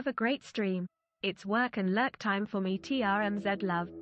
Have a great stream. It's work and lurk time for me TRMZ love.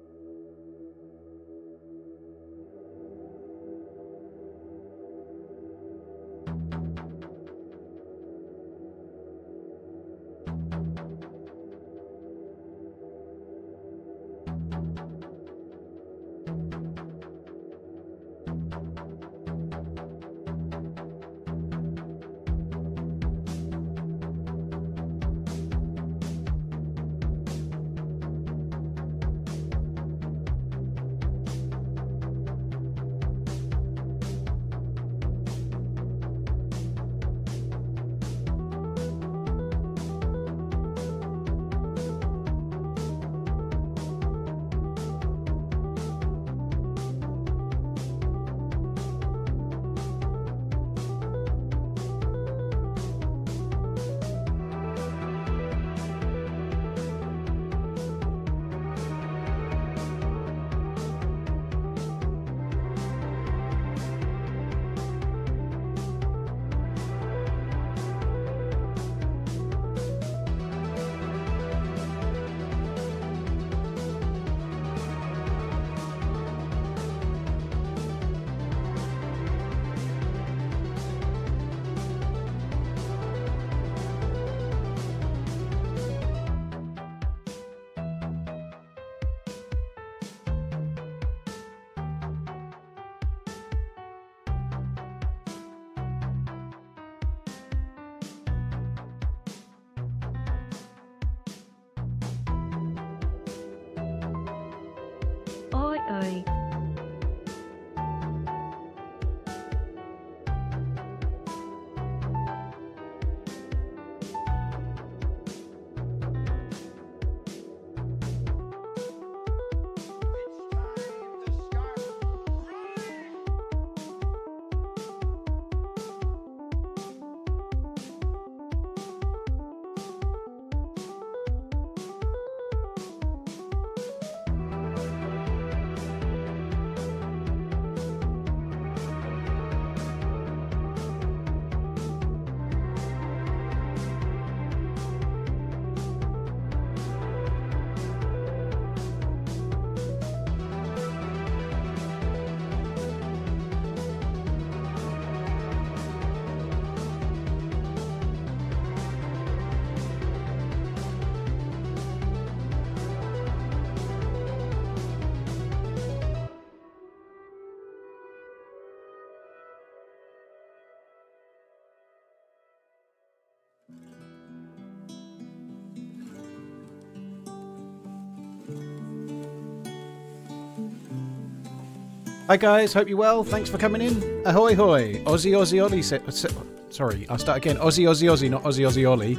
Hi guys, hope you're well. Thanks for coming in. Ahoy hoy. Aussie Aussie Ollie sa- sa- sorry, I'll start again. Aussie Aussie Aussie, not Aussie Aussie Ollie.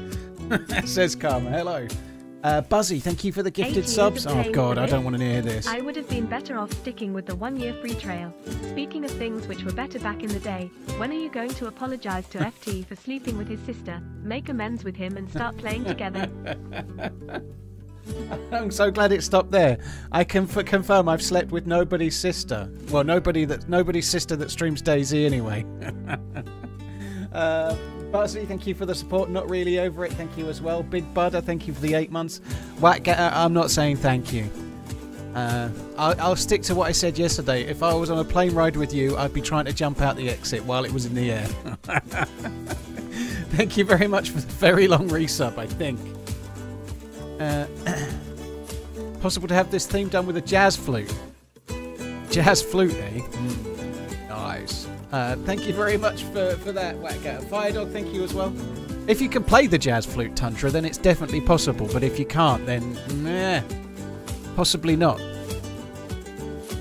Says Karma. Hello. Uh, Buzzy, thank you for the gifted subs. Oh god, I don't want to hear this. I would have been better off sticking with the one year free trial. Speaking of things which were better back in the day, when are you going to apologize to FT for sleeping with his sister, make amends with him, and start playing together? I'm so glad it stopped there. I can confirm I've slept with nobody's sister. Well, nobody that nobody's sister that streams DayZ anyway. uh, thank you for the support. Not really over it. Thank you as well. Big Bud, I thank you for the eight months. Whack, uh, I'm not saying thank you. Uh, I'll, I'll stick to what I said yesterday. If I was on a plane ride with you, I'd be trying to jump out the exit while it was in the air. Thank you very much for the very long resub, I think. Uh, possible to have this theme done with a jazz flute. Jazz flute, eh? Mm, nice. Uh, thank you very much for, for that, Wacko. Fire Dog, thank you as well. If you can play the jazz flute, Tundra, then it's definitely possible. But if you can't, then meh, possibly not.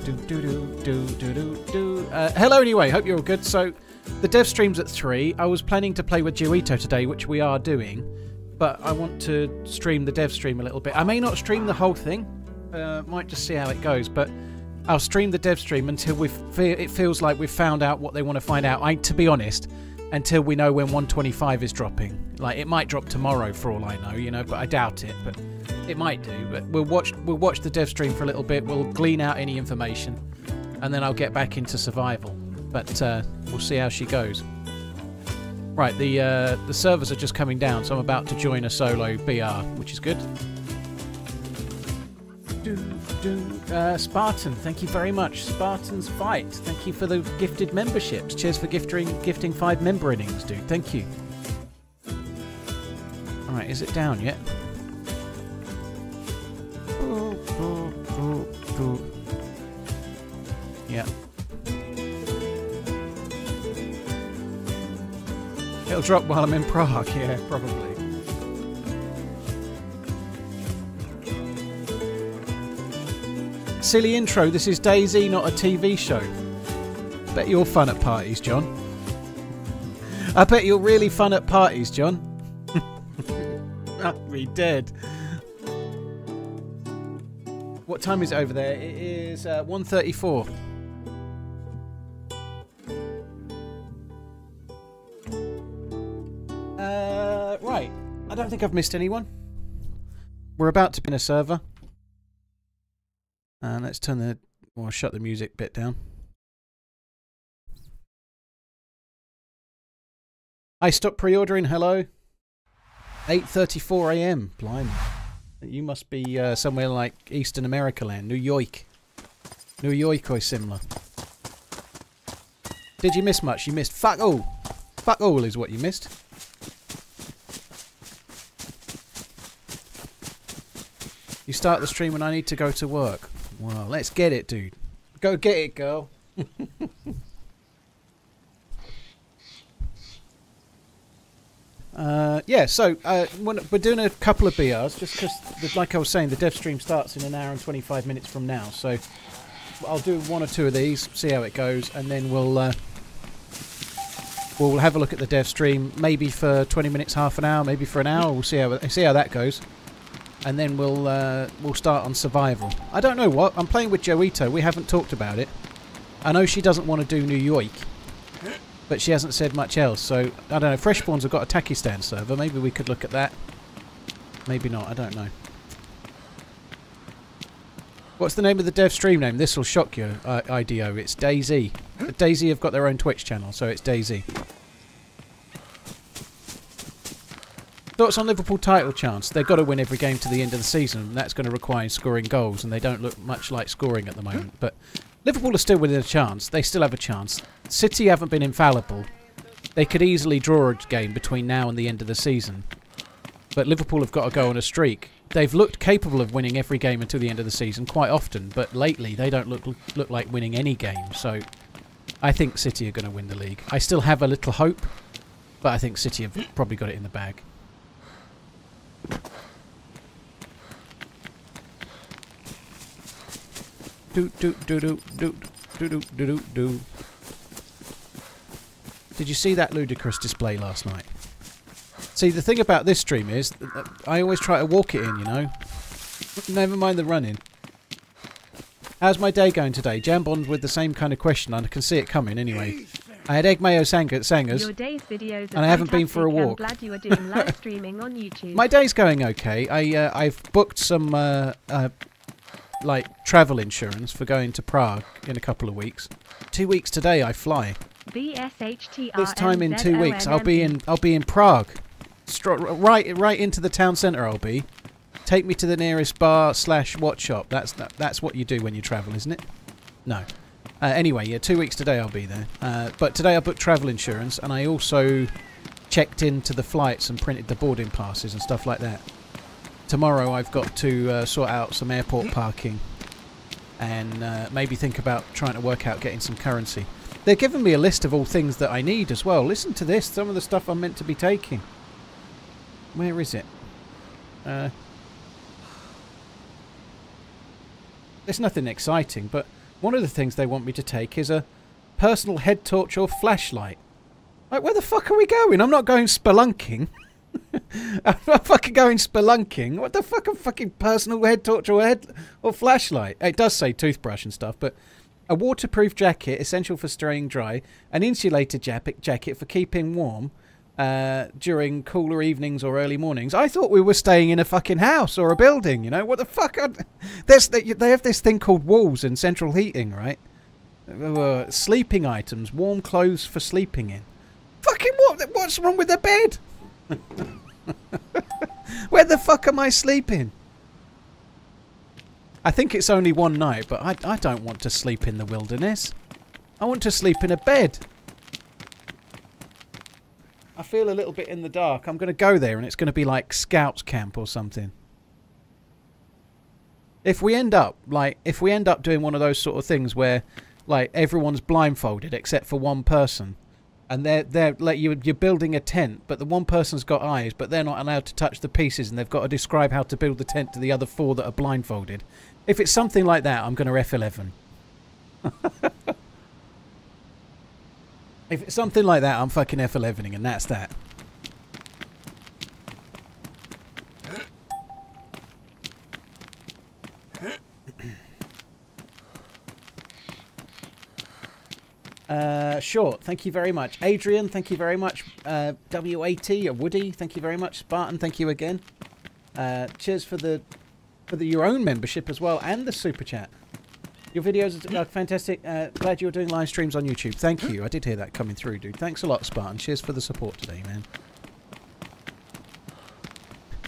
Do, do, do, do, do, do, do. Uh, hello, anyway. Hope you're all good. So, the dev stream's at three. I was planning to play with Joito today, which we are doing, but I want to stream the dev stream a little bit. I may not stream the whole thing. Uh, might just see how it goes, but I'll stream the dev stream until we fe- it feels like we've found out what they want to find out. I, to be honest, until we know when 125 is dropping. Like it might drop tomorrow for all I know, you know, but I doubt it. But it might do. But we'll watch we'll watch the dev stream for a little bit. We'll glean out any information, and then I'll get back into survival. But uh, we'll see how she goes. Right, the uh, the servers are just coming down, so I'm about to join a solo BR, which is good. Do, do. Uh, Spartan, thank you very much. Spartan's Fight, thank you for the gifted memberships. Cheers for gifting gifting five member innings, dude. Thank you. Alright, is it down yet? Yeah. It'll drop while I'm in Prague, yeah, probably. Silly intro, this is DayZ, not a TV show. Bet you're fun at parties, John. I bet you're really fun at parties, John. Be dead. What time is it over there? It is uh, 1.34. Uh, right. I don't think I've missed anyone. We're about to pin a server. And let's turn the... Or shut the music bit down. I stopped pre-ordering. Hello. 8:34 a.m. Blimey. You must be uh, somewhere like Eastern America land, New York. New York or similar. Did you miss much? You missed fuck all. Fuck all is what you missed. You start the stream when I need to go to work. Well, let's get it, dude. Go get it, girl. Uh, yeah, so uh, we're doing a couple of BRs just because, like I was saying, the dev stream starts in an hour and 25 minutes from now. So I'll do one or two of these, see how it goes, and then we'll uh, we'll have a look at the dev stream, maybe for 20 minutes, half an hour, maybe for an hour. We'll see how see how that goes, and then we'll uh, we'll start on survival. I don't know what I'm playing with Joito. We haven't talked about it. I know she doesn't want to do New York but she hasn't said much else. So, I don't know. Freshborns have got a Takistan server. Maybe we could look at that. Maybe not. I don't know. What's the name of the dev stream name? This will shock you, uh, IDO. It's DayZ. DayZ have got their own Twitch channel, so it's DayZ. Thoughts on Liverpool title chance? They've got to win every game to the end of the season, and that's going to require scoring goals, and they don't look much like scoring at the moment. But Liverpool are still within a chance. They still have a chance. City haven't been infallible. They could easily draw a game between now and the end of the season. But Liverpool have got to go on a streak. They've looked capable of winning every game until the end of the season quite often, but lately they don't look look like winning any game. So I think City are going to win the league. I still have a little hope, but I think City have probably got it in the bag. Do do do do do do do do do. Did you see that ludicrous display last night? See, the thing about this stream is, I always try to walk it in, you know? Never mind the running. How's my day going today? Jambon's with the same kind of question, and I can see it coming anyway. I had egg mayo sangers, Your day's videos and I haven't been for a walk. I'm glad you are doing live streaming on YouTube. My day's going okay. I uh, I've booked some uh, uh, like travel insurance for going to Prague in a couple of weeks. Two weeks today I fly. This time in two weeks I'll be in I'll be in Prague. Stro right right into the town centre I'll be. Take me to the nearest bar slash watch shop. That's that, that's what you do when you travel, isn't it? No. Uh, anyway, yeah, two weeks today I'll be there. Uh, but today I booked travel insurance and I also checked into the flights and printed the boarding passes and stuff like that tomorrow I've got to uh, sort out some airport parking and uh, maybe think about trying to work out getting some currency. They're giving me a list of all things that I need as well. Listen to this, some of the stuff I'm meant to be taking. Where is it? Uh, there's nothing exciting, but one of the things they want me to take is a personal head torch or flashlight. Like, where the fuck are we going? I'm not going spelunking. I'm not fucking going spelunking. What the fuck? A fucking personal head torch or head or flashlight? It does say toothbrush and stuff, but a waterproof jacket essential for staying dry, an insulated jacket for keeping warm uh, during cooler evenings or early mornings. I thought we were staying in a fucking house or a building. You know what the fuck? There's they have this thing called walls and central heating, right? Uh, sleeping items, warm clothes for sleeping in. Fucking what? What's wrong with the bed? Where the fuck am I sleeping? I think it's only one night, but I, I don't want to sleep in the wilderness. I want to sleep in a bed. I feel a little bit in the dark. I'm going to go there and it's going to be like scouts camp or something. If we end up like if we end up doing one of those sort of things where like everyone's blindfolded except for one person and they're they're like you you're building a tent but the one person's got eyes but they're not allowed to touch the pieces and they've got to describe how to build the tent to the other four that are blindfolded. If it's something like that, I'm going to F11. If it's something like that, I'm fucking F11ing, and that's that. Uh, short, thank you very much. Adrian, thank you very much. Uh, WAT, or Woody, thank you very much. Spartan, thank you again. Uh, cheers for the for the, your own membership as well, and the super chat. Your videos are fantastic. Uh, glad you're doing live streams on YouTube. Thank you. I did hear that coming through, dude. Thanks a lot, Spartan. Cheers for the support today, man.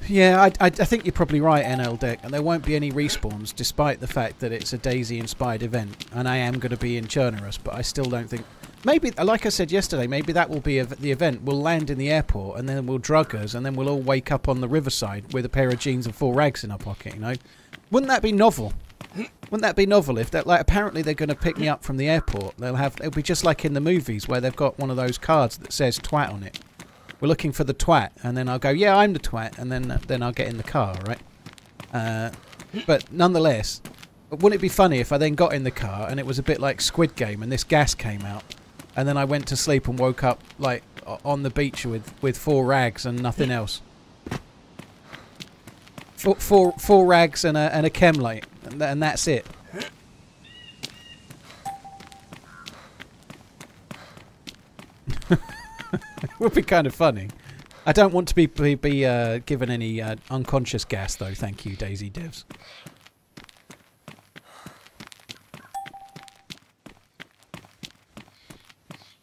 Yeah, I, I, I think you're probably right, NL Deck, and there won't be any respawns, despite the fact that it's a DayZ-inspired event, and I am going to be in Chernarus, but I still don't think... Maybe, like I said yesterday, maybe that will be the event. We'll land in the airport, and then we'll drug us, and then we'll all wake up on the riverside with a pair of jeans and four rags in our pocket, you know? Wouldn't that be novel? Wouldn't that be novel if that like apparently they're going to pick me up from the airport? They'll have it'll be just like in the movies where they've got one of those cards that says twat on it. We're looking for the twat, and then I'll go, yeah, I'm the twat, and then then I'll get in the car, right? Uh, but nonetheless, wouldn't it be funny if I then got in the car and it was a bit like Squid Game and this gas came out, and then I went to sleep and woke up like on the beach with with four rags and nothing else. Four, four, four rags and a, and a chem light and, and that's it. would be kind of funny. I don't want to be be, be uh, given any uh, unconscious gas, though. Thank you, DayZ Devs.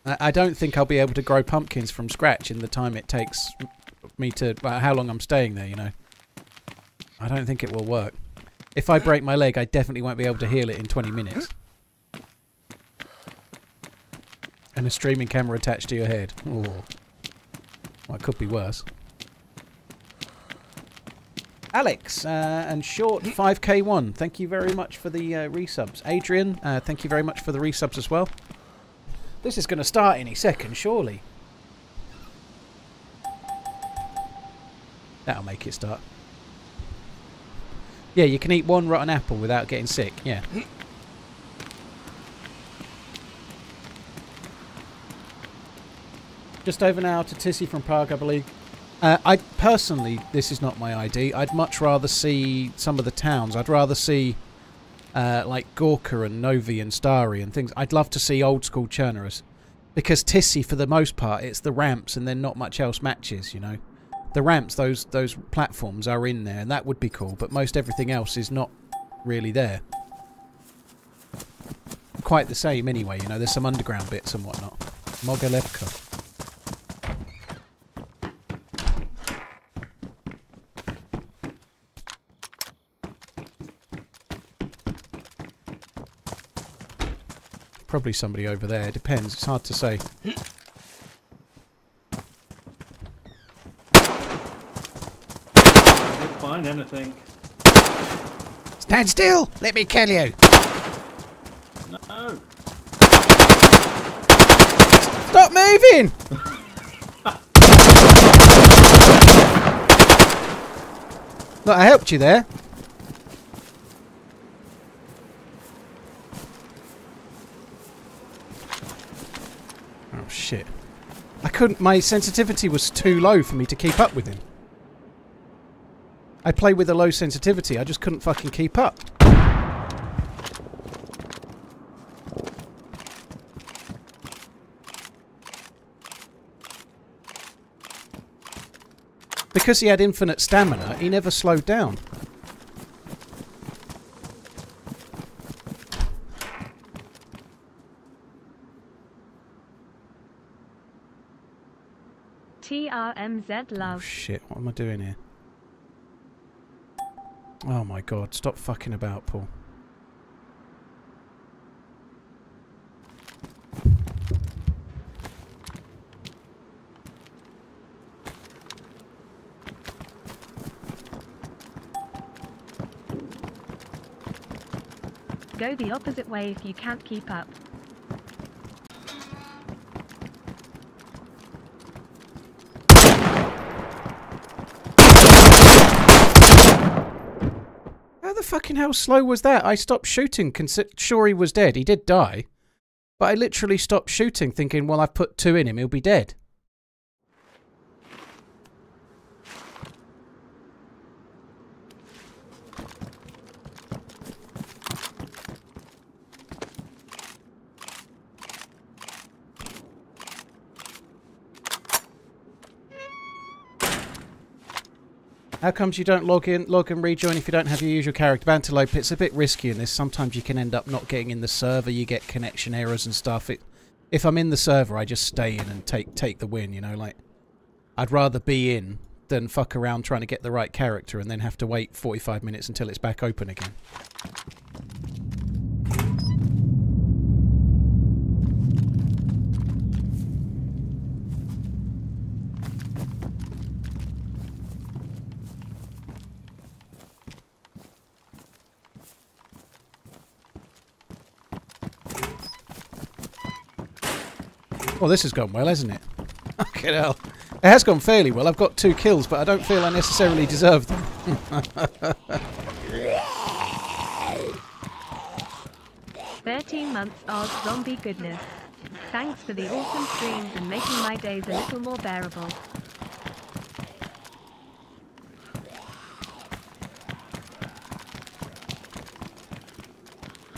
I, I don't think I'll be able to grow pumpkins from scratch in the time it takes me to... Well, how long I'm staying there, you know. I don't think it will work. If I break my leg, I definitely won't be able to heal it in 20 minutes. And a streaming camera attached to your head. Oh. Well, it could be worse. Alex uh, and Short 5k1, thank you very much for the uh, resubs. Adrian, uh, thank you very much for the resubs as well. This is going to start any second, surely. That'll make it start. Yeah, you can eat one rotten apple without getting sick. Yeah. Just over now to Tisy from Prague, I believe. Uh, I personally, this is not my ID. I'd much rather see some of the towns. I'd rather see uh, like Gorka and Novi and Stary and things. I'd love to see old school Chernarus. Because Tisy, for the most part, it's the ramps and then not much else matches, you know the ramps, those those platforms are in there, and that would be cool. But most everything else is not really there. Quite the same anyway. You know, there's some underground bits and whatnot. Mogilevka. Probably somebody over there. Depends. It's hard to say. Find anything. Stand still! Let me kill you! No! Stop moving! Look, I helped you there. Oh shit. I couldn't, my sensitivity was too low for me to keep up with him. I play with a low sensitivity. I just couldn't fucking keep up. Because he had infinite stamina, he never slowed down. TRMZ love. Oh shit, what am I doing here? Oh my god, stop fucking about, Paul. Go the opposite way if you can't keep up. Fucking hell slow was that? I stopped shooting, consi- sure he was dead. He did die. But I literally stopped shooting, thinking, well, I've put two in him, he'll be dead. How comes you don't log in, log and rejoin if you don't have your usual character? Banterlope, it's a bit risky in this. Sometimes you can end up not getting in the server. You get connection errors and stuff. It, if I'm in the server, I just stay in and take take the win. You know, like I'd rather be in than fuck around trying to get the right character and then have to wait 45 minutes until it's back open again. Well, this has gone well, hasn't it? Fucking hell. It has gone fairly well. I've got two kills, but I don't feel I necessarily deserve them. Thirteen months of zombie goodness. Thanks for the awesome streams and making my days a little more bearable.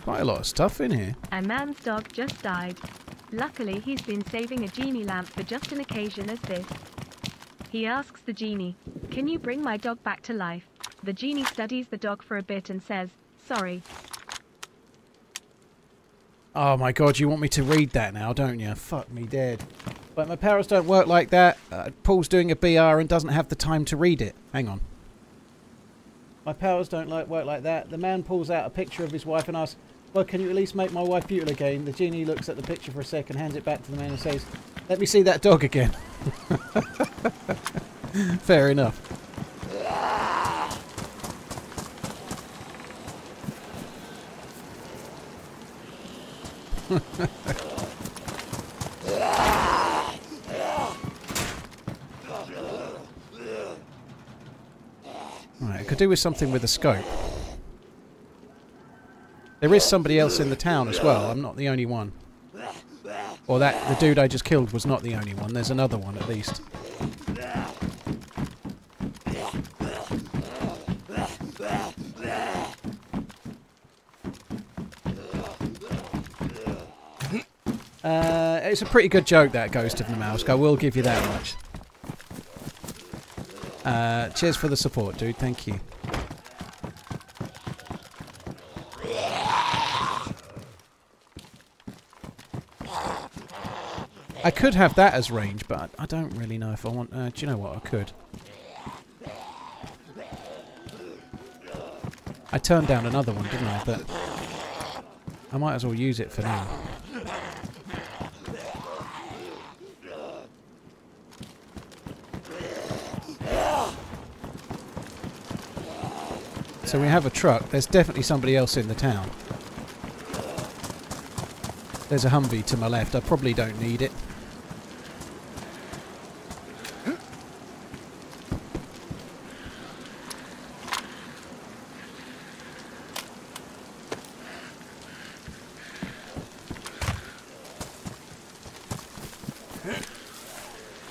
Quite a lot of stuff in here. A man's dog just died. Luckily, he's been saving a genie lamp for just an occasion as this. He asks the genie, Can you bring my dog back to life? The genie studies the dog for a bit and says, Sorry. Oh my god, you want me to read that now, don't you? Fuck me dead. But my powers don't work like that. Uh, Paul's doing a BR and doesn't have the time to read it. Hang on. My powers don't like work like that. The man pulls out a picture of his wife and asks, Well, can you at least make my wife beautiful again? The genie looks at the picture for a second, hands it back to the man and says, Let me see that dog again. Fair enough. Right, I could do with something with a scope. There is somebody else in the town as well. I'm not the only one. Or that the dude I just killed was not the only one. There's another one at least. Uh, it's a pretty good joke that Ghost of the Mouse. I will give you that much. Uh, cheers for the support, dude. Thank you. I could have that as range, but I don't really know if I want... Uh, do you know what? I could. I turned down another one, didn't I? But I might as well use it for now. So we have a truck. There's definitely somebody else in the town. There's a Humvee to my left. I probably don't need it.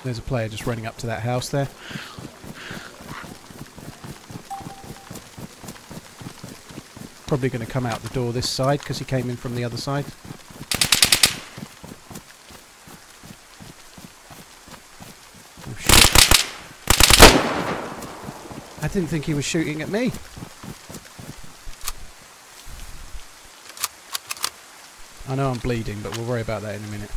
There's a player just running up to that house there. Probably going to come out the door this side because he came in from the other side. Oh. I didn't think he was shooting at me. I know I'm bleeding, but we'll worry about that in a minute.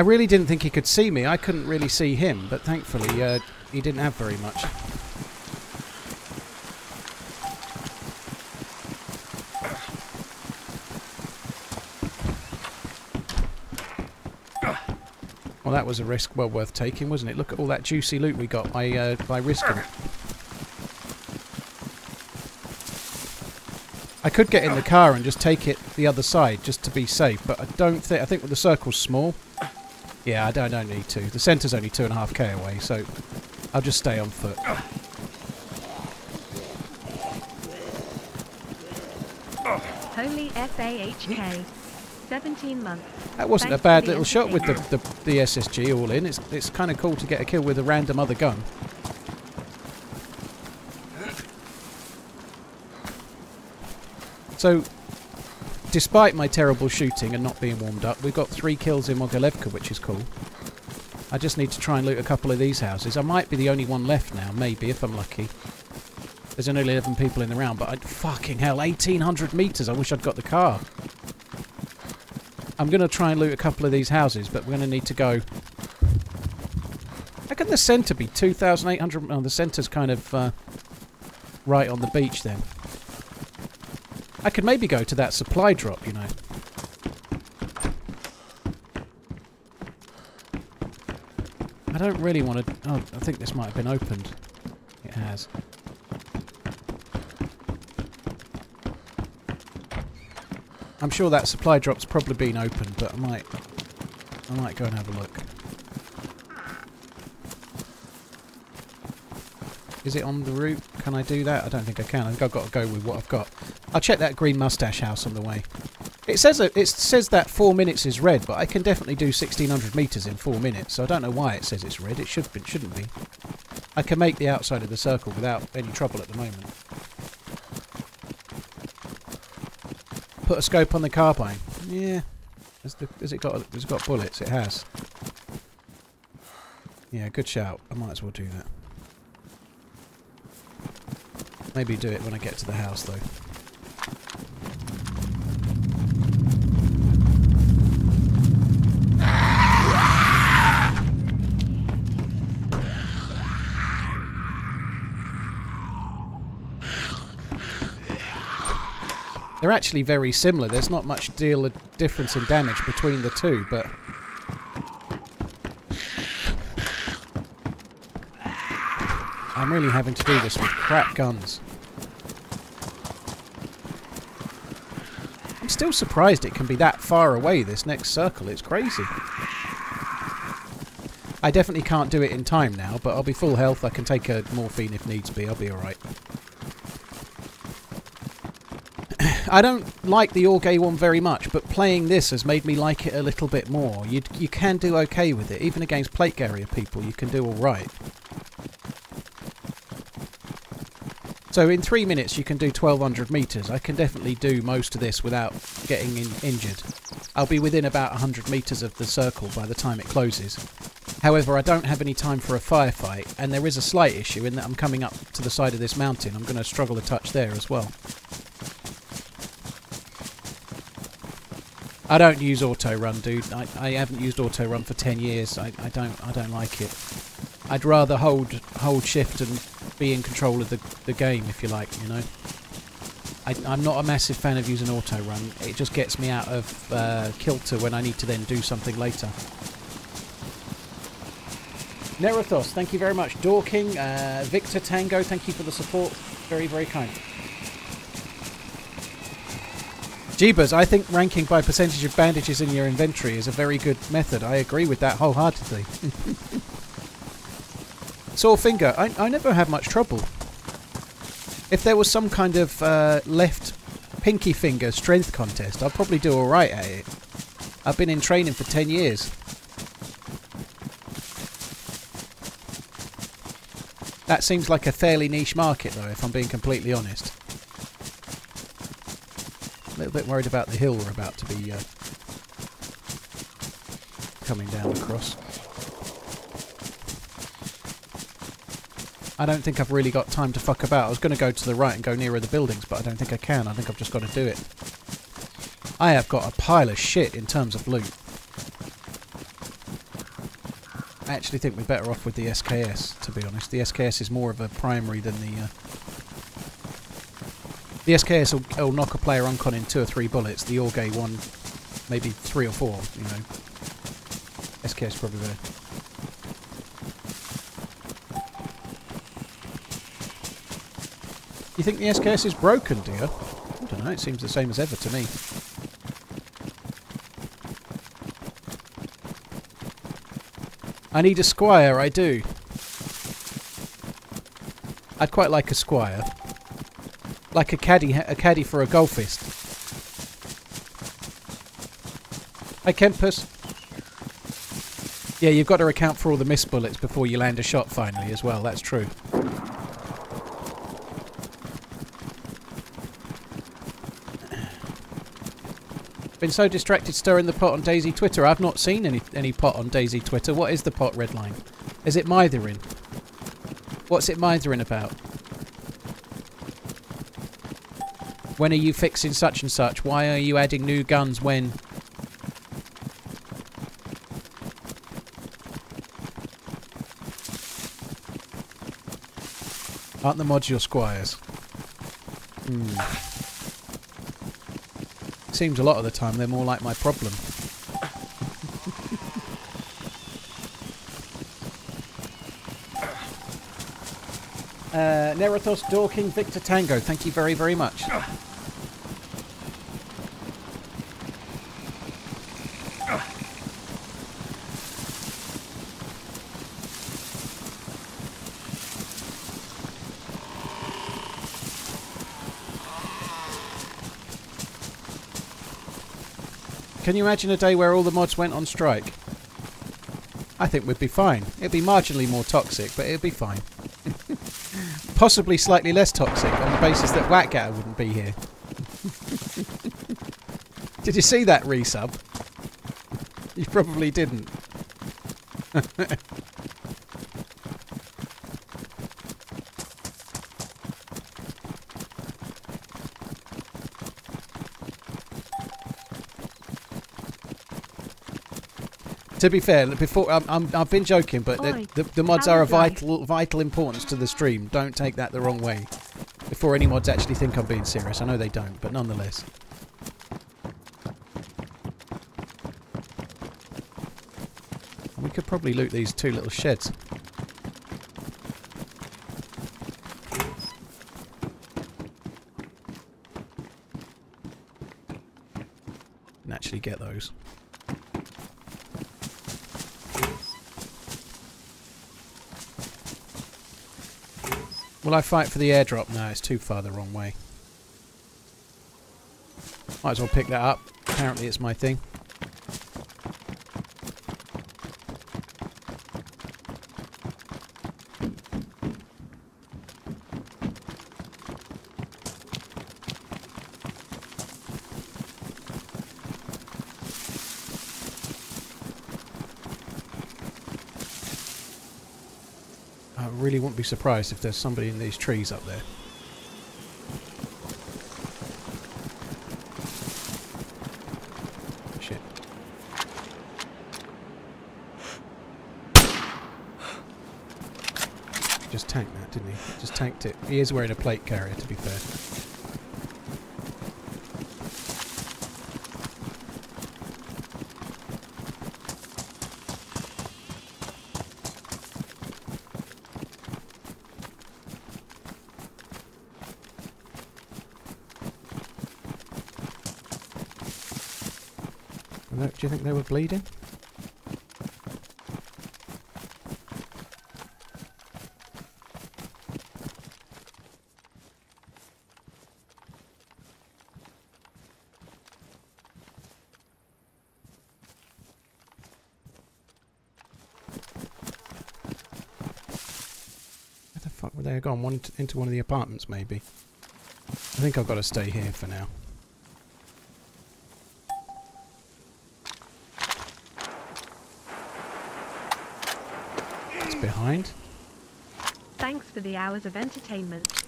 I really didn't think he could see me. I couldn't really see him, but thankfully uh, he didn't have very much. Well, that was a risk well worth taking, wasn't it? Look at all that juicy loot we got by uh, by risking it. I could get in the car and just take it the other side just to be safe, but I don't think. I think the circle's small. Yeah, I don't, I don't need to. The centre's only two and a half k away, so I'll just stay on foot. Holy FAHK. 17 months. That wasn't Thanks a bad little shot with the, the, the SSG all in. It's, it's kind of cool to get a kill with a random other gun. So, despite my terrible shooting and not being warmed up, we've got three kills in Mogilevka, which is cool. I just need to try and loot a couple of these houses. I might be the only one left now, maybe, if I'm lucky. There's only 11 people in the round, but I, fucking hell, 1,800 metres. I wish I'd got the car. I'm going to try and loot a couple of these houses, but we're going to need to go... How can the centre be 2,800... Oh, the centre's kind of uh, right on the beach then. I could maybe go to that supply drop, you know. I don't really want to... Oh, I think this might have been opened. It has. I'm sure that supply drop's probably been opened, but I might... I might go and have a look. Is it on the route? Can I do that? I don't think I can. I think I've got to go with what I've got. I'll check that green mustache house on the way. It says it says that four minutes is red, but I can definitely do 1600 meters in four minutes. So I don't know why it says it's red. It should be, shouldn't be. I can make the outside of the circle without any trouble at the moment. Put a scope on the carbine. Yeah. Has, the, has it got has it got bullets? It has. Yeah, good shout. I might as well do that. Maybe do it when I get to the house though. They're actually very similar. There's not much deal of difference in damage between the two, but I'm really having to do this with crap guns. I'm still surprised it can be that far away, this next circle. It's crazy. I definitely can't do it in time now, but I'll be full health. I can take a morphine if needs be. I'll be alright. I don't like the Orgay one very much, but playing this has made me like it a little bit more. You you can do okay with it, even against plate carrier people. You can do all right. So in three minutes you can do 1200 meters. I can definitely do most of this without getting in injured. I'll be within about 100 meters of the circle by the time it closes. However, I don't have any time for a firefight, and there is a slight issue in that I'm coming up to the side of this mountain. I'm going to struggle to touch there as well. I don't use auto run, dude. I, I haven't used auto run for 10 years. I, I don't I don't like it. I'd rather hold hold shift and be in control of the, the game, if you like, you know. I, I'm not a massive fan of using auto run. It just gets me out of uh, kilter when I need to then do something later. Nerathos, thank you very much. Dorking, uh, Victor Tango, thank you for the support. Very, very kind. Jeebus, I think ranking by percentage of bandages in your inventory is a very good method. I agree with that wholeheartedly. Sore finger, I, I never have much trouble. If there was some kind of uh, left pinky finger strength contest, I'd probably do alright at it. I've been in training for 10 years. That seems like a fairly niche market though, if I'm being completely honest. A little bit worried about the hill we're about to be uh, coming down across. I don't think I've really got time to fuck about. I was going to go to the right and go nearer the buildings, but I don't think I can. I think I've just got to do it. I have got a pile of shit in terms of loot. I actually think we're better off with the SKS, to be honest. The SKS is more of a primary than the... Uh, the SKS will, will knock a player uncon in two or three bullets. The Orgay one, maybe three or four, you know. SKS probably better. You think the SKS is broken, dear? I don't know, it seems the same as ever to me. I need a squire, I do. I'd quite like a squire. Like a caddy, a caddy for a golfist. Hey, Kempus. Yeah, you've got to account for all the missed bullets before you land a shot finally as well, that's true. Been so distracted stirring the pot on DayZ Twitter, I've not seen any any pot on DayZ Twitter. What is the pot red line? Is it mithering? What's it mithering about? When are you fixing such and such? Why are you adding new guns when... Aren't the mods your squires? Hmm seems a lot of the time they're more like my problem. uh, Nerathos Dorking Victor Tango, thank you very, very much. Can you imagine a day where all the mods went on strike? I think we'd be fine. It'd be marginally more toxic, but it'd be fine. Possibly slightly less toxic on the basis that Whackgatter wouldn't be here. Did you see that resub? You probably didn't. To be fair, before um, i have been joking, but the, the, the, mods are a vital vital importance to the stream. Don't take that the wrong way. Before any mods actually think I'm being serious, I know they don't, but nonetheless. We could probably loot these two little sheds. And actually get those. Will I fight for the airdrop? No, it's too far the wrong way. Might as well pick that up. Apparently it's my thing. Be surprised if there's somebody in these trees up there. Shit. Just tanked that, didn't he? Just tanked it. He is wearing a plate carrier, to be fair. Do you think they were bleeding? Where the fuck were they gone? One into one of the apartments, maybe. I think I've got to stay here for now. It's behind. Thanks for the hours of entertainment.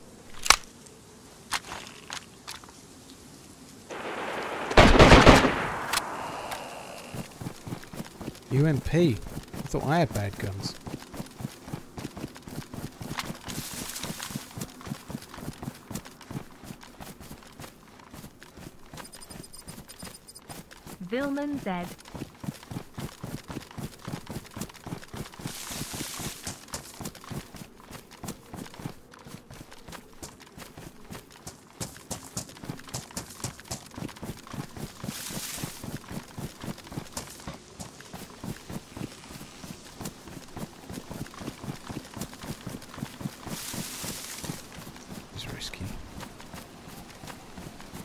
UMP. I thought I had bad guns. Vilman Z. It's risky.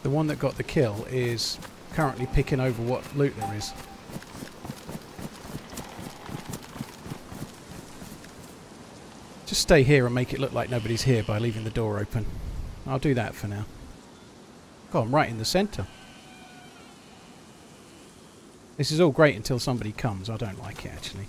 The one that got the kill is currently picking over what loot there is. Just stay here and make it look like nobody's here by leaving the door open. I'll do that for now. God, I'm right in the centre. This is all great until somebody comes. I don't like it, actually.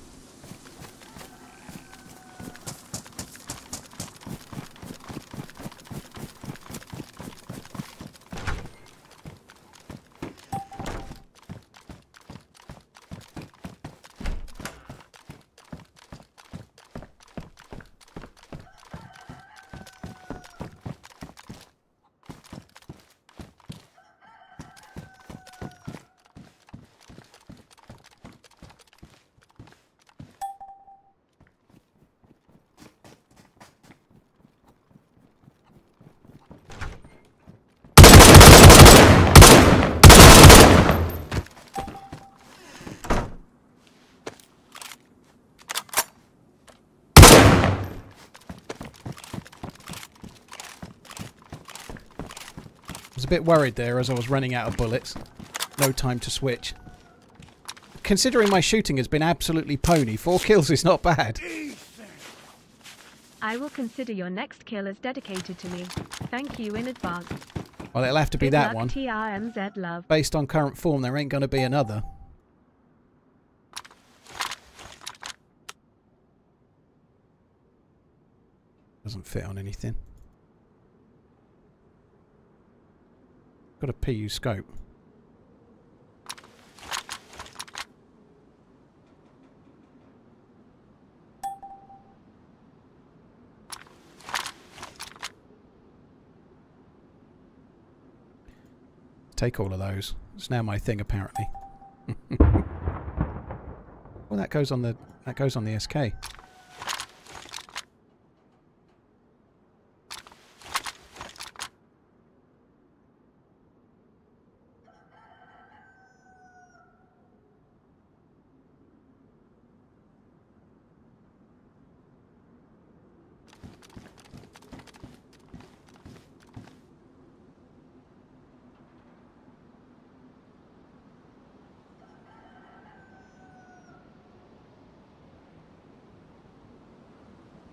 A bit worried there as I was running out of bullets. No time to switch. Considering my shooting has been absolutely pony, four kills is not bad. I will consider your next kill as dedicated to me. Thank you in advance. Well, it'll have to be Good that luck, one. TRMZ love. Based on current form, there ain't going to be another. Doesn't fit on anything. Got a PU scope. Take all of those. It's now my thing, apparently. well, that goes on the that goes on the SK.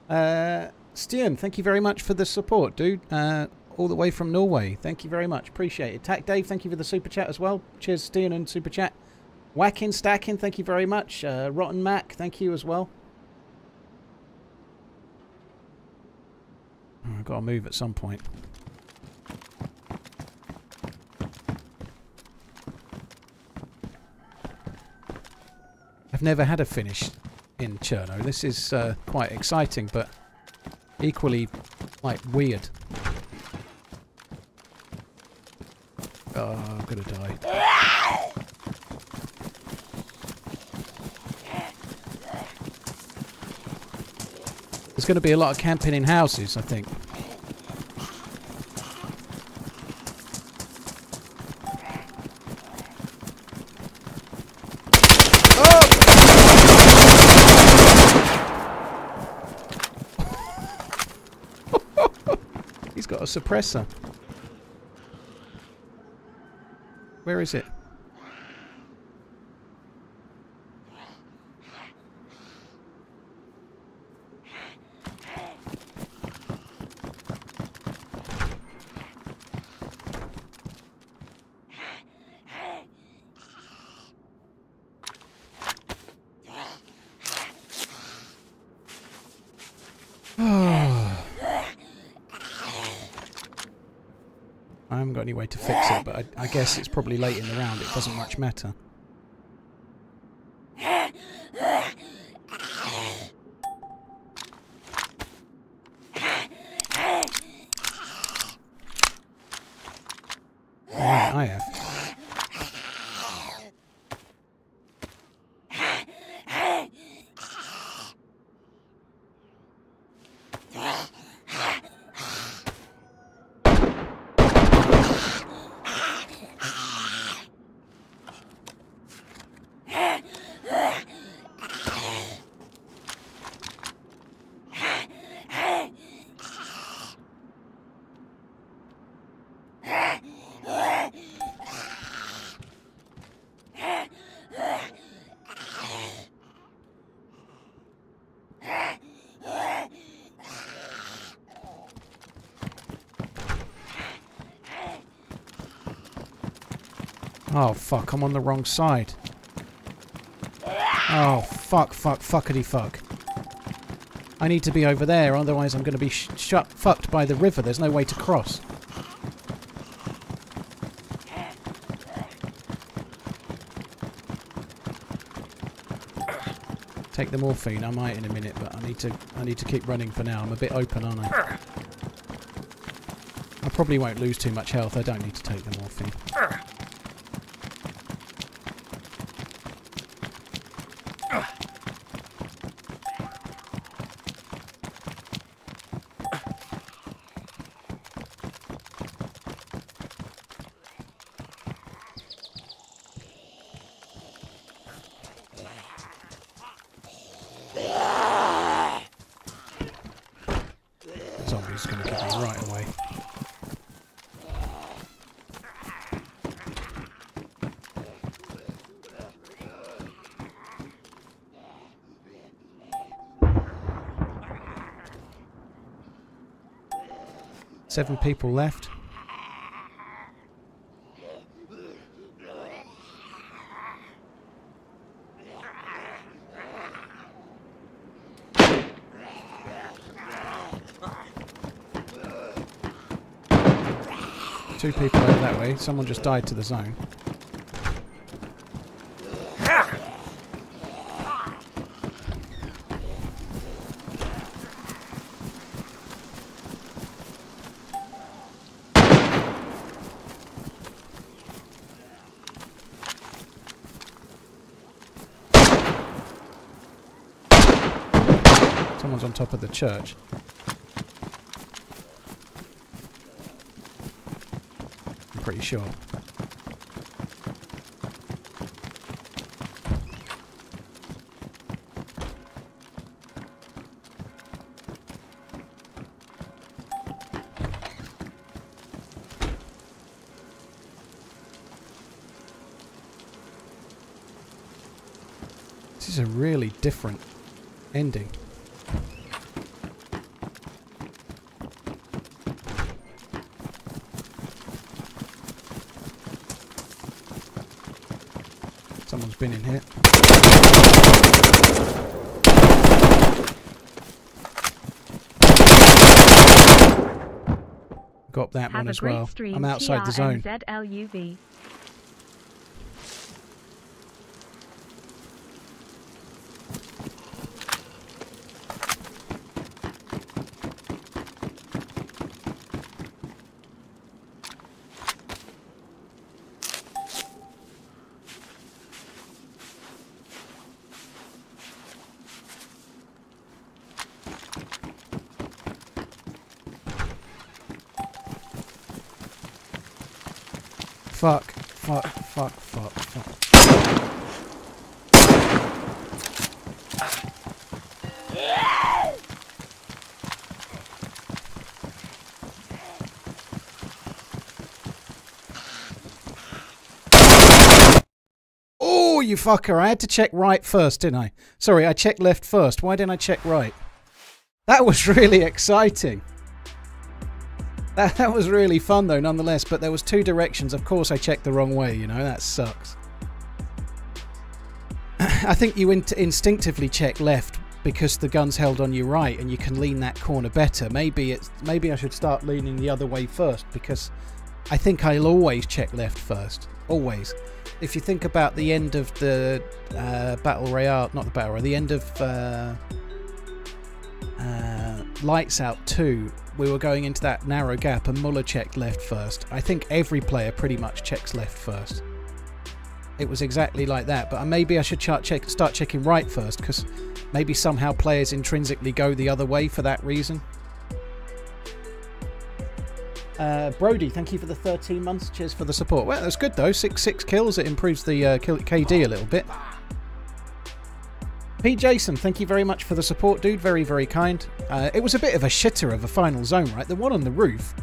Uh, Stian, thank you very much for the support, dude. Uh, all the way from Norway. Thank you very much. Appreciate it. Tack Dave, thank you for the super chat as well. Cheers, Stian, and super chat. Whacking, stacking, thank you very much. Uh, Rotten Mac, thank you as well. Oh, I've got to move at some point. I've never had a finish in Cherno. This is uh, quite exciting, but equally like weird. Oh, I'm gonna die. There's going to be a lot of camping in houses, I think. Suppressor. Where is it? I haven't got any way to fix it, but I, I guess it's probably late in the round. It doesn't much matter. Fuck. I'm on the wrong side. Oh, fuck, fuck, fuckity fuck. I need to be over there, otherwise I'm going to be sh shut fucked by the river. There's no way to cross. Take the morphine. I might in a minute, but I need to. I need to keep running for now. I'm a bit open, aren't I? I probably won't lose too much health. I don't need to take the morphine. Zombie's going to get me right away. Seven people left. Two people over that way. Someone just died to the zone. Top of the church. I'm pretty sure. This is a really different ending. Someone's been in here. Got that Have one as well. stream. I'm outside the zone. Fuck, fuck, fuck, fuck, fuck. Oh, you fucker. I had to check right first, didn't I? Sorry, I checked left first. Why didn't I check right? That was really exciting. That, that was really fun though, nonetheless. But there was two directions. Of course, I checked the wrong way. You know that sucks. I think you in- instinctively check left because the gun's held on your right, and you can lean that corner better. Maybe it's maybe I should start leaning the other way first because I think I'll always check left first. Always. If you think about the end of the uh, battle royale, not the battle royale, the end of uh, uh, Lights Out 2, we were going into that narrow gap and Muller checked left first. I think every player pretty much checks left first. It was exactly like that, but maybe I should check, start checking right first because maybe somehow players intrinsically go the other way for that reason. Uh, Brody, thank you for the 13 months. Cheers for the support. Well, that's good though. Six six kills. It improves the uh, KD a little bit. P. Jason, thank you very much for the support, dude. Very, very kind. Uh, it was a bit of a shitter of a final zone, right? The one on the roof.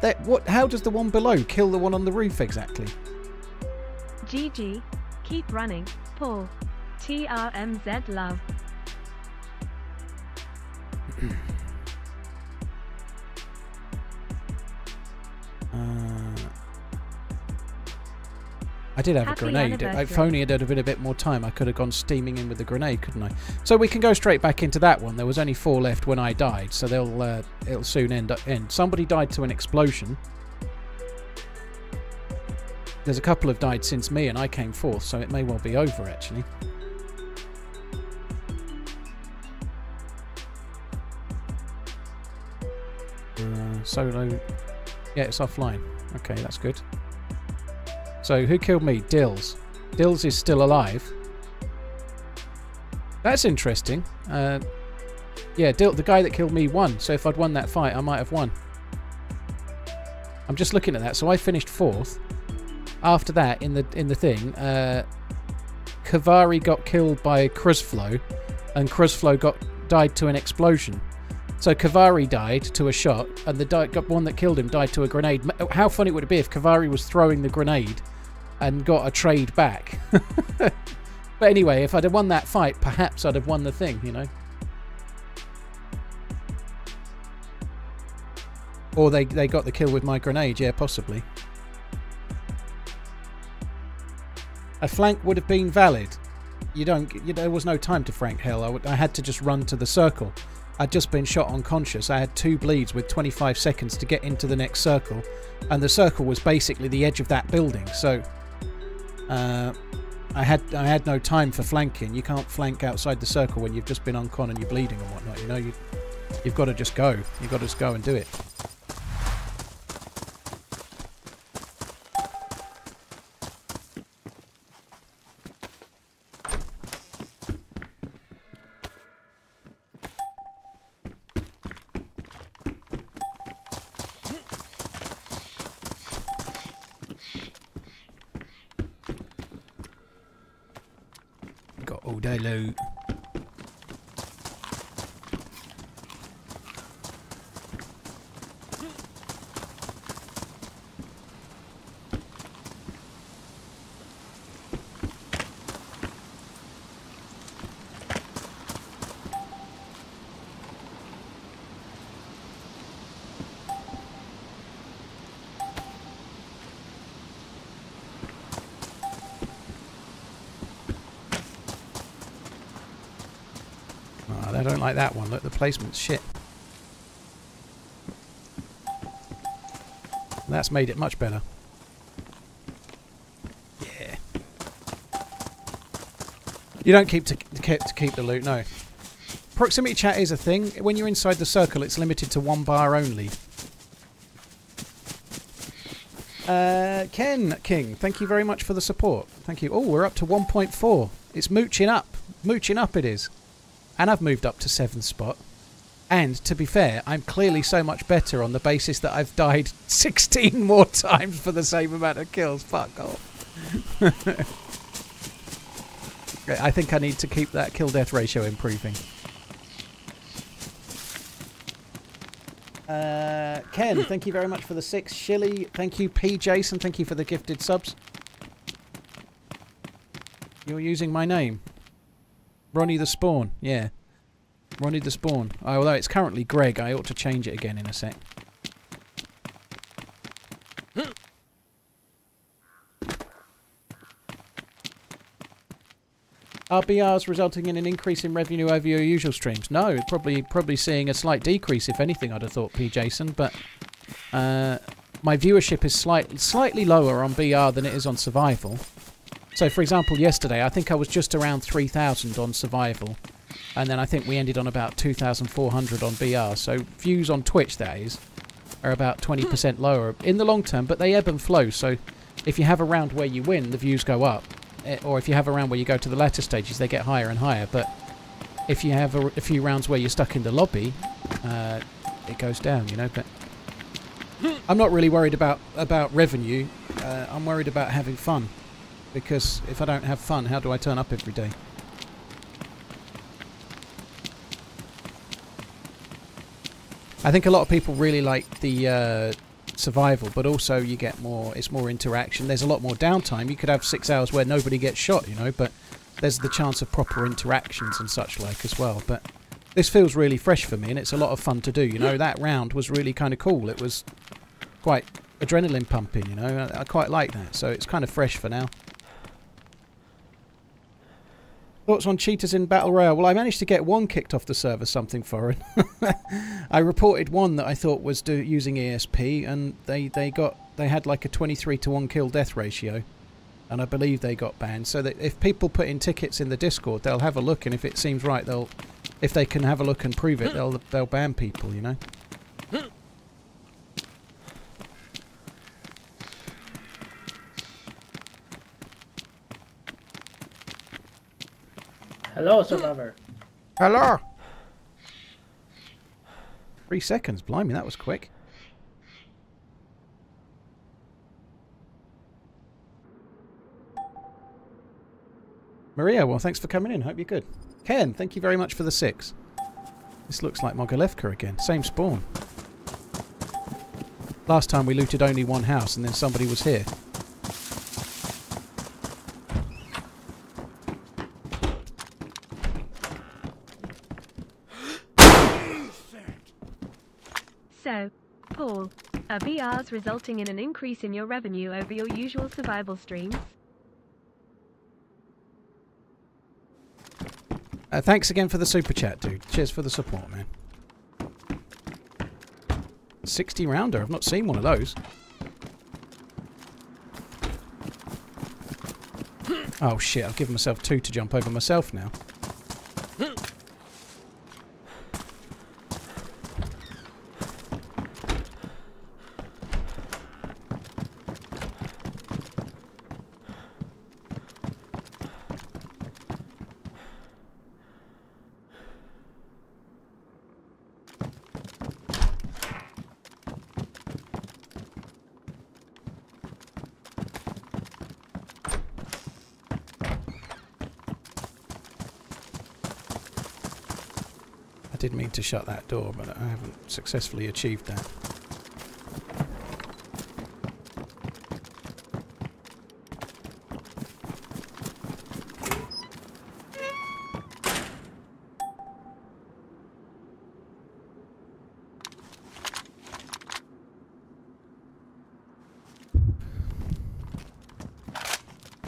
That what? How does the one below kill the one on the roof exactly? GG. Keep running. Paul. TRMZ love. Uh, I did have Happy a grenade. If only it had been a bit more time, I could have gone steaming in with the grenade, couldn't I? So we can go straight back into that one. There was only four left when I died, so they'll uh, it'll soon end. Up, end. Somebody died to an explosion. There's a couple have died since me, and I came fourth, so it may well be over actually. Uh, solo. Yeah, it's offline. Okay, that's good. So who killed me? Dills. Dills is still alive. That's interesting. Uh, yeah, the guy that killed me won. So if I'd won that fight, I might have won. I'm just looking at that. So I finished fourth. After that, in the in the thing, uh, Kavari got killed by Cruzflow, and Cruzflow got died to an explosion. So Kavari died to a shot, and the one that killed him died to a grenade. How funny would it be if Kavari was throwing the grenade and got a trade back? but anyway, if I'd have won that fight, perhaps I'd have won the thing, you know. Or they they got the kill with my grenade, yeah, possibly. A flank would have been valid. You don't. You, there was no time to Frank Hell. I, would, I had to just run to the circle. I'd just been shot unconscious. I had two bleeds with 25 seconds to get into the next circle, and the circle was basically the edge of that building. So uh, I had I had no time for flanking. You can't flank outside the circle when you've just been uncon and you're bleeding and whatnot. You know you you've got to just go. You've got to just go and do it. Got like that one. Look, the placement's shit. That's made it much better. Yeah. You don't keep to, to keep the loot, no. Proximity chat is a thing. When you're inside the circle, it's limited to one bar only. Uh, Ken King, thank you very much for the support. Thank you. Oh, we're up to 1.4. It's mooching up. Mooching up it is. And I've moved up to 7th spot. And to be fair, I'm clearly so much better on the basis that I've died 16 more times for the same amount of kills. Fuck off. I think I need to keep that kill death ratio improving. Uh, Ken, thank you very much for the six. Shilly, thank you. P. Jason, thank you for the gifted subs. You're using my name. Ronnie the Spawn, yeah. Ronnie the Spawn. Oh, although it's currently Greg, I ought to change it again in a sec. Are BRs resulting in an increase in revenue over your usual streams? No, probably probably seeing a slight decrease, if anything, I'd have thought, P. Jason. But uh, my viewership is slight, slightly lower on BR than it is on Survival. So, for example, yesterday, I think I was just around 3,000 on Survival. And then I think we ended on about 2,400 on BR. So, views on Twitch, that is, are about 20% lower in the long term, but they ebb and flow. So, if you have a round where you win, the views go up. Eh, Or if you have a round where you go to the latter stages, they get higher and higher. But if you have a, a few rounds where you're stuck in the lobby, uh, it goes down, you know. But I'm not really worried about, about revenue. Uh, I'm worried about having fun because if I don't have fun, how do I turn up every day? I think a lot of people really like the uh, survival, but also you get more. It's more interaction. There's a lot more downtime. You could have six hours where nobody gets shot, you know, but there's the chance of proper interactions and such like as well. But this feels really fresh for me, and it's a lot of fun to do. You know, that round was really kind of cool. It was quite adrenaline pumping. You know, I, I quite like that. So it's kind of fresh for now. Thoughts on cheaters in Battle Royale? Well, I managed to get one kicked off the server, something foreign. I reported one that I thought was do, using ESP, and they, they got they had like a 23 to 1 kill death ratio. And I believe they got banned. So that if people put in tickets in the Discord, they'll have a look, and if it seems right, they'll if they can have a look and prove it, they'll they'll ban people, you know. Hello, survivor. Hello. Three seconds, blimey, that was quick. Maria, well, thanks for coming in. Hope you're good. Ken, thank you very much for the six. This looks like Mogilevka again. Same spawn. Last time we looted only one house and then somebody was here. So, Paul, are BRs resulting in an increase in your revenue over your usual survival streams? Uh, thanks again for the super chat, dude. Cheers for the support, man. 60 rounder. I've not seen one of those. Oh shit, I've given myself two to jump over myself now. Shut that door, but I haven't successfully achieved that.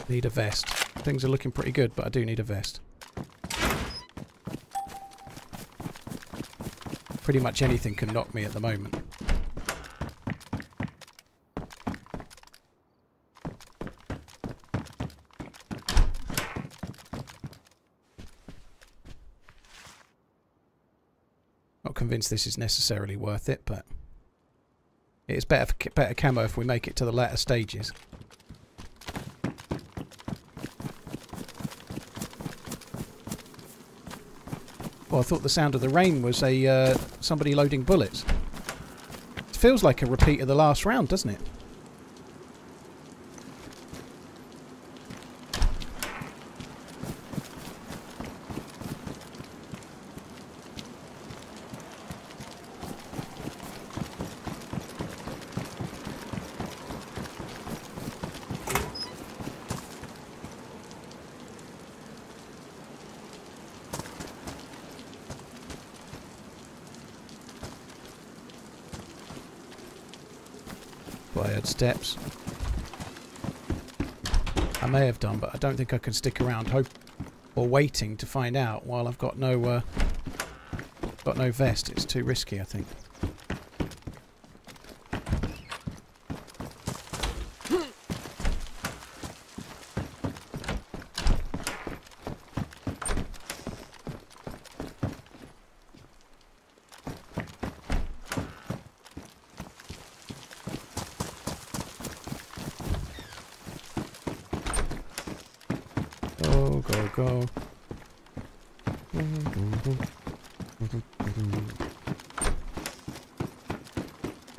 Need a vest. Things are looking pretty good, but I do need a vest. Pretty much anything can knock me at the moment. Not convinced this is necessarily worth it, but it's better better camo if we make it to the latter stages. Well, I thought the sound of the rain was a uh, somebody loading bullets. It feels like a repeat of the last round, doesn't it? Well, I heard steps. I may have done, but I don't think I can stick around hope or waiting to find out while I've got no uh, got no vest. It's too risky, I think. Go, go, go. Do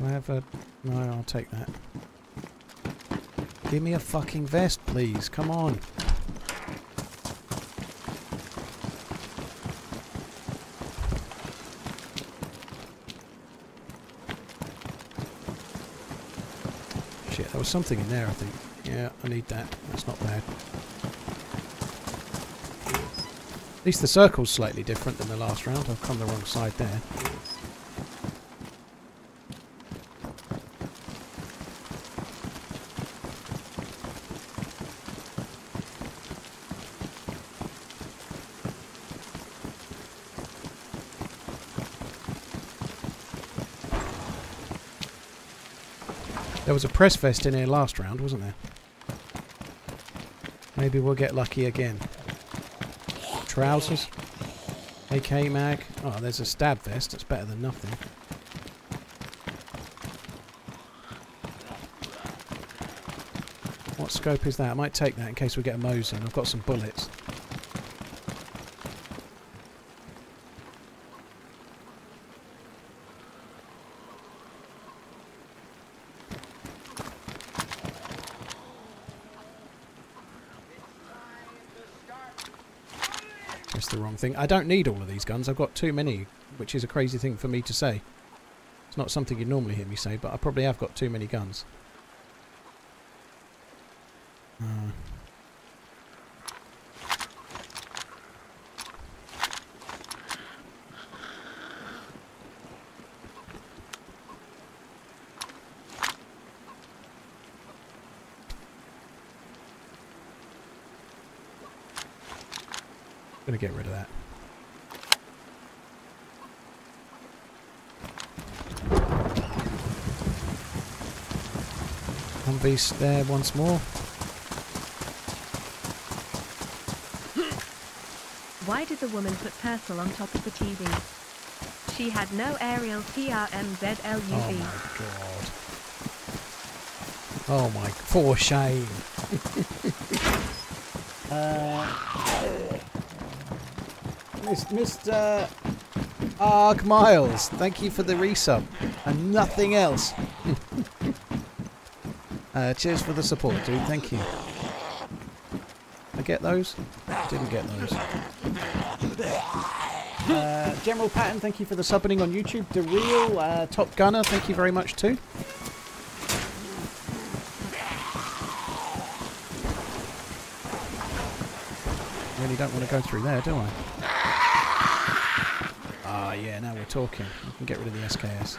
I have a... No, I'll take that. Give me a fucking vest, please. Come on. Shit, there was something in there, I think. Yeah, I need that. That's not bad. At least the circle's slightly different than the last round. I've come the wrong side there. There was a press vest in here last round, wasn't there? Maybe we'll get lucky again. Trousers. AK mag. Oh, there's a stab vest. That's better than nothing. What scope is that? I might take that in case we get a Mosin. I've got some bullets. Thing. I don't need all of these guns. I've got too many, which is a crazy thing for me to say. It's not something you'd normally hear me say, but I probably have got too many guns. Uh, gonna get rid of that. Humvee's there once more. Why did the woman put Persil on top of the TV? She had no aerial Oh PRMZLUV. my god. Oh my, for shame. uh, Mis- Mr. Arg Miles, thank you for the resub and nothing else. uh, cheers for the support, dude. Thank you. I get those? Didn't get those. Uh, General Patton, thank you for the subbing on YouTube. The real uh, Top Gunner, thank you very much too. Really don't want to go through there, do I? Ah, yeah, now we're talking. We can get rid of the SKS.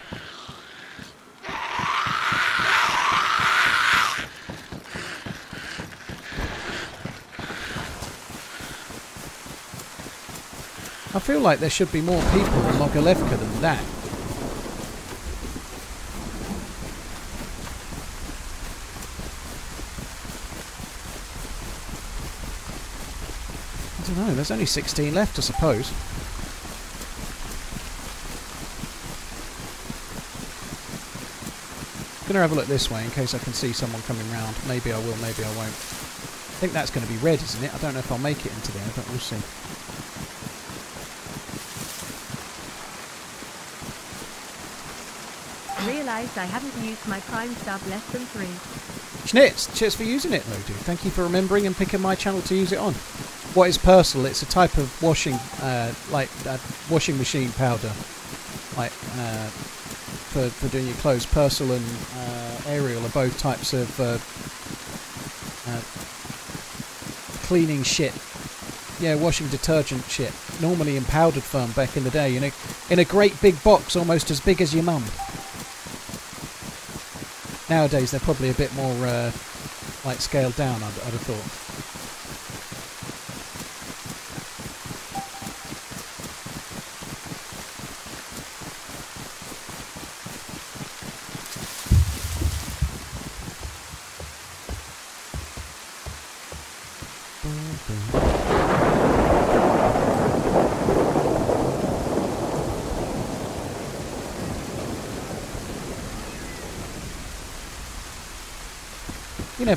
I feel like there should be more people in Mogilevka than that. I don't know, there's only 16 left, I suppose. Gonna have a look this way in case I can see someone coming round. Maybe I will, maybe I won't. I think that's going to be red, isn't it? I don't know if I'll make it into there, but we'll see. Realised I haven't used my prime sub less than three. Schnitz, cheers for using it though, dude. Thank you for remembering and picking my channel to use it on. What is Persil? It's a type of washing, uh, like uh, washing machine powder, like uh, for for doing your clothes. Persil and uh, Ariel are both types of uh, uh, cleaning shit. Yeah, washing detergent shit. Normally in powdered form back in the day, in a in a great big box, almost as big as your mum. Nowadays, they're probably a bit more uh, like scaled down. I'd, I'd have thought.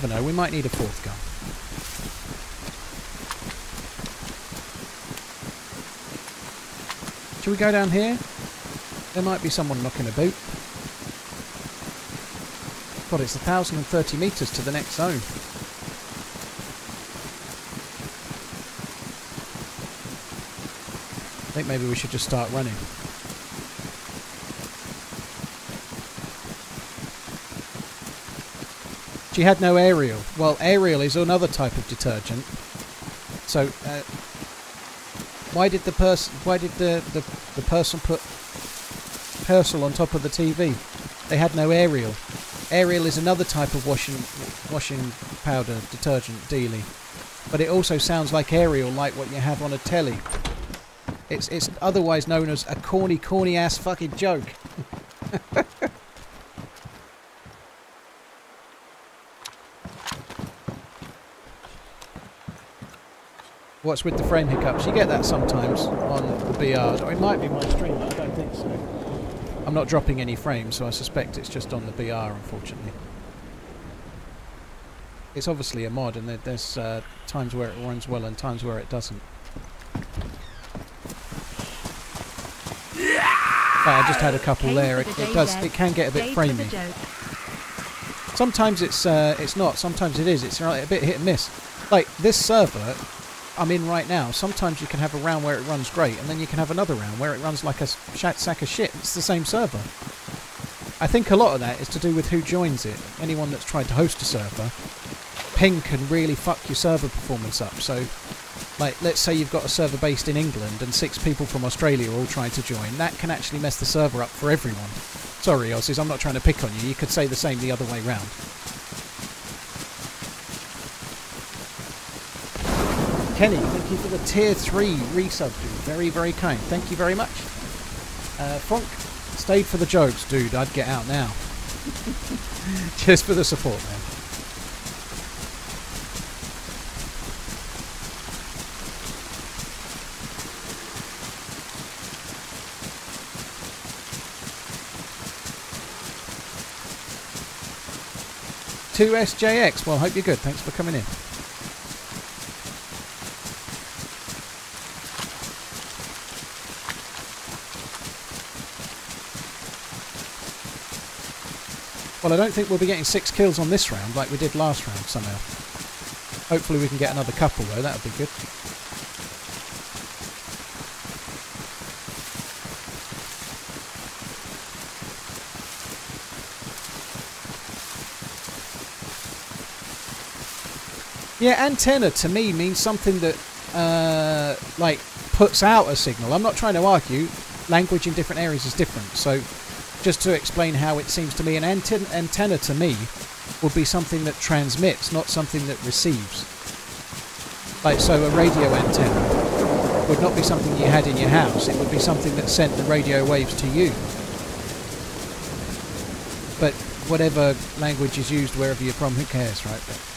Never know. We might need a fourth gun. Should we go down here? There might be someone knocking a boot. God, it's 1,030 metres to the next zone. I think maybe we should just start running. She had no aerial. Well, Ariel is another type of detergent. So, uh, why did the person, why did the, the, the person put Persil on top of the TV? They had no aerial. Ariel is another type of washing washing powder detergent dealy, but it also sounds like aerial, like what you have on a telly. It's it's otherwise known as a corny, corny ass fucking joke. What's with the frame hiccups? You get that sometimes on the BR. Or it might be my stream, but I don't think so. I'm not dropping any frames, so I suspect it's just on the BR, unfortunately. It's obviously a mod, and there's uh, times where it runs well and times where it doesn't. Right, I just had a couple Came there. It, it does. It can get a bit framey. Sometimes it's uh, it's not. Sometimes it is. It's uh, a bit hit and miss. Like this server I'm in right now. Sometimes you can have a round where it runs great, and then you can have another round where it runs like a sack of shit. It's the same server. I think a lot of that is to do with who joins it. Anyone that's tried to host a server, ping can really fuck your server performance up. So, like, let's say you've got a server based in England and six people from Australia are all trying to join. That can actually mess the server up for everyone. Sorry, Aussies, I'm not trying to pick on you. You could say the same the other way round. Kenny, thank you for the tier 3 resub, dude. Very, very kind. Thank you very much. Uh, Funk, stayed for the jokes, dude. I'd get out now. Just for the support, man. Two SJX. Well, hope you're good. Thanks for coming in. I don't think we'll be getting six kills on this round like we did last round somehow. Hopefully we can get another couple though, that would be good. Yeah, antenna to me means something that uh, like puts out a signal. I'm not trying to argue. Language in different areas is different. So just to explain how it seems to me, an anten- antenna to me would be something that transmits, not something that receives. Like, so a radio antenna would not be something you had in your house, it would be something that sent the radio waves to you. But whatever language is used wherever you're from, who cares, right? But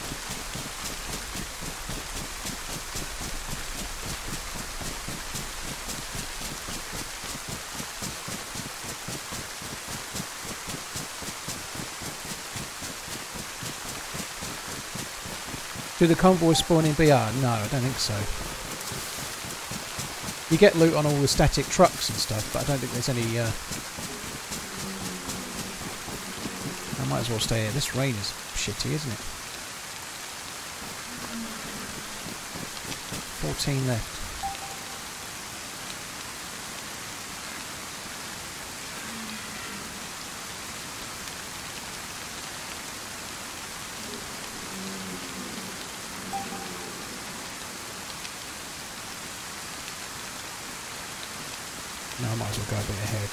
Do the convoys spawn in BR? No, I don't think so. You get loot on all the static trucks and stuff, but I don't think there's any. Uh... I might as well stay here. This rain is shitty, isn't it? 14 left. No, I might as well go a bit ahead.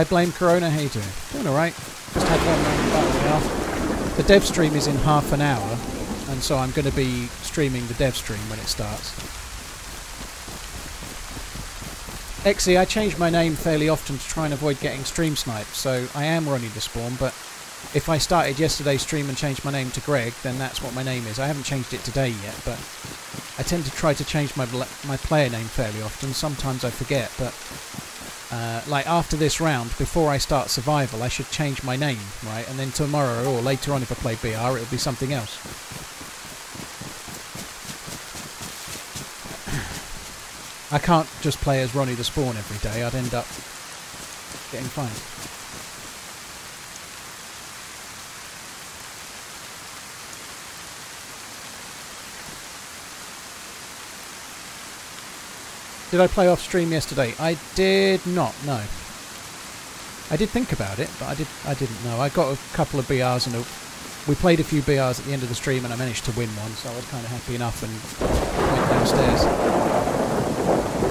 I blame Corona. You doing? Alright. Just had one round battle royale. The dev stream is in half an hour, and so I'm going to be streaming the dev stream when it starts. Exy, I change my name fairly often to try and avoid getting stream sniped, so I am Ronnie the Spawn, but if I started yesterday's stream and changed my name to Greg, then that's what my name is. I haven't changed it today yet, but I tend to try to change my my player name fairly often. Sometimes I forget, but uh, like after this round, before I start survival, I should change my name, right? And then tomorrow or later on, if I play BR, it'll be something else. I can't just play as Ronnie the Spawn every day. I'd end up getting fined. Did I play off stream yesterday? I did not. No. I did think about it, but I did. I didn't know. I got a couple of BRs and a, we played a few BRs at the end of the stream, and I managed to win one, so I was kind of happy enough and went downstairs.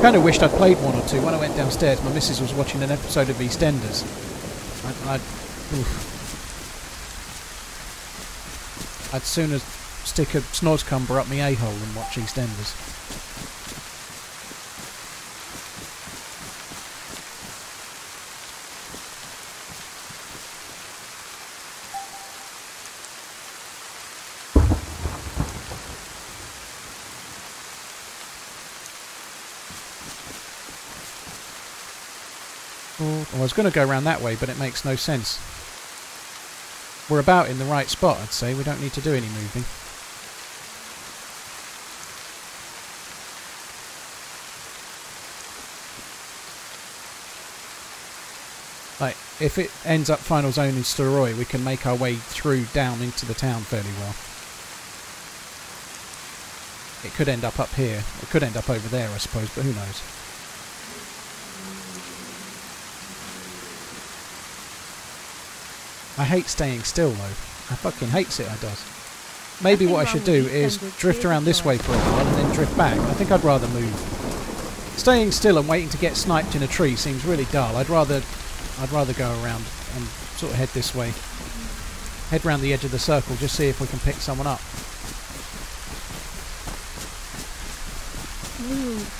Kind of wished I'd played one or two. When I went downstairs, my missus was watching an episode of EastEnders. I, I'd, oof. I'd sooner stick a snoscumber up my a-hole than watch EastEnders. I was going to go around that way, but it makes no sense. We're about in the right spot, I'd say. We don't need to do any moving. Like, if it ends up final zone in Staroye, we can make our way through down into the town fairly well. It could end up up here. It could end up over there, I suppose, but who knows. I hate staying still, though. I fucking hates it, I does. Maybe what I should do is drift around this way for a while and then drift back. I think I'd rather move. Staying still and waiting to get sniped in a tree seems really dull. I'd rather I'd rather go around and sort of head this way. Head round the edge of the circle, just see if we can pick someone up. Ooh.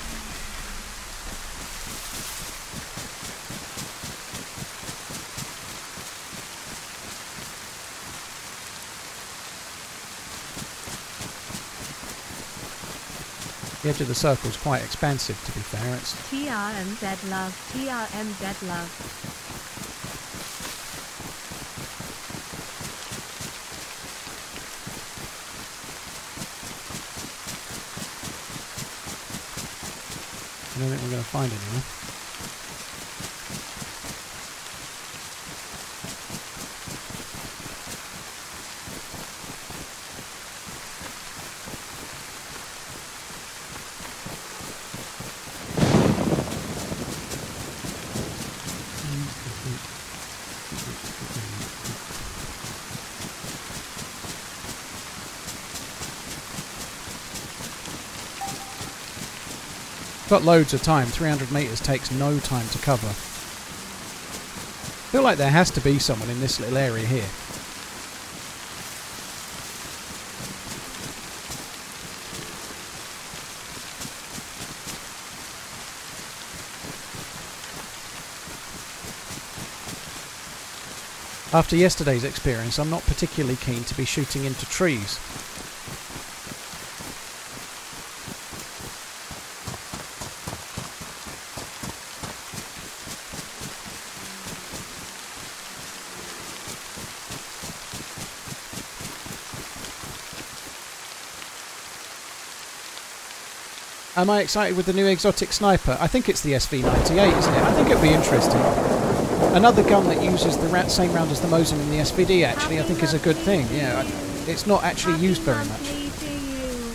The edge of the circle is quite expansive, to be fair. It's TRMZ love. TRMZ love. I don't think we're going to find anyone. Got loads of time. 300 metres takes no time to cover. feel like there has to be someone in this little area here. After yesterday's experience, I'm not particularly keen to be shooting into trees. Am I excited with the new exotic sniper? I think it's the SV98, isn't it? I think it'd be interesting. Another gun that uses the same round as the Mosin in the SVD, actually, I think is a good thing. Yeah, it's not actually Happy used very much. monthly to you.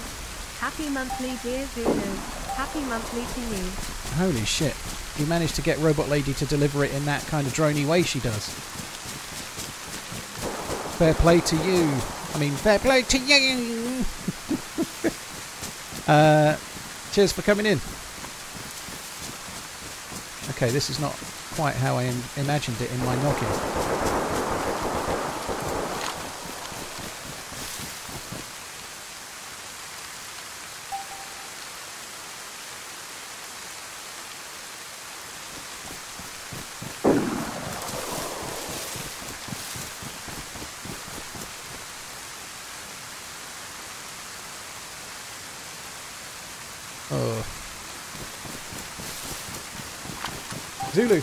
Happy monthly, dear Zulu. Happy monthly to you. Holy shit. You managed to get Robot Lady to deliver it in that kind of drony way she does. Fair play to you. I mean, fair play to you! uh, cheers for coming in. Okay, this is not quite how I Im- imagined it in my noggin.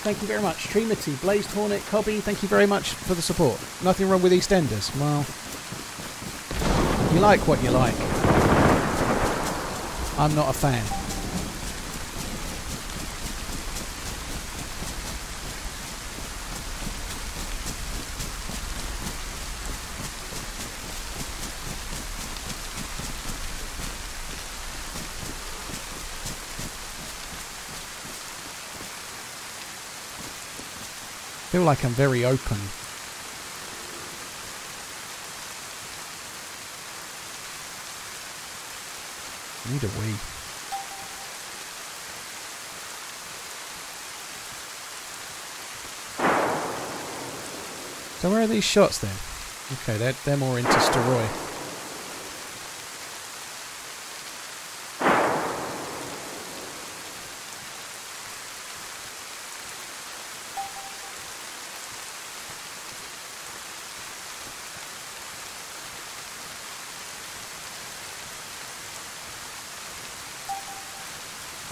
Thank you very much. Trinity, Blazed Hornet, Cobby, thank you very much for the support. Nothing wrong with EastEnders. Well, you like what you like. I'm not a fan. Like I'm very open. Need a wee. So where are these shots then? Okay, they're, they're more into Staroye.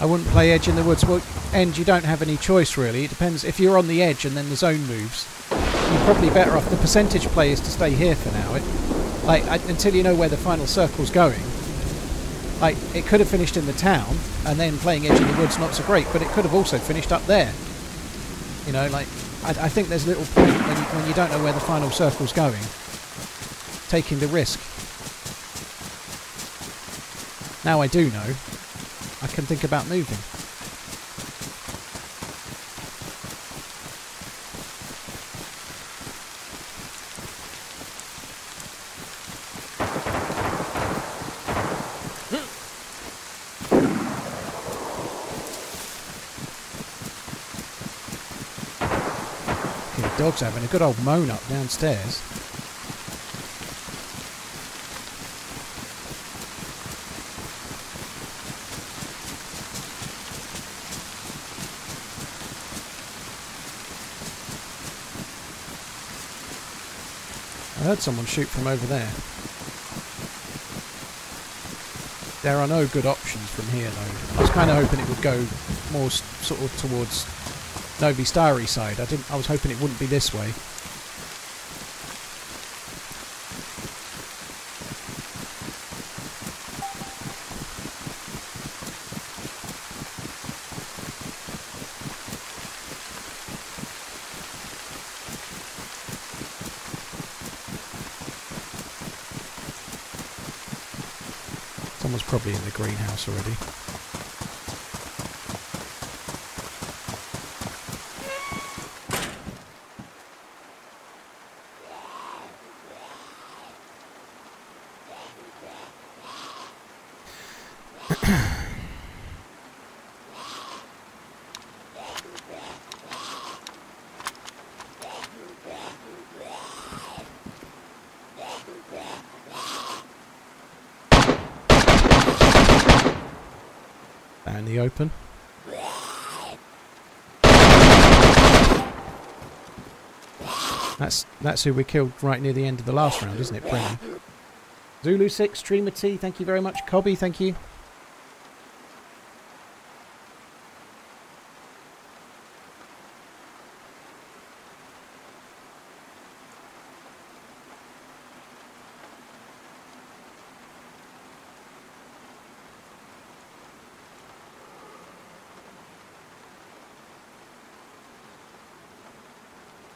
I wouldn't play Edge in the Woods. Well, End, you don't have any choice really. It depends. If you're on the edge and then the zone moves, you're probably better off. The percentage play is to stay here for now. It, like I, until you know where the final circle's going. Like it could have finished in the town, and then playing Edge in the Woods not so great. But it could have also finished up there. You know, like I, I think there's a little point when you, when you don't know where the final circle's going, taking the risk. Now I do know. I can think about moving. Okay, dog's having a good old moan up downstairs. Heard someone shoot from over there. There are no good options from here though. I was kind of hoping it would go more sort of towards Novi Starry side. I didn't. I was hoping it wouldn't be this way. Probably in the greenhouse already. Out in the open. That's who we killed right near the end of the last round, isn't it, Brennan? Zulu six streamer T, thank you very much. Cobby, thank you.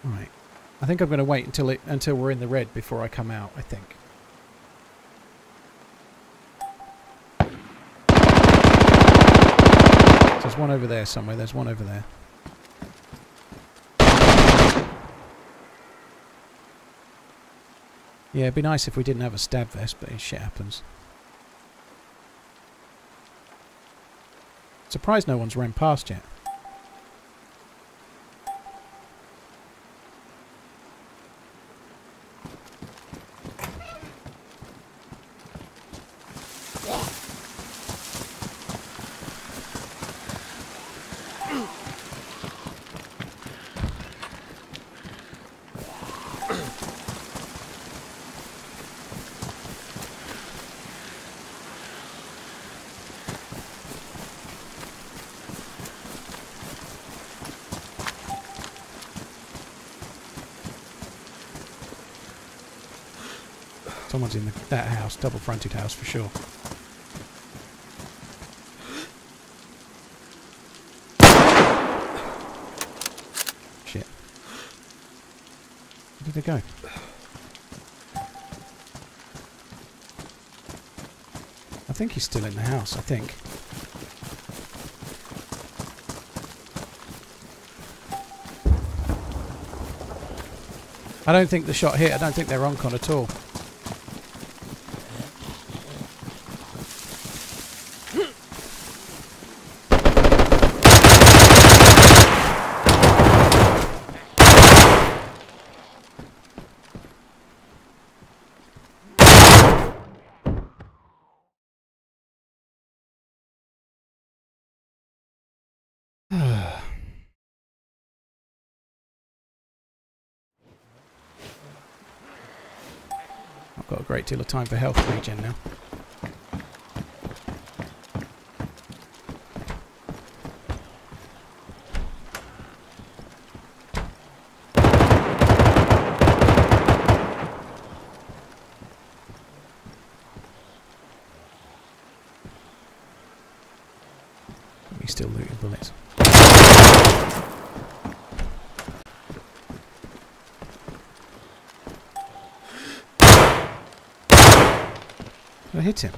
Right. I think I'm going to wait until it until we're in the red before I come out. I think. There's one over there somewhere. There's one over there. Yeah, it'd be nice if we didn't have a stab vest, but shit happens. Surprised no one's ran past yet. In the, that house, double fronted house for sure. Shit. Where did they go? I think he's still in the house, I think. I don't think the shot hit. I don't think they're on con at all. Great deal of time for health regen now. He's still looting bullets. Did I hit him?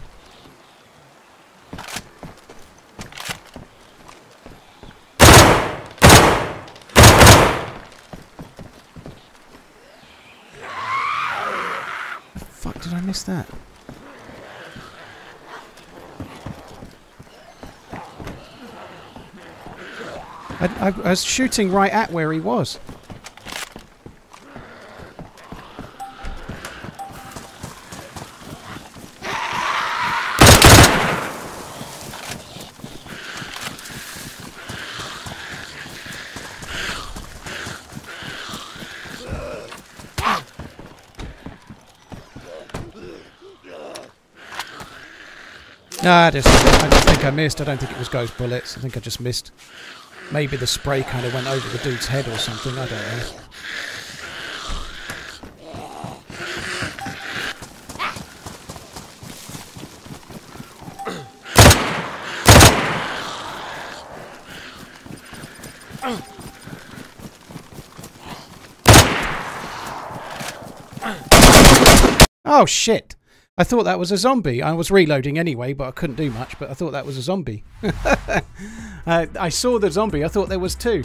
The fuck did I miss that? I, was shooting right at where he was. Nah, I just I don't think I missed. I don't think it was ghost bullets. I think I just missed. Maybe the spray kind of went over the dude's head or something. I don't know. Oh shit! I thought that was a zombie. I was reloading anyway, but I couldn't do much. But I thought that was a zombie. uh, I saw the zombie. I thought there was two.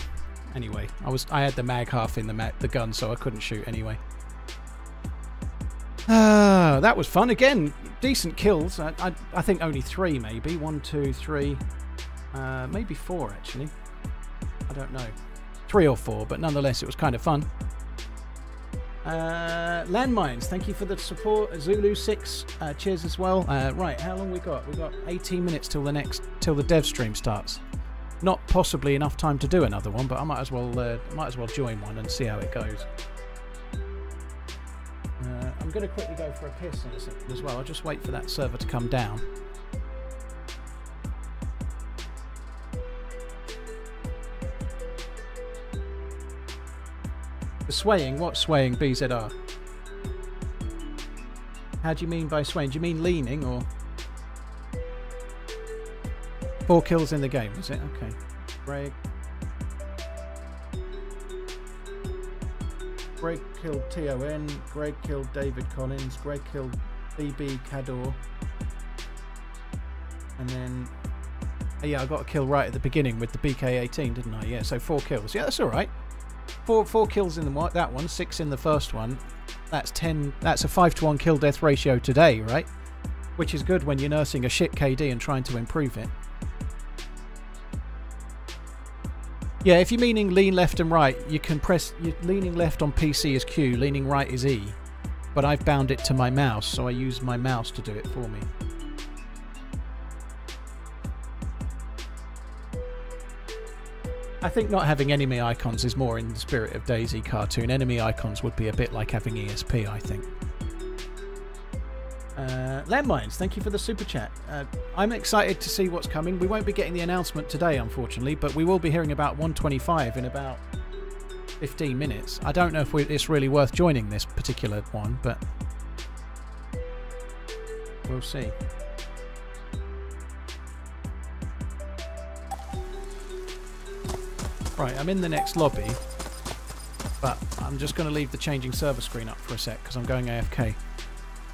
Anyway, I was I had the mag half in the the gun, so I couldn't shoot anyway. Ah, that was fun. Again, decent kills. I, I, I think only three, maybe. One, two, three. Uh, maybe four, actually. I don't know. Three or four, but nonetheless, it was kind of fun. Uh, landmines, thank you for the support. Zulu six, uh, cheers as well. Uh, right, how long we got? We got 18 minutes till the next till the dev stream starts. Not possibly enough time to do another one, but I might as well uh, might as well join one and see how it goes. Uh, I'm going to quickly go for a piss as well. I'll just wait for that server to come down. The swaying? What swaying, BZR? How do you mean by swaying? Do you mean leaning or... Four kills in the game, is it? Okay. Greg. Greg killed TON. Greg killed David Collins. Greg killed BB Cador. And then... oh yeah, I got a kill right at the beginning with the BK-18, didn't I? Yeah, so four kills. Yeah, that's alright. Four four kills in the that one, six in the first one. That's ten. That's a five to one kill death ratio today, right? Which is good when you're nursing a shit KD and trying to improve it. Yeah, if you're meaning lean left and right, you can press. Leaning left on PC is Q, leaning right is E. But I've bound it to my mouse, so I use my mouse to do it for me. I think not having enemy icons is more in the spirit of DayZ cartoon. Enemy icons would be a bit like having ESP, I think. Uh, Landmines, thank you for the super chat. Uh, I'm excited to see what's coming. We won't be getting the announcement today, unfortunately, but we will be hearing about 125 in about 15 minutes. I don't know if we, it's really worth joining this particular one, but we'll see. Right, I'm in the next lobby, but I'm just going to leave the changing server screen up for a sec because I'm going AFK.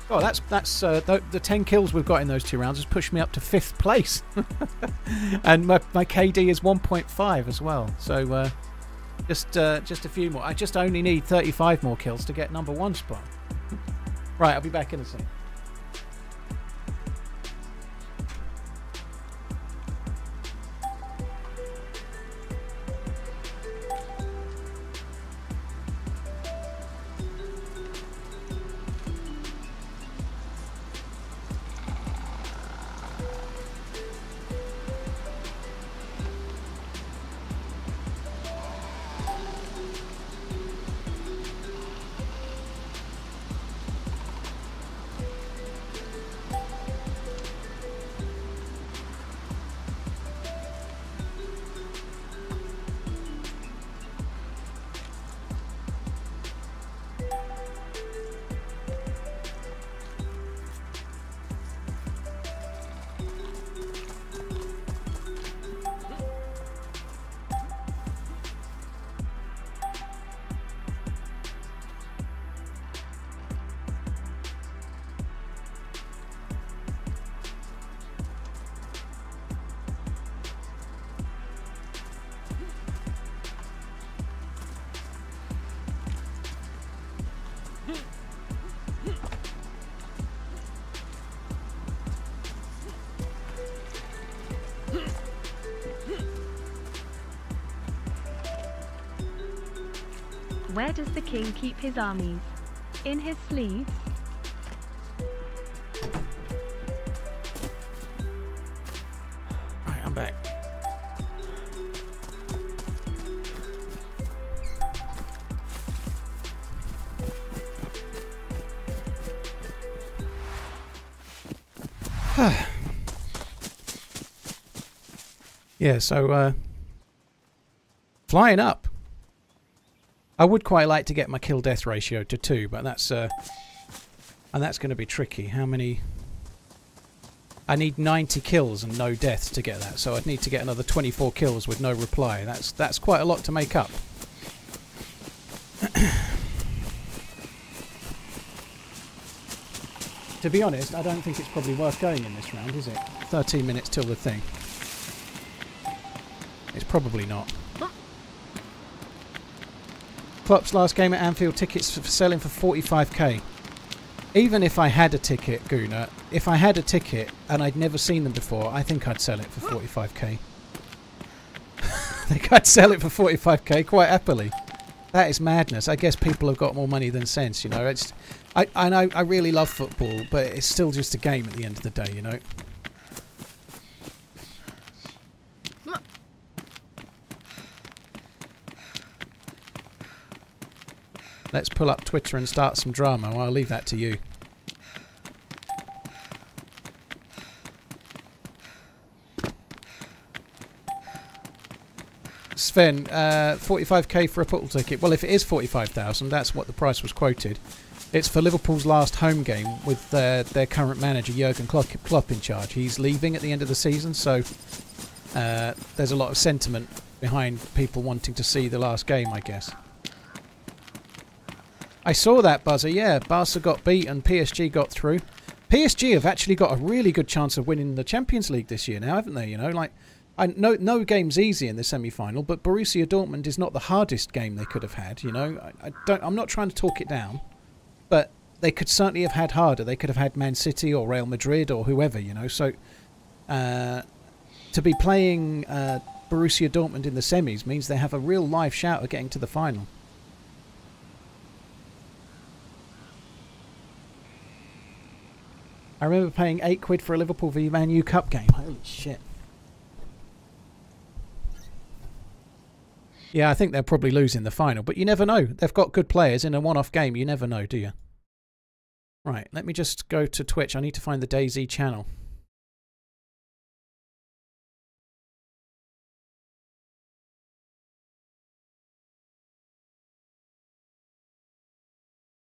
Oh, that's that's uh, the, the 10 kills we've got in those two rounds has pushed me up to fifth place, and my, my KD is 1.5 as well. So uh, just uh, just a few more. I just only need 35 more kills to get number one spot. right, I'll be back in a second. Where does the king keep his armies? In his sleeves? Right, I'm back. yeah, so uh, flying up. I would quite like to get my kill death ratio to two, but that's uh, and that's going to be tricky. How many? I need 90 kills and no deaths to get that, so I'd need to get another 24 kills with no reply. That's that's quite a lot to make up. to be honest, I don't think it's probably worth going in this round, is it? 13 minutes till the thing. It's probably not. Klopp's last game at Anfield tickets for selling for 45k. Even if I had a ticket, Guna, if I had a ticket and I'd never seen them before, I think I'd sell it for 45k. I think I'd sell it for 45k quite happily. That is madness. I guess people have got more money than sense, you know. It's, I, I know I really love football, but it's still just a game at the end of the day, you know. Let's pull up Twitter and start some drama. Well, I'll leave that to you. Sven, uh, 45k for a football ticket. Well, if it is 45,000, that's what the price was quoted. It's for Liverpool's last home game with uh, their current manager Jurgen Klopp, Klopp in charge. He's leaving at the end of the season, so uh, there's a lot of sentiment behind people wanting to see the last game, I guess. I saw that buzzer, yeah. Barca got beat and PSG got through. PSG have actually got a really good chance of winning the Champions League this year now, haven't they? You know, like I no no game's easy in the semi-final, but Borussia Dortmund is not the hardest game they could have had. You know, I, I don't. I'm not trying to talk it down, but they could certainly have had harder. They could have had Man City or Real Madrid or whoever. You know, so uh, to be playing uh, Borussia Dortmund in the semis means they have a real live shout of getting to the final. I remember paying eight quid for a Liverpool v Man U Cup game. Holy shit. Yeah, I think they'll probably lose in the final, but you never know. They've got good players in a one-off game. You never know, do you? Right, let me just go to Twitch. I need to find the DayZ channel.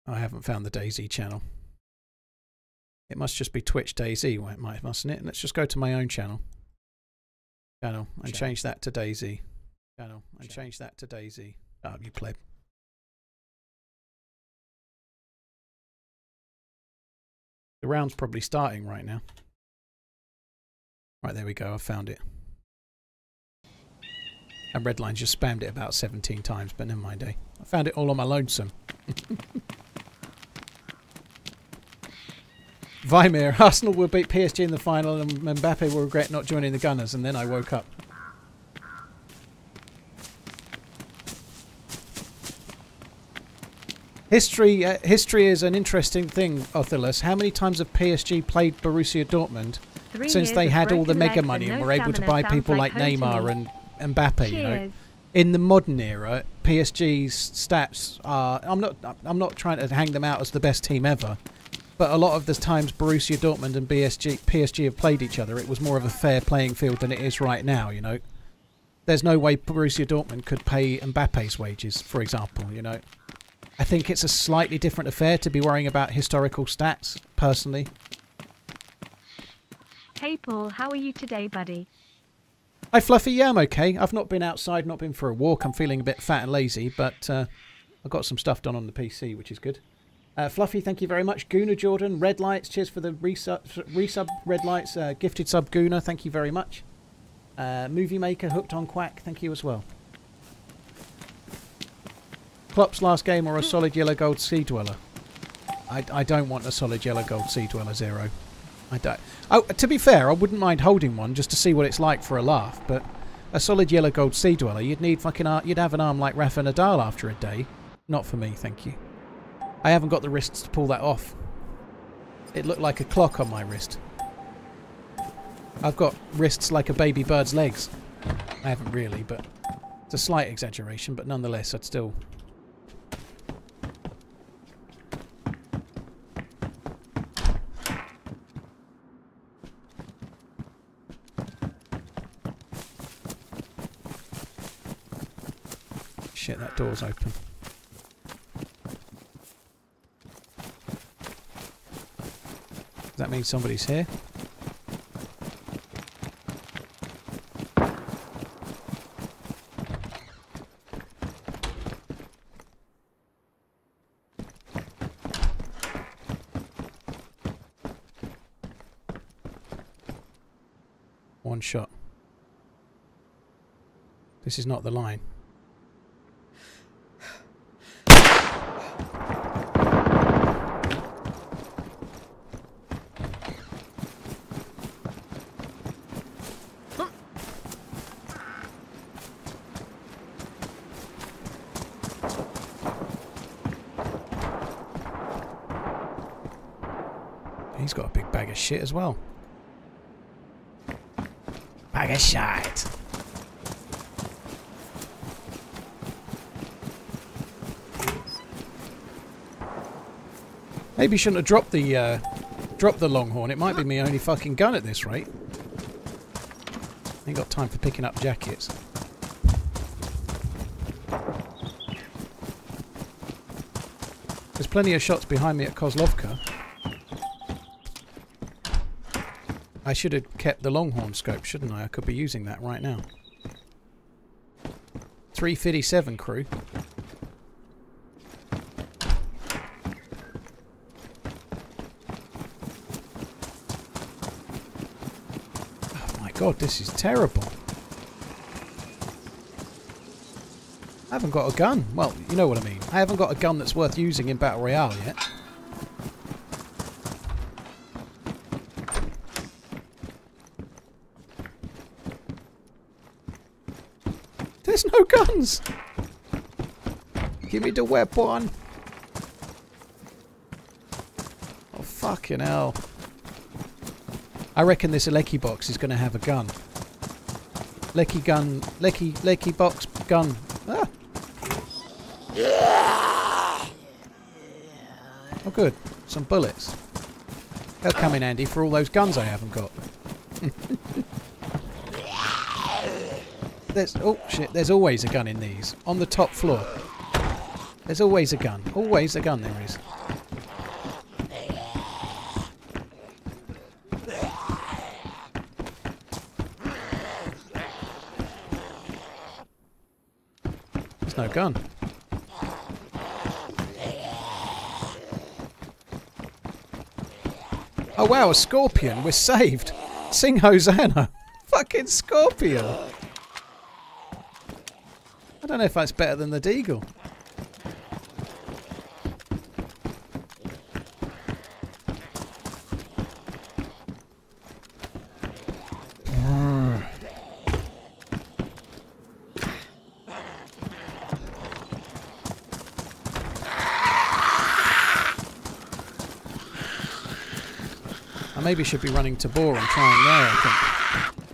I haven't found the DayZ channel. It must just be Twitch DayZ, mustn't it? Let's just go to my own channel. Channel and channel. change that to DayZ. Channel and channel. change that to DayZ. Oh, you pleb. The round's probably starting right now. Right, there we go. I found it. And Redline just spammed it about 17 times, but never mind, eh? I found it all on my lonesome. Vimir, Arsenal will beat PSG in the final and Mbappe will regret not joining the Gunners. And then I woke up. History, uh, history is an interesting thing, Othilus. How many times have PSG played Borussia Dortmund Three since they had all the mega money and, no were able to buy people like, like Neymar and Mbappe? You know, in the modern era, PSG's stats are. I'm not. I'm not trying to hang them out as the best team ever, but a lot of the times Borussia Dortmund and PSG, PSG have played each other, it was more of a fair playing field than it is right now, you know. There's no way Borussia Dortmund could pay Mbappe's wages, for example, you know. I think it's a slightly different affair to be worrying about historical stats, personally. Hey Paul, how are you today, buddy? Hi Fluffy, yeah, I'm okay. I've not been outside, not been for a walk. I'm feeling a bit fat and lazy, but uh, I've got some stuff done on the PC, which is good. Uh, Fluffy, thank you very much. Guna Jordan, Red Lights, cheers for the resub, resub Red Lights. Uh, gifted sub Guna, thank you very much. Uh, Movie Maker, Hooked on Quack, thank you as well. Klopp's last game or a solid yellow gold sea dweller? I, I don't want a solid yellow gold sea dweller zero. I don't. Oh, to be fair, I wouldn't mind holding one just to see what it's like for a laugh, but a solid yellow gold sea dweller, you'd need fucking, you'd have an arm like Rafa Nadal after a day. Not for me, thank you. I haven't got the wrists to pull that off. It looked like a clock on my wrist. I've got wrists like a baby bird's legs. I haven't really, but it's a slight exaggeration, but nonetheless, I'd still... Shit, that door's open. That mean somebody's here? One shot. This is not the line. He's got a big bag of shit as well. Bag of shite. Maybe shouldn't have dropped the uh, dropped the longhorn. It might be my only fucking gun at this rate. Ain't got time for picking up jackets. There's plenty of shots behind me at Kozlovka. I should have kept the Longhorn scope, shouldn't I? I could be using that right now. 357 crew. Oh my god, this is terrible. I haven't got a gun. Well, you know what I mean. I haven't got a gun that's worth using in Battle Royale yet. There's no guns! Give me the weapon! Oh, fucking hell. I reckon this Lecky box is going to have a gun. Lecky gun, Lecky, Lecky box gun. Ah! Oh good, some bullets. They'll come in handy for all those guns I haven't got. There's oh shit. There's always a gun in these on the top floor. There's always a gun. Always a gun. There is. There's no gun. Oh wow, a scorpion. We're saved. Sing Hosanna. Fucking scorpion. I don't know if that's better than the Deagle. I maybe should be running to Bor and trying there, I think.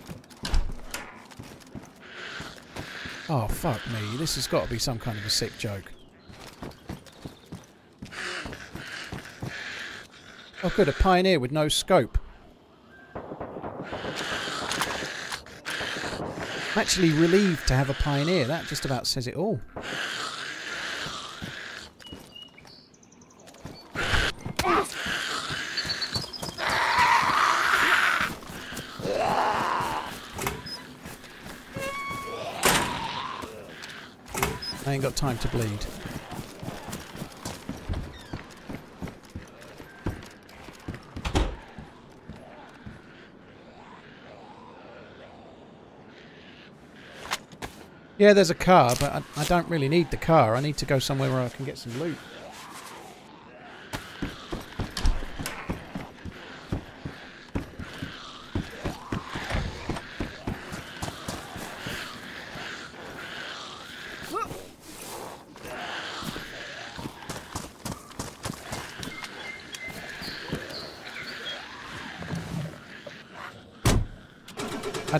Oh, fuck me. This has got to be some kind of a sick joke. Oh, good. A pioneer with no scope. I'm actually relieved to have a pioneer. That just about says it all. Ain't got time to bleed. Yeah, there's a car, but I, I don't really need the car. I need to go somewhere where I can get some loot.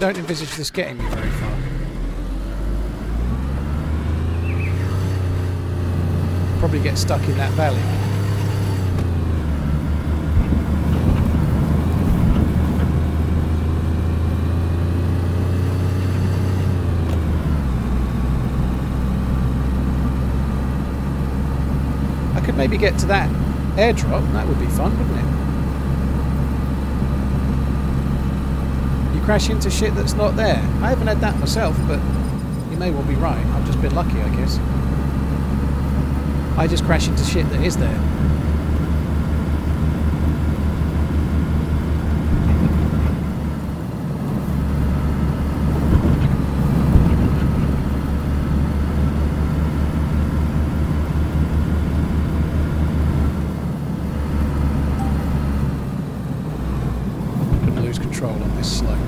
Don't envisage this getting me very far. Probably get stuck in that valley. I could maybe get to that airdrop. That would be fun, wouldn't it? You crash into shit that's not there. I haven't had that myself, but you may well be right. I've just been lucky, I guess. I just crash into shit that is there. lose control on this slope.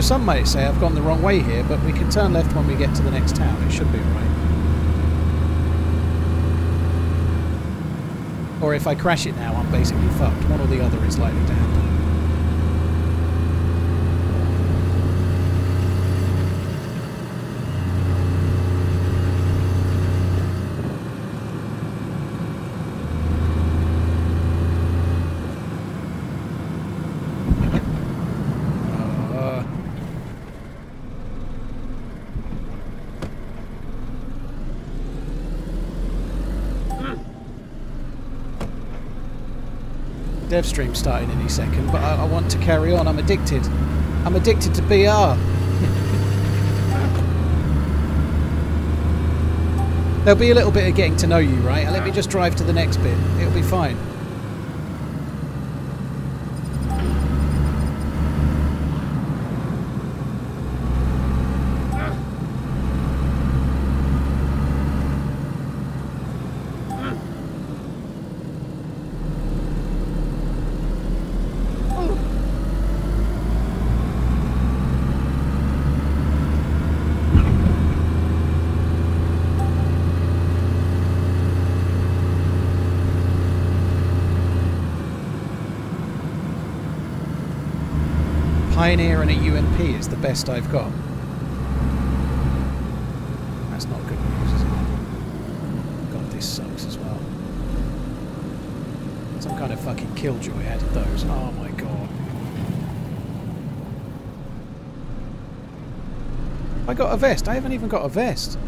So some might say I've gone the wrong way here, but we can turn left when we get to the next town. It should be alright. Or if I crash it now, I'm basically fucked. One or the other is likely to happen. Uh, dev stream starting any second, but I, I want to carry on. I'm addicted. I'm addicted to BR. There'll be a little bit of getting to know you, right? Let me just drive to the next bit. It'll be fine. Pioneer and a UMP is the best I've got. That's not good news, is it? God, this sucks as well. Some kind of fucking killjoy added those. Oh my god. I got a vest. I haven't even got a vest.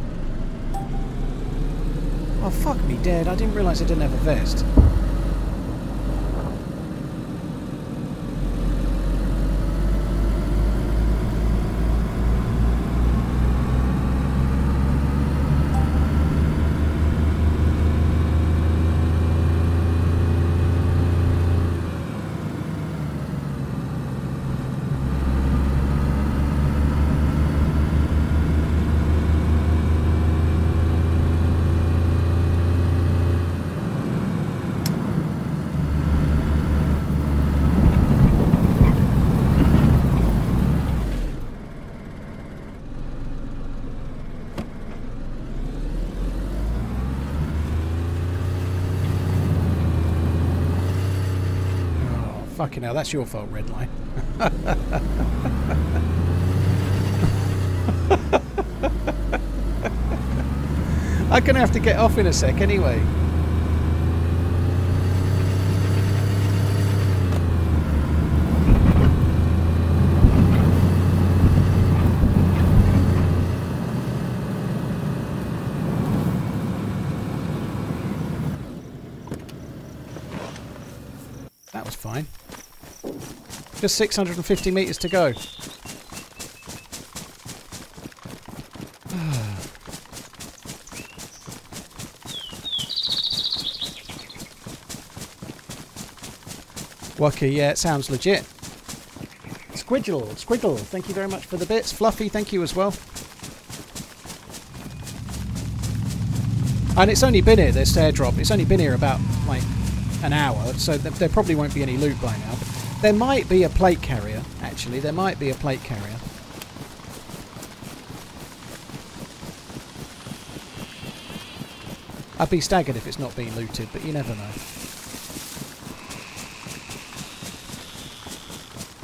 Oh, fuck me dead. I didn't realise I didn't have a vest. Oh, fucking hell, that's your fault, red line. I'm gonna have to get off in a sec anyway. That was fine. Just 650 metres to go. Wacky, yeah, it sounds legit. Squidgle, Squiggle, thank you very much for the bits. Fluffy, thank you as well. And it's only been here, this airdrop, it's only been here about, like, an hour, so th there probably won't be any loot by now. There might be a plate carrier, actually. There might be a plate carrier. I'd be staggered if it's not being looted, but you never know.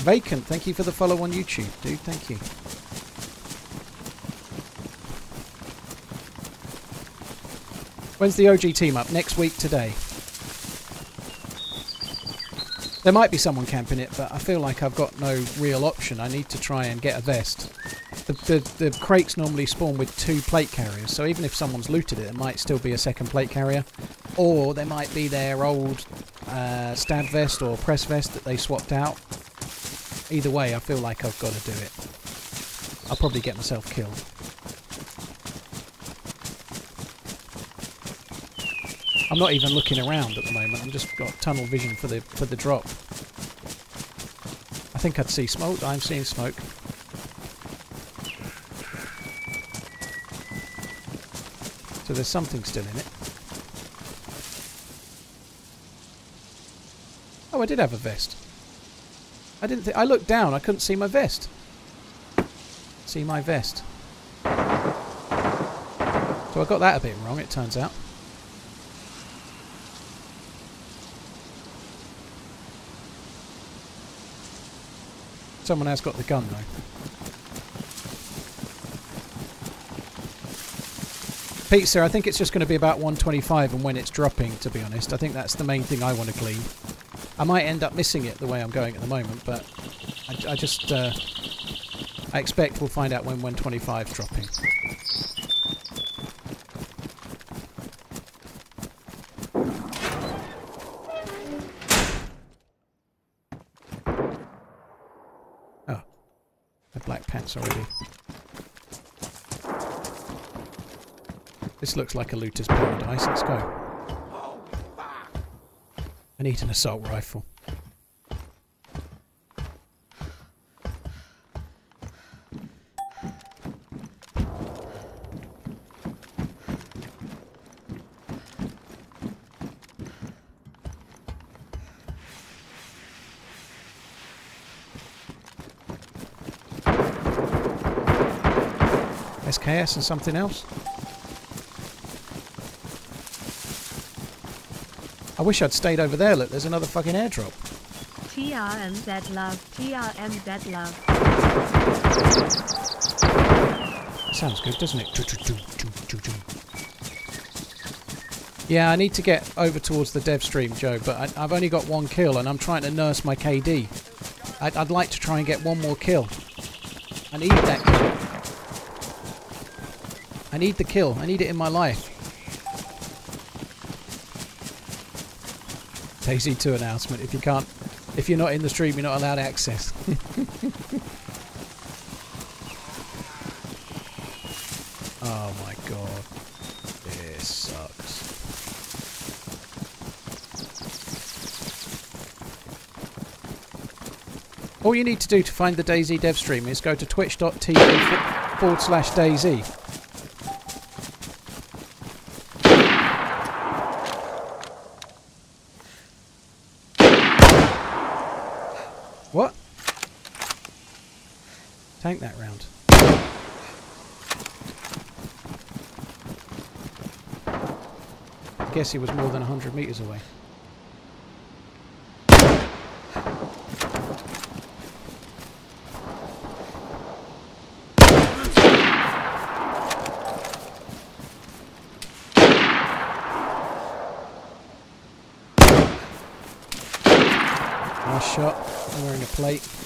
Vacant, thank you for the follow on YouTube, dude. Thank you. When's the OG team up? Next week today. There might be someone camping it, but I feel like I've got no real option. I need to try and get a vest. The, the, the crates normally spawn with two plate carriers, so even if someone's looted it, it might still be a second plate carrier. Or there might be their old uh, stab vest or press vest that they swapped out. Either way, I feel like I've got to do it. I'll probably get myself killed. I'm not even looking around at the moment. I'm just got tunnel vision for the for the drop. I think I'd see smoke. I'm seeing smoke. So there's something still in it. Oh, I did have a vest. I didn't think I looked down. I couldn't see my vest. See my vest. So I got that a bit wrong. It turns out. Someone has got the gun though. Pizza, I think it's just going to be about 125 and when it's dropping, to be honest. I think that's the main thing I want to clean. I might end up missing it the way I'm going at the moment, but I, I just... Uh, I expect we'll find out when 125 is dropping. already. This looks like a looter's paradise. Let's go. I need an assault rifle. And something else. I wish I'd stayed over there. Look, there's another fucking airdrop. TRMZ love, TRMZ love. Sounds good, doesn't it? Yeah, I need to get over towards the dev stream, Joe, but I, have only got one kill and I'm trying to nurse my KD. I'd, I'd like to try and get one more kill. I need that kill. I need the kill. I need it in my life. DayZ 2 announcement. If you can't, if you're not in the stream, you're not allowed access. oh my god. This sucks. All you need to do to find the DayZ dev stream is go to twitch.tv forward slash DayZ. tank that round. I guess he was more than 100 metres away. Nice shot. I'm wearing a plate.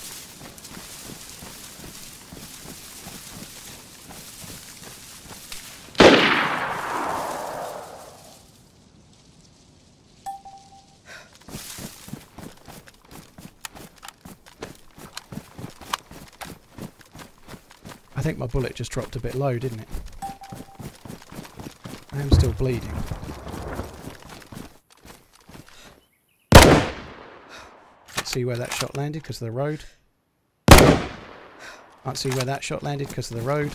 I think my bullet just dropped a bit low, didn't it? I am still bleeding. See where that shot landed because of the road. Can't see where that shot landed because of the road.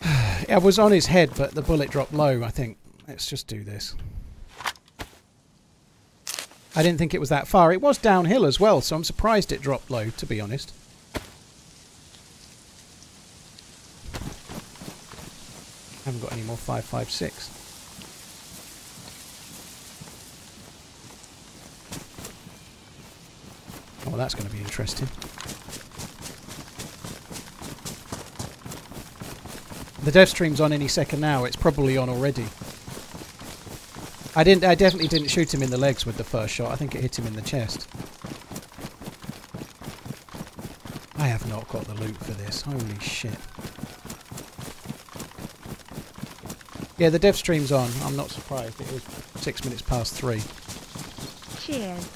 I was on his head, but the bullet dropped low, I think. Let's just do this. I didn't think it was that far. It was downhill as well, so I'm surprised it dropped low, to be honest. Haven't got any more 556. Well, that's going to be interesting. The dev stream's on any second now. It's probably on already. I didn't. I definitely didn't shoot him in the legs with the first shot. I think it hit him in the chest. I have not got the loot for this. Holy shit. Yeah, the dev stream's on. I'm not surprised. It was six minutes past three. Cheers.